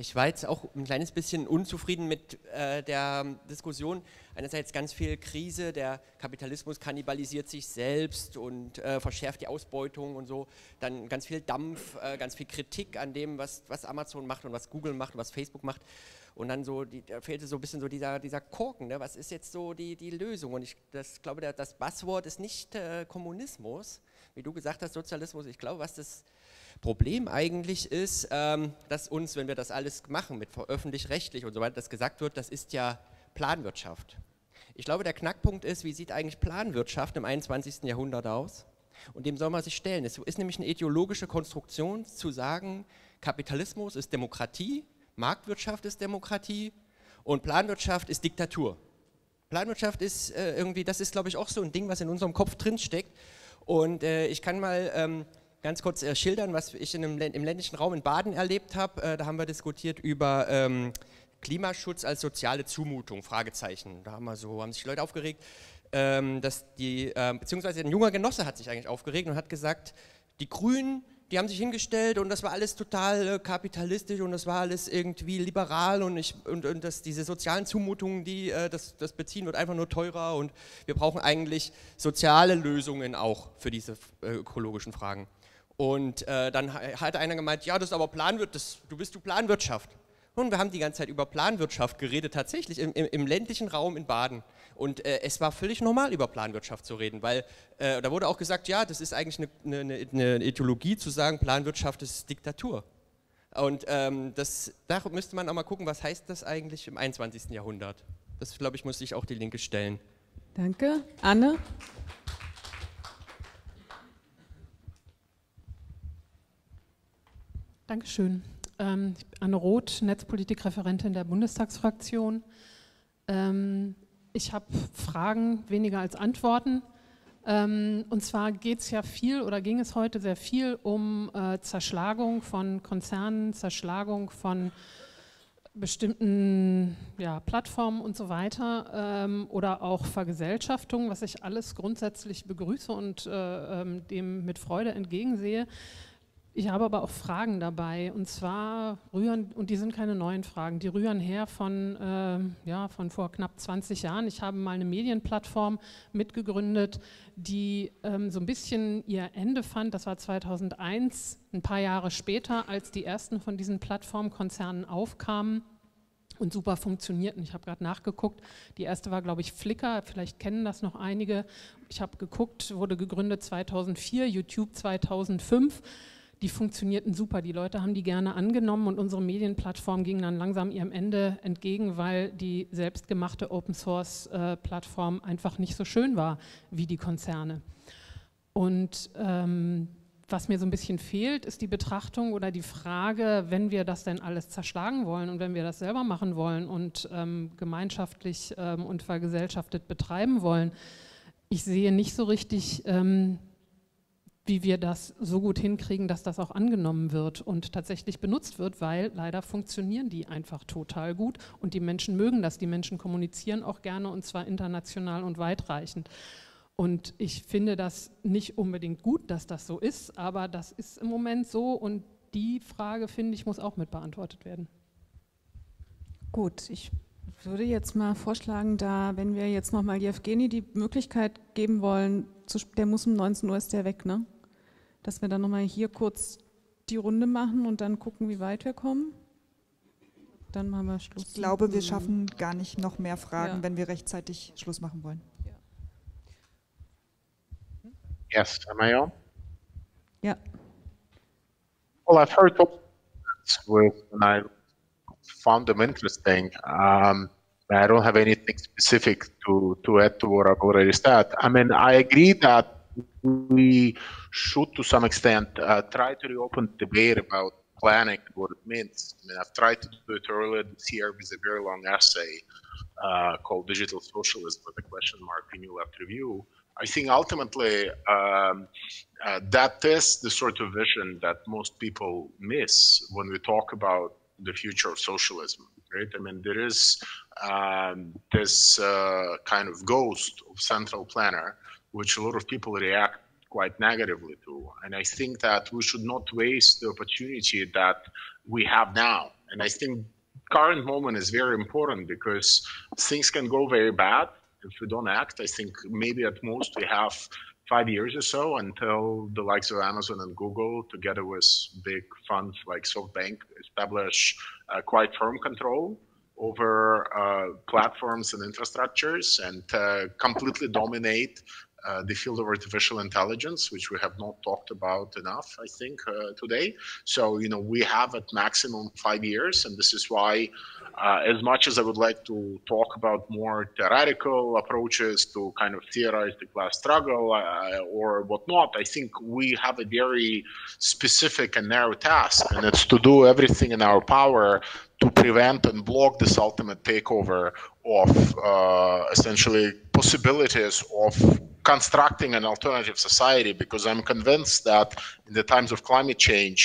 ich war jetzt auch ein kleines bisschen unzufrieden mit äh, der Diskussion. Einerseits ganz viel Krise, der Kapitalismus kannibalisiert sich selbst und äh, verschärft die Ausbeutung und so. Dann ganz viel Dampf, äh, ganz viel Kritik an dem, was, was Amazon macht und was Google macht und was Facebook macht. Und dann so, die, da fehlte so ein bisschen so dieser, dieser Korken, ne? was ist jetzt so die, die Lösung? Und ich das, glaube, der, das Buzzword ist nicht äh, Kommunismus, wie du gesagt hast, Sozialismus. Ich glaube, was das Problem eigentlich ist, ähm, dass uns, wenn wir das alles machen, mit öffentlich-rechtlich und so weiter, das gesagt wird, das ist ja Planwirtschaft. Ich glaube, der Knackpunkt ist, wie sieht eigentlich Planwirtschaft im 21. Jahrhundert aus? Und dem soll man sich stellen. Es ist nämlich eine ideologische Konstruktion zu sagen, Kapitalismus ist Demokratie, Marktwirtschaft ist Demokratie und Planwirtschaft ist Diktatur. Planwirtschaft ist äh, irgendwie, das ist glaube ich auch so ein Ding, was in unserem Kopf drinsteckt. Und äh, ich kann mal ähm, ganz kurz äh, schildern, was ich in einem, im ländlichen Raum in Baden erlebt habe. Äh, da haben wir diskutiert über ähm, Klimaschutz als soziale Zumutung, Fragezeichen. Da haben, wir so, haben sich Leute aufgeregt, ähm, dass die, äh, beziehungsweise ein junger Genosse hat sich eigentlich aufgeregt und hat gesagt, die Grünen, die haben sich hingestellt und das war alles total äh, kapitalistisch und das war alles irgendwie liberal und, ich, und, und das, diese sozialen Zumutungen, die äh, das, das beziehen, wird einfach nur teurer und wir brauchen eigentlich soziale Lösungen auch für diese äh, ökologischen Fragen. Und äh, dann hat einer gemeint, ja, das ist aber Planwirtschaft, du bist du Planwirtschaft. Und wir haben die ganze Zeit über Planwirtschaft geredet, tatsächlich im, im, im ländlichen Raum in Baden. Und äh, es war völlig normal, über Planwirtschaft zu reden, weil äh, da wurde auch gesagt, ja, das ist eigentlich eine, eine, eine Ideologie zu sagen, Planwirtschaft ist Diktatur. Und ähm, das, da müsste man auch mal gucken, was heißt das eigentlich im 21. Jahrhundert. Das, glaube ich, muss sich auch die Linke stellen.
Danke. Anne?
Dankeschön. Ähm, Anne Roth, Netzpolitikreferentin der Bundestagsfraktion. Ähm, ich habe Fragen weniger als Antworten. Ähm, und zwar geht es ja viel oder ging es heute sehr viel um äh, Zerschlagung von Konzernen, Zerschlagung von bestimmten ja, Plattformen und so weiter ähm, oder auch Vergesellschaftung, was ich alles grundsätzlich begrüße und äh, ähm, dem mit Freude entgegensehe. Ich habe aber auch Fragen dabei und zwar rühren, und die sind keine neuen Fragen, die rühren her von, äh, ja, von vor knapp 20 Jahren. Ich habe mal eine Medienplattform mitgegründet, die ähm, so ein bisschen ihr Ende fand. Das war 2001, ein paar Jahre später, als die ersten von diesen Plattformkonzernen aufkamen und super funktionierten. Ich habe gerade nachgeguckt. Die erste war, glaube ich, Flickr. Vielleicht kennen das noch einige. Ich habe geguckt, wurde gegründet 2004, YouTube 2005 die funktionierten super. Die Leute haben die gerne angenommen und unsere Medienplattform ging dann langsam ihrem Ende entgegen, weil die selbstgemachte Open-Source-Plattform einfach nicht so schön war wie die Konzerne. Und ähm, was mir so ein bisschen fehlt, ist die Betrachtung oder die Frage, wenn wir das denn alles zerschlagen wollen und wenn wir das selber machen wollen und ähm, gemeinschaftlich ähm, und vergesellschaftet betreiben wollen, ich sehe nicht so richtig, ähm, wie wir das so gut hinkriegen, dass das auch angenommen wird und tatsächlich benutzt wird, weil leider funktionieren die einfach total gut und die Menschen mögen das. Die Menschen kommunizieren auch gerne und zwar international und weitreichend. Und ich finde das nicht unbedingt gut, dass das so ist, aber das ist im Moment so und die Frage, finde ich, muss auch mit beantwortet werden.
Gut, ich würde jetzt mal vorschlagen, da, wenn wir jetzt nochmal Jevgeni die Möglichkeit geben wollen, zu, der muss um 19 Uhr ist der weg, ne? Dass wir dann nochmal hier kurz die Runde machen und dann gucken, wie weit wir kommen. Dann machen wir Schluss.
Ich glaube, wir schaffen gar nicht noch mehr Fragen,
Ja.
wenn wir rechtzeitig Schluss machen wollen.
Yes, am I on?
Ja.
Well, I've heard with and I found them interesting. Um, I don't have anything specific to, to add to what I've already said. I mean, I agree that we should, to some extent, uh, try to reopen debate about planning what it means. I mean, I've tried to do it earlier this year with a very long essay uh, called Digital Socialism with a question mark in New Left Review. I think ultimately um, uh, that is the sort of vision that most people miss when we talk about the future of socialism, right? I mean, there is um, this uh, kind of ghost of central planner, which a lot of people react quite negatively to. And I think that we should not waste the opportunity that we have now. And I think current moment is very important because things can go very bad if we don't act. I think maybe at most we have five years or so until the likes of Amazon and Google, together with big funds like SoftBank, establish uh, quite firm control over uh, platforms and infrastructures and uh, completely dominate uh, the field of artificial intelligence, which we have not talked about enough, I think, uh, today. So, you know, we have at maximum five years, and this is why, uh, as much as I would like to talk about more theoretical approaches to kind of theorize the class struggle uh, or whatnot, I think we have a very specific and narrow task, and it's to do everything in our power to prevent and block this ultimate takeover of uh, essentially possibilities of constructing an alternative society because I'm convinced that in the times of climate change,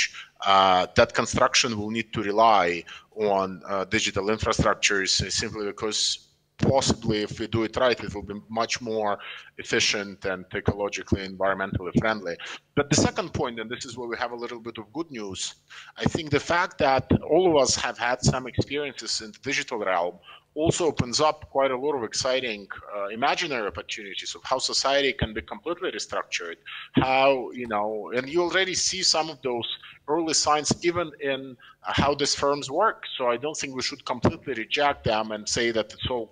uh, that construction will need to rely on uh, digital infrastructures simply because possibly if we do it right, it will be much more efficient and ecologically environmentally friendly. But the second point, and this is where we have a little bit of good news, I think the fact that all of us have had some experiences in the digital realm also opens up quite a lot of exciting uh, imaginary opportunities of how society can be completely restructured how you know and you already see some of those early signs even in uh, how these firms work. So i don't think we should completely reject them and say that it's all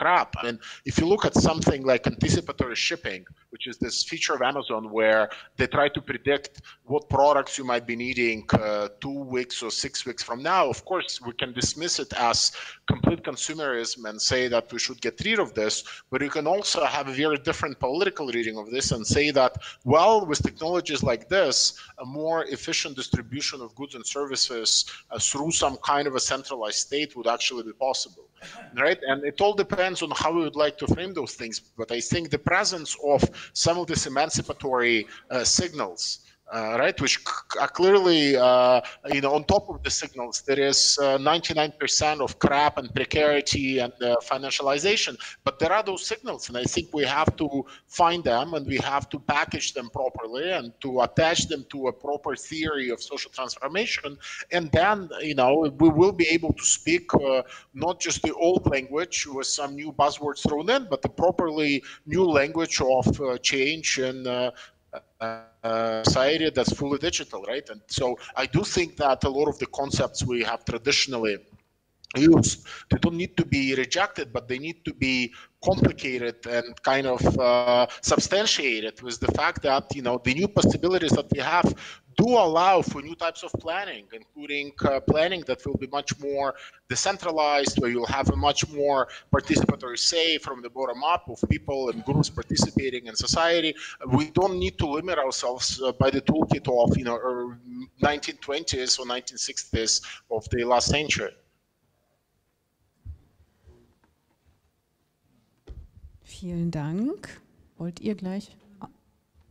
crap. I mean, if you look at something like anticipatory shipping, which is this feature of Amazon where they try to predict what products you might be needing uh, two weeks or six weeks from now, of course, we can dismiss it as complete consumerism and say that we should get rid of this. But you can also have a very different political reading of this and say that, well, with technologies like this, a more efficient distribution of goods and services uh, through some kind of a centralized state would actually be possible right? And it all depends on how we would like to frame those things. But I think the presence of some of these emancipatory uh, signals. Uh, right, which are clearly, uh, you know, on top of the signals, there is 99% of crap and precarity and uh, financialization. But there are those signals, and I think we have to find them and we have to package them properly and to attach them to a proper theory of social transformation. And then, you know, we will be able to speak uh, not just the old language with some new buzzwords thrown in, but the properly new language of uh, change and uh, uh, society that's fully digital, right? And so I do think that a lot of the concepts we have traditionally used, they don't need to be rejected, but they need to be complicated and kind of uh, substantiated with the fact that you know the new possibilities that we have do allow for new types of planning, including uh, planning that will be much more decentralized, where you'll have a much more participatory say from the bottom up of people and groups participating in society. We don't need to limit ourselves uh, by the toolkit of you know 1920s or 1960s of the last century.
Vielen Dank. Wollt ihr gleich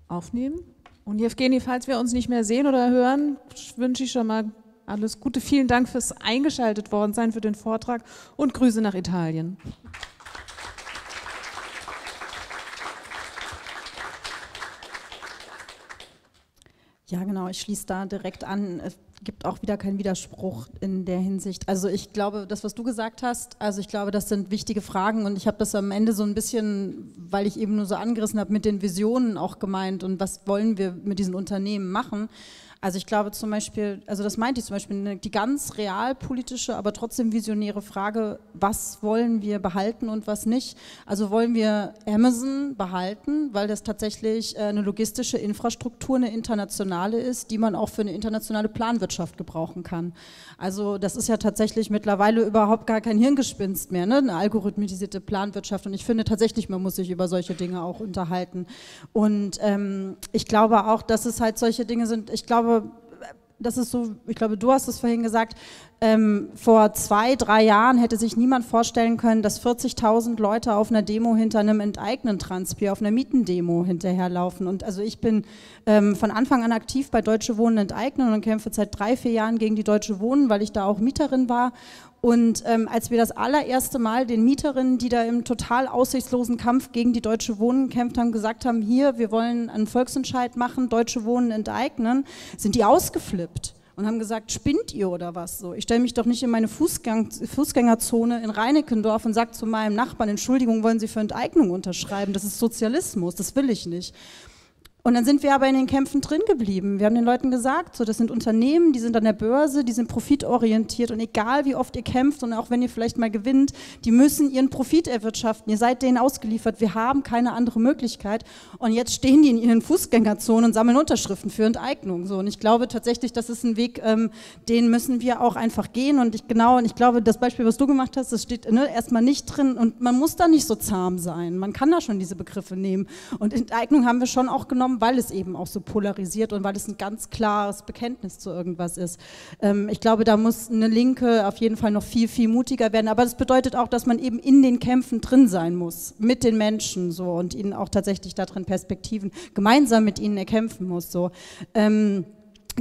aufnehmen? Und Evgeny, falls wir uns nicht mehr sehen oder hören, wünsche ich schon mal alles Gute. Vielen Dank fürs eingeschaltet worden sein für den Vortrag und Grüße nach Italien.
Ja, genau, ich schließe da direkt an. Es gibt auch wieder keinen Widerspruch in der Hinsicht. Also ich glaube, das, was du gesagt hast, also ich glaube, das sind wichtige Fragen und ich habe das am Ende so ein bisschen, weil ich eben nur so angerissen habe, mit den Visionen auch gemeint und was wollen wir mit diesen Unternehmen machen. Also ich glaube zum Beispiel, also das meinte ich zum Beispiel, die ganz realpolitische, aber trotzdem visionäre Frage, was wollen wir behalten und was nicht? Also wollen wir Amazon behalten, weil das tatsächlich äh, eine logistische Infrastruktur, eine internationale ist, die man auch für eine internationale Planwirtschaft gebrauchen kann. Also das ist ja tatsächlich mittlerweile überhaupt gar kein Hirngespinst mehr, ne? eine algorithmisierte Planwirtschaft. Und ich finde tatsächlich, man muss sich über solche Dinge auch unterhalten. Und ähm, ich glaube auch, dass es halt solche Dinge sind, ich glaube, glaube, das ist so, ich glaube, du hast es vorhin gesagt, ähm, vor zwei, drei Jahren hätte sich niemand vorstellen können, dass 40.000 Leute auf einer Demo hinter einem enteignen Transpier, auf einer Mietendemo hinterherlaufen. Und also ich bin ähm, von Anfang an aktiv bei Deutsche Wohnen enteignen und kämpfe seit drei, vier Jahren gegen die Deutsche Wohnen, weil ich da auch Mieterin war und ähm, als wir das allererste Mal den Mieterinnen, die da im total aussichtslosen Kampf gegen die Deutsche Wohnen gekämpft haben, gesagt haben, hier, wir wollen einen Volksentscheid machen, Deutsche Wohnen enteignen, sind die ausgeflippt und haben gesagt, spinnt ihr oder was so? Ich stelle mich doch nicht in meine Fußgang Fußgängerzone in Reinickendorf und sage zu meinem Nachbarn, Entschuldigung, wollen Sie für Enteignung unterschreiben? Das ist Sozialismus, das will ich nicht. Und dann sind wir aber in den Kämpfen drin geblieben. Wir haben den Leuten gesagt, so, das sind Unternehmen, die sind an der Börse, die sind profitorientiert und egal wie oft ihr kämpft und auch wenn ihr vielleicht mal gewinnt, die müssen ihren Profit erwirtschaften. Ihr seid denen ausgeliefert. Wir haben keine andere Möglichkeit. Und jetzt stehen die in ihren Fußgängerzonen und sammeln Unterschriften für Enteignung. So. Und ich glaube tatsächlich, das ist ein Weg, ähm, den müssen wir auch einfach gehen. Und ich genau, und ich glaube, das Beispiel, was du gemacht hast, das steht ne, erstmal nicht drin und man muss da nicht so zahm sein. Man kann da schon diese Begriffe nehmen. Und Enteignung haben wir schon auch genommen weil es eben auch so polarisiert und weil es ein ganz klares Bekenntnis zu irgendwas ist. Ähm, ich glaube, da muss eine Linke auf jeden Fall noch viel, viel mutiger werden. Aber das bedeutet auch, dass man eben in den Kämpfen drin sein muss, mit den Menschen so und ihnen auch tatsächlich darin Perspektiven gemeinsam mit ihnen erkämpfen muss. So. Ähm,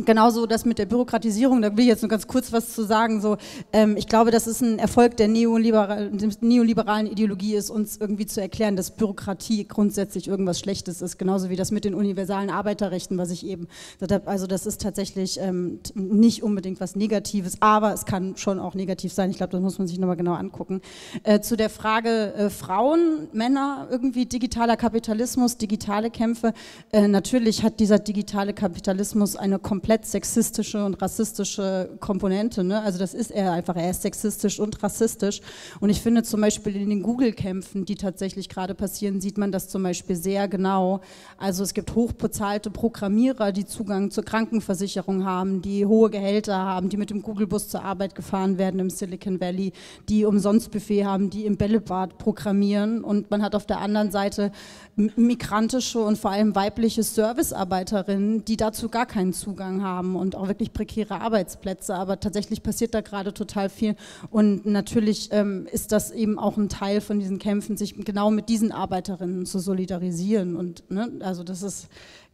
Genauso das mit der Bürokratisierung, da will ich jetzt nur ganz kurz was zu sagen. So, ähm, ich glaube, dass es ein Erfolg der neoliberal, neoliberalen Ideologie ist, uns irgendwie zu erklären, dass Bürokratie grundsätzlich irgendwas Schlechtes ist. Genauso wie das mit den universalen Arbeiterrechten, was ich eben gesagt habe. Also das ist tatsächlich ähm, nicht unbedingt was Negatives, aber es kann schon auch negativ sein. Ich glaube, das muss man sich nochmal genau angucken. Äh, zu der Frage äh, Frauen, Männer, irgendwie digitaler Kapitalismus, digitale Kämpfe. Äh, natürlich hat dieser digitale Kapitalismus eine komplette komplett sexistische und rassistische Komponente. Ne? Also das ist er einfach, er ist sexistisch und rassistisch. Und ich finde zum Beispiel in den Google-Kämpfen, die tatsächlich gerade passieren, sieht man das zum Beispiel sehr genau. Also es gibt hochbezahlte Programmierer, die Zugang zur Krankenversicherung haben, die hohe Gehälter haben, die mit dem Google-Bus zur Arbeit gefahren werden im Silicon Valley, die umsonst Buffet haben, die im Bällebad programmieren. Und man hat auf der anderen Seite migrantische und vor allem weibliche Servicearbeiterinnen, die dazu gar keinen Zugang haben und auch wirklich prekäre Arbeitsplätze. Aber tatsächlich passiert da gerade total viel. Und natürlich ähm, ist das eben auch ein Teil von diesen Kämpfen, sich genau mit diesen Arbeiterinnen zu solidarisieren. Und ne, also das ist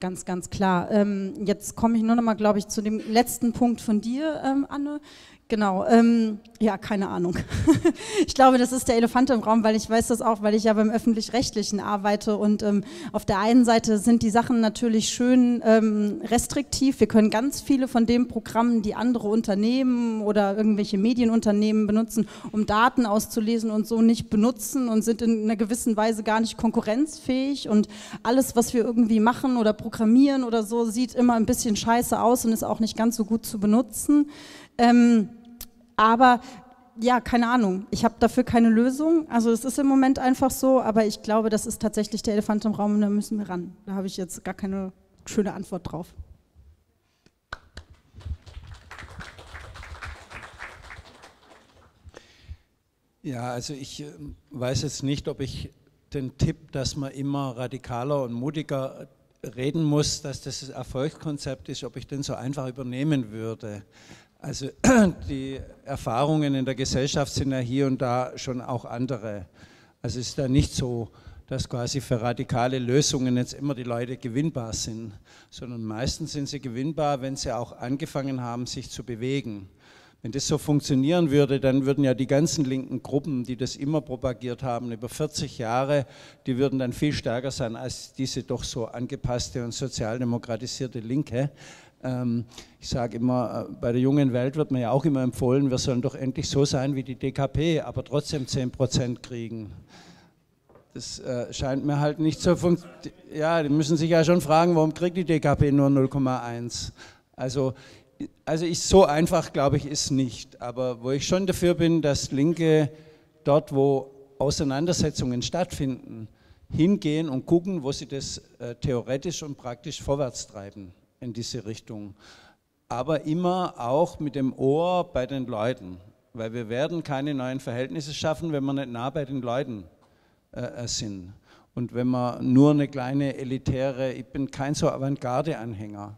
ganz, ganz klar. Ähm, jetzt komme ich nur noch mal, glaube ich, zu dem letzten Punkt von dir, ähm, Anne. Genau, ähm, ja, keine Ahnung. ich glaube, das ist der Elefant im Raum, weil ich weiß das auch, weil ich ja beim öffentlich-rechtlichen arbeite und ähm, auf der einen Seite sind die Sachen natürlich schön ähm, restriktiv. Wir können ganz viele von den Programmen, die andere Unternehmen oder irgendwelche Medienunternehmen benutzen, um Daten auszulesen und so nicht benutzen und sind in einer gewissen Weise gar nicht konkurrenzfähig und alles, was wir irgendwie machen oder programmieren oder so, sieht immer ein bisschen scheiße aus und ist auch nicht ganz so gut zu benutzen. Ähm, aber ja, keine Ahnung. Ich habe dafür keine Lösung. Also es ist im Moment einfach so, aber ich glaube, das ist tatsächlich der Elefant im Raum und da müssen wir ran. Da habe ich jetzt gar keine schöne Antwort drauf.
Ja, also ich äh, weiß jetzt nicht, ob ich den Tipp, dass man immer radikaler und mutiger reden muss, dass das das Erfolgskonzept ist, ob ich den so einfach übernehmen würde. Also die Erfahrungen in der Gesellschaft sind ja hier und da schon auch andere. Also es ist ja nicht so, dass quasi für radikale Lösungen jetzt immer die Leute gewinnbar sind, sondern meistens sind sie gewinnbar, wenn sie auch angefangen haben, sich zu bewegen. Wenn das so funktionieren würde, dann würden ja die ganzen linken Gruppen, die das immer propagiert haben, über 40 Jahre, die würden dann viel stärker sein als diese doch so angepasste und sozialdemokratisierte Linke. Ähm, ich sage immer, äh, bei der jungen Welt wird mir ja auch immer empfohlen, wir sollen doch endlich so sein wie die DKP, aber trotzdem 10 Prozent kriegen. Das äh, scheint mir halt nicht so funktionieren. Ja, die müssen sich ja schon fragen, warum kriegt die DKP nur 0,1? Also also ich, so einfach, glaube ich, ist nicht. Aber wo ich schon dafür bin, dass Linke dort, wo Auseinandersetzungen stattfinden, hingehen und gucken, wo sie das äh, theoretisch und praktisch vorwärts treiben in diese Richtung. Aber immer auch mit dem Ohr bei den Leuten, weil wir werden keine neuen Verhältnisse schaffen, wenn wir nicht nah bei den Leuten äh, äh sind. Und wenn man nur eine kleine elitäre, ich bin kein so Avantgarde-Anhänger.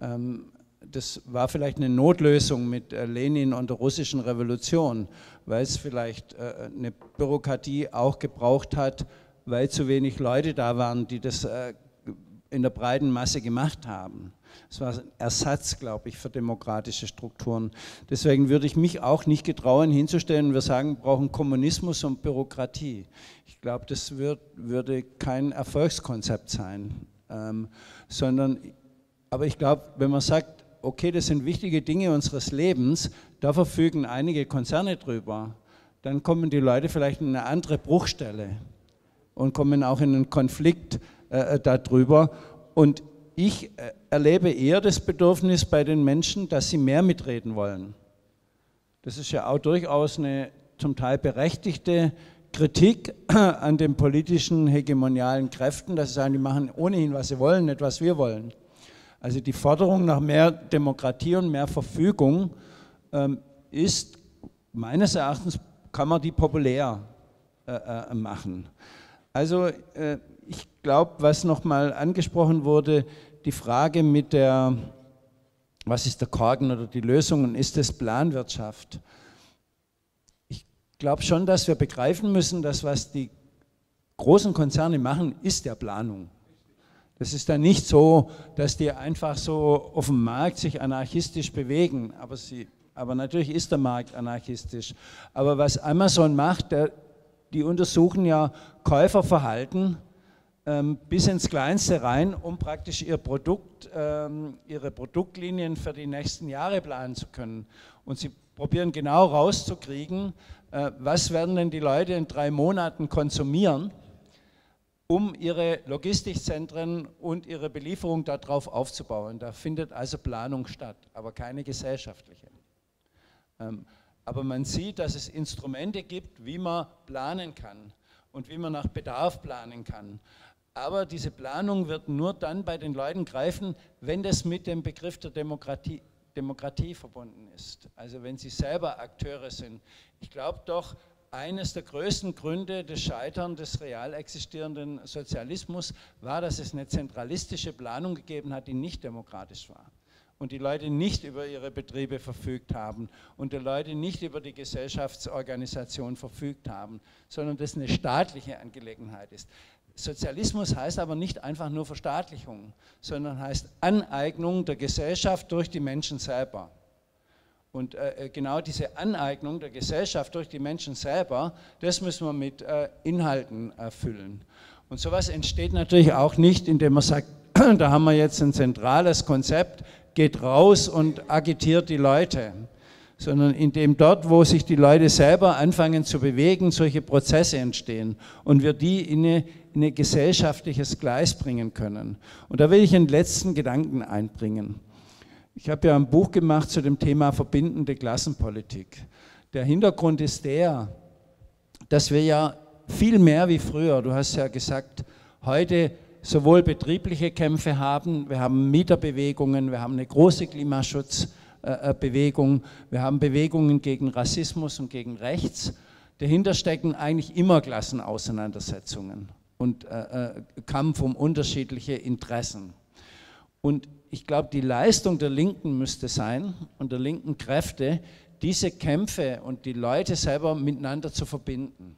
Ähm, das war vielleicht eine Notlösung mit äh, Lenin und der russischen Revolution, weil es vielleicht äh, eine Bürokratie auch gebraucht hat, weil zu wenig Leute da waren, die das äh, in der breiten Masse gemacht haben. Es war ein Ersatz, glaube ich, für demokratische Strukturen. Deswegen würde ich mich auch nicht getrauen, hinzustellen wir sagen, wir brauchen Kommunismus und Bürokratie. Ich glaube, das wird, würde kein Erfolgskonzept sein, ähm, sondern, aber ich glaube, wenn man sagt, okay, das sind wichtige Dinge unseres Lebens, da verfügen einige Konzerne drüber, dann kommen die Leute vielleicht in eine andere Bruchstelle und kommen auch in einen Konflikt äh, darüber. Und ich äh, erlebe eher das Bedürfnis bei den Menschen, dass sie mehr mitreden wollen. Das ist ja auch durchaus eine zum Teil berechtigte Kritik an den politischen hegemonialen Kräften, dass sie sagen, die machen ohnehin, was sie wollen, nicht was wir wollen. Also die Forderung nach mehr Demokratie und mehr Verfügung ähm, ist meines Erachtens, kann man die populär äh, äh, machen. Also äh, ich glaube, was nochmal angesprochen wurde, die Frage mit der, was ist der Korken oder die Lösung und ist es Planwirtschaft? Ich glaube schon, dass wir begreifen müssen, dass was die großen Konzerne machen, ist der Planung. Das ist dann nicht so, dass die einfach so auf dem Markt sich anarchistisch bewegen, aber, sie, aber natürlich ist der Markt anarchistisch. Aber was Amazon macht, der, die untersuchen ja Käuferverhalten ähm, bis ins Kleinste rein, um praktisch ihr Produkt, ähm, ihre Produktlinien für die nächsten Jahre planen zu können. Und sie probieren genau rauszukriegen, äh, was werden denn die Leute in drei Monaten konsumieren um ihre Logistikzentren und ihre Belieferung darauf aufzubauen. Da findet also Planung statt, aber keine gesellschaftliche. Ähm, aber man sieht, dass es Instrumente gibt, wie man planen kann und wie man nach Bedarf planen kann. Aber diese Planung wird nur dann bei den Leuten greifen, wenn das mit dem Begriff der Demokratie, Demokratie verbunden ist. Also wenn sie selber Akteure sind. Ich glaube doch, eines der größten Gründe des Scheitern des real existierenden Sozialismus war, dass es eine zentralistische Planung gegeben hat, die nicht demokratisch war und die Leute nicht über ihre Betriebe verfügt haben und die Leute nicht über die Gesellschaftsorganisation verfügt haben, sondern das eine staatliche Angelegenheit ist. Sozialismus heißt aber nicht einfach nur Verstaatlichung, sondern heißt Aneignung der Gesellschaft durch die Menschen selber. Und äh, äh, genau diese Aneignung der Gesellschaft durch die Menschen selber, das müssen wir mit äh, Inhalten erfüllen. Und sowas entsteht natürlich auch nicht, indem man sagt, da haben wir jetzt ein zentrales Konzept, geht raus und agitiert die Leute, sondern indem dort, wo sich die Leute selber anfangen zu bewegen, solche Prozesse entstehen und wir die in, eine, in ein gesellschaftliches Gleis bringen können. Und da will ich einen letzten Gedanken einbringen. Ich habe ja ein Buch gemacht zu dem Thema verbindende Klassenpolitik. Der Hintergrund ist der, dass wir ja viel mehr wie früher, du hast ja gesagt, heute sowohl betriebliche Kämpfe haben, wir haben Mieterbewegungen, wir haben eine große Klimaschutzbewegung, wir haben Bewegungen gegen Rassismus und gegen Rechts. Dahinter stecken eigentlich immer Klassenauseinandersetzungen und äh, äh, Kampf um unterschiedliche Interessen. Und ich glaube, die Leistung der Linken müsste sein und der linken Kräfte, diese Kämpfe und die Leute selber miteinander zu verbinden.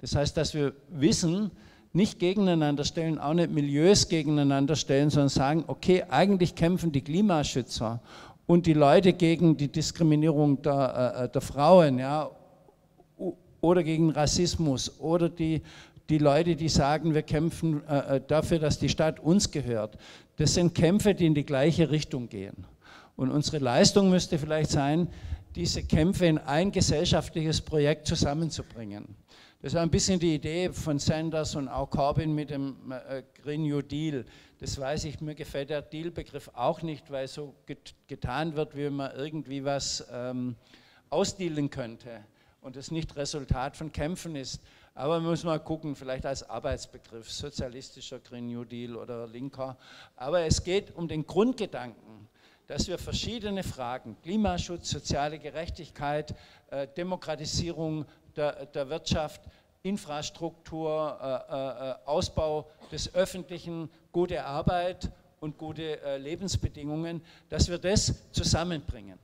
Das heißt, dass wir wissen, nicht gegeneinander stellen, auch nicht Milieus gegeneinander stellen, sondern sagen, okay, eigentlich kämpfen die Klimaschützer und die Leute gegen die Diskriminierung der, äh, der Frauen, ja, oder gegen Rassismus oder die, die Leute, die sagen, wir kämpfen äh, äh, dafür, dass die Stadt uns gehört. Das sind Kämpfe, die in die gleiche Richtung gehen. Und unsere Leistung müsste vielleicht sein, diese Kämpfe in ein gesellschaftliches Projekt zusammenzubringen. Das war ein bisschen die Idee von Sanders und auch Corbyn mit dem äh, Green New Deal. Das weiß ich, mir gefällt der Deal-Begriff auch nicht, weil so get getan wird, wie man irgendwie was ähm, ausdealen könnte und es nicht Resultat von Kämpfen ist. Aber man muss mal gucken, vielleicht als Arbeitsbegriff, sozialistischer Green New Deal oder linker. Aber es geht um den Grundgedanken, dass wir verschiedene Fragen, Klimaschutz, soziale Gerechtigkeit, äh, Demokratisierung der, der Wirtschaft, Infrastruktur, äh, äh, Ausbau des Öffentlichen, gute Arbeit und gute äh, Lebensbedingungen, dass wir das zusammenbringen.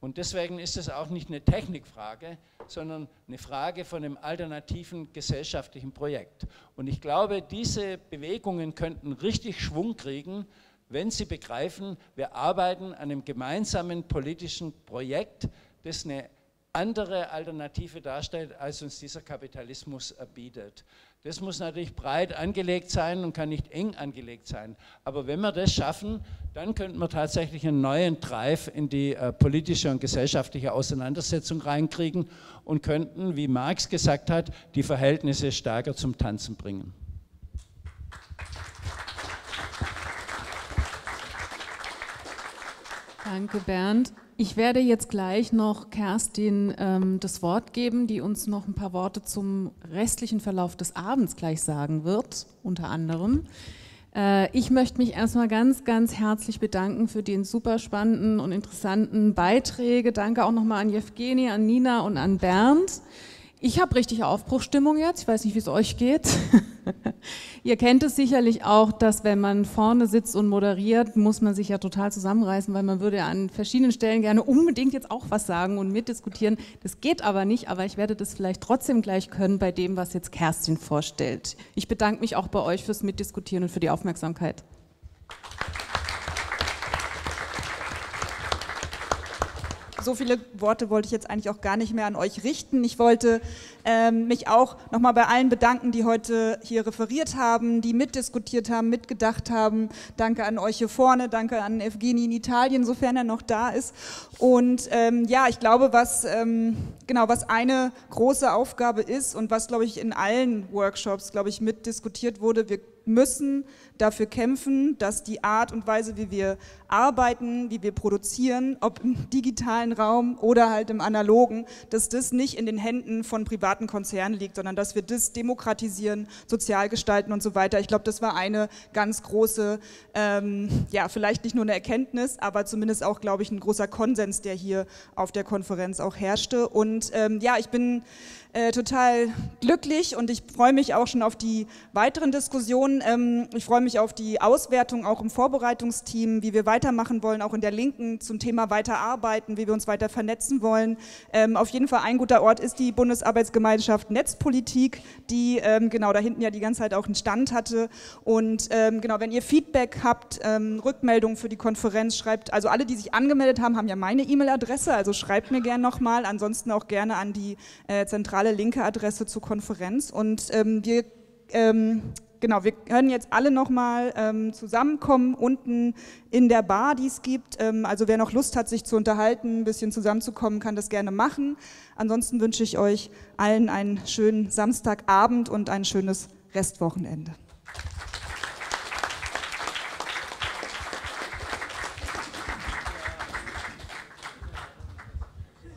Und deswegen ist es auch nicht eine Technikfrage, sondern eine Frage von einem alternativen gesellschaftlichen Projekt. Und ich glaube, diese Bewegungen könnten richtig Schwung kriegen, wenn sie begreifen, wir arbeiten an einem gemeinsamen politischen Projekt, das eine andere Alternative darstellt, als uns dieser Kapitalismus bietet. Das muss natürlich breit angelegt sein und kann nicht eng angelegt sein. Aber wenn wir das schaffen, dann könnten wir tatsächlich einen neuen Drive in die äh, politische und gesellschaftliche Auseinandersetzung reinkriegen und könnten, wie Marx gesagt hat, die Verhältnisse stärker zum Tanzen bringen.
Danke, Bernd. Ich werde jetzt gleich noch Kerstin ähm, das Wort geben, die uns noch ein paar Worte zum restlichen Verlauf des Abends gleich sagen wird, unter anderem. Äh, ich möchte mich erstmal ganz, ganz herzlich bedanken für den super spannenden und interessanten Beiträge. Danke auch nochmal an Jevgeni, an Nina und an Bernd. Ich habe richtig Aufbruchstimmung jetzt. Ich weiß nicht, wie es euch geht. Ihr kennt es sicherlich auch, dass wenn man vorne sitzt und moderiert, muss man sich ja total zusammenreißen, weil man würde an verschiedenen Stellen gerne unbedingt jetzt auch was sagen und mitdiskutieren. Das geht aber nicht, aber ich werde das vielleicht trotzdem gleich können bei dem, was jetzt Kerstin vorstellt. Ich bedanke mich auch bei euch fürs Mitdiskutieren und für die Aufmerksamkeit.
So viele Worte wollte ich jetzt eigentlich auch gar nicht mehr an euch richten. Ich wollte ähm, mich auch nochmal bei allen bedanken, die heute hier referiert haben, die mitdiskutiert haben, mitgedacht haben. Danke an euch hier vorne, danke an Evgeni in Italien, sofern er noch da ist. Und ähm, ja, ich glaube, was, ähm, genau, was eine große Aufgabe ist und was, glaube ich, in allen Workshops, glaube ich, mitdiskutiert wurde, wir müssen dafür kämpfen, dass die Art und Weise, wie wir arbeiten, wie wir produzieren, ob im digitalen Raum oder halt im analogen, dass das nicht in den Händen von privaten Konzernen liegt, sondern dass wir das demokratisieren, sozial gestalten und so weiter. Ich glaube, das war eine ganz große, ähm, ja, vielleicht nicht nur eine Erkenntnis, aber zumindest auch, glaube ich, ein großer Konsens, der hier auf der Konferenz auch herrschte. Und ähm, ja, ich bin äh, total glücklich und ich freue mich auch schon auf die weiteren Diskussionen. Ähm, ich freue mich auf die Auswertung auch im Vorbereitungsteam, wie wir weitermachen wollen, auch in der Linken zum Thema weiterarbeiten, wie wir uns weiter vernetzen wollen. Ähm, auf jeden Fall ein guter Ort ist die Bundesarbeitsgemeinschaft Netzpolitik, die ähm, genau da hinten ja die ganze Zeit auch einen Stand hatte. Und ähm, genau, wenn ihr Feedback habt, ähm, Rückmeldungen für die Konferenz, schreibt, also alle, die sich angemeldet haben, haben ja meine E-Mail-Adresse, also schreibt mir gerne nochmal, ansonsten auch gerne an die äh, zentrale linke Adresse zur Konferenz. Und ähm, wir ähm, genau, wir können jetzt alle nochmal ähm, zusammenkommen unten in der Bar, die es gibt. Ähm, also wer noch Lust hat, sich zu unterhalten, ein bisschen zusammenzukommen, kann das gerne machen. Ansonsten wünsche ich euch allen einen schönen Samstagabend und ein schönes Restwochenende.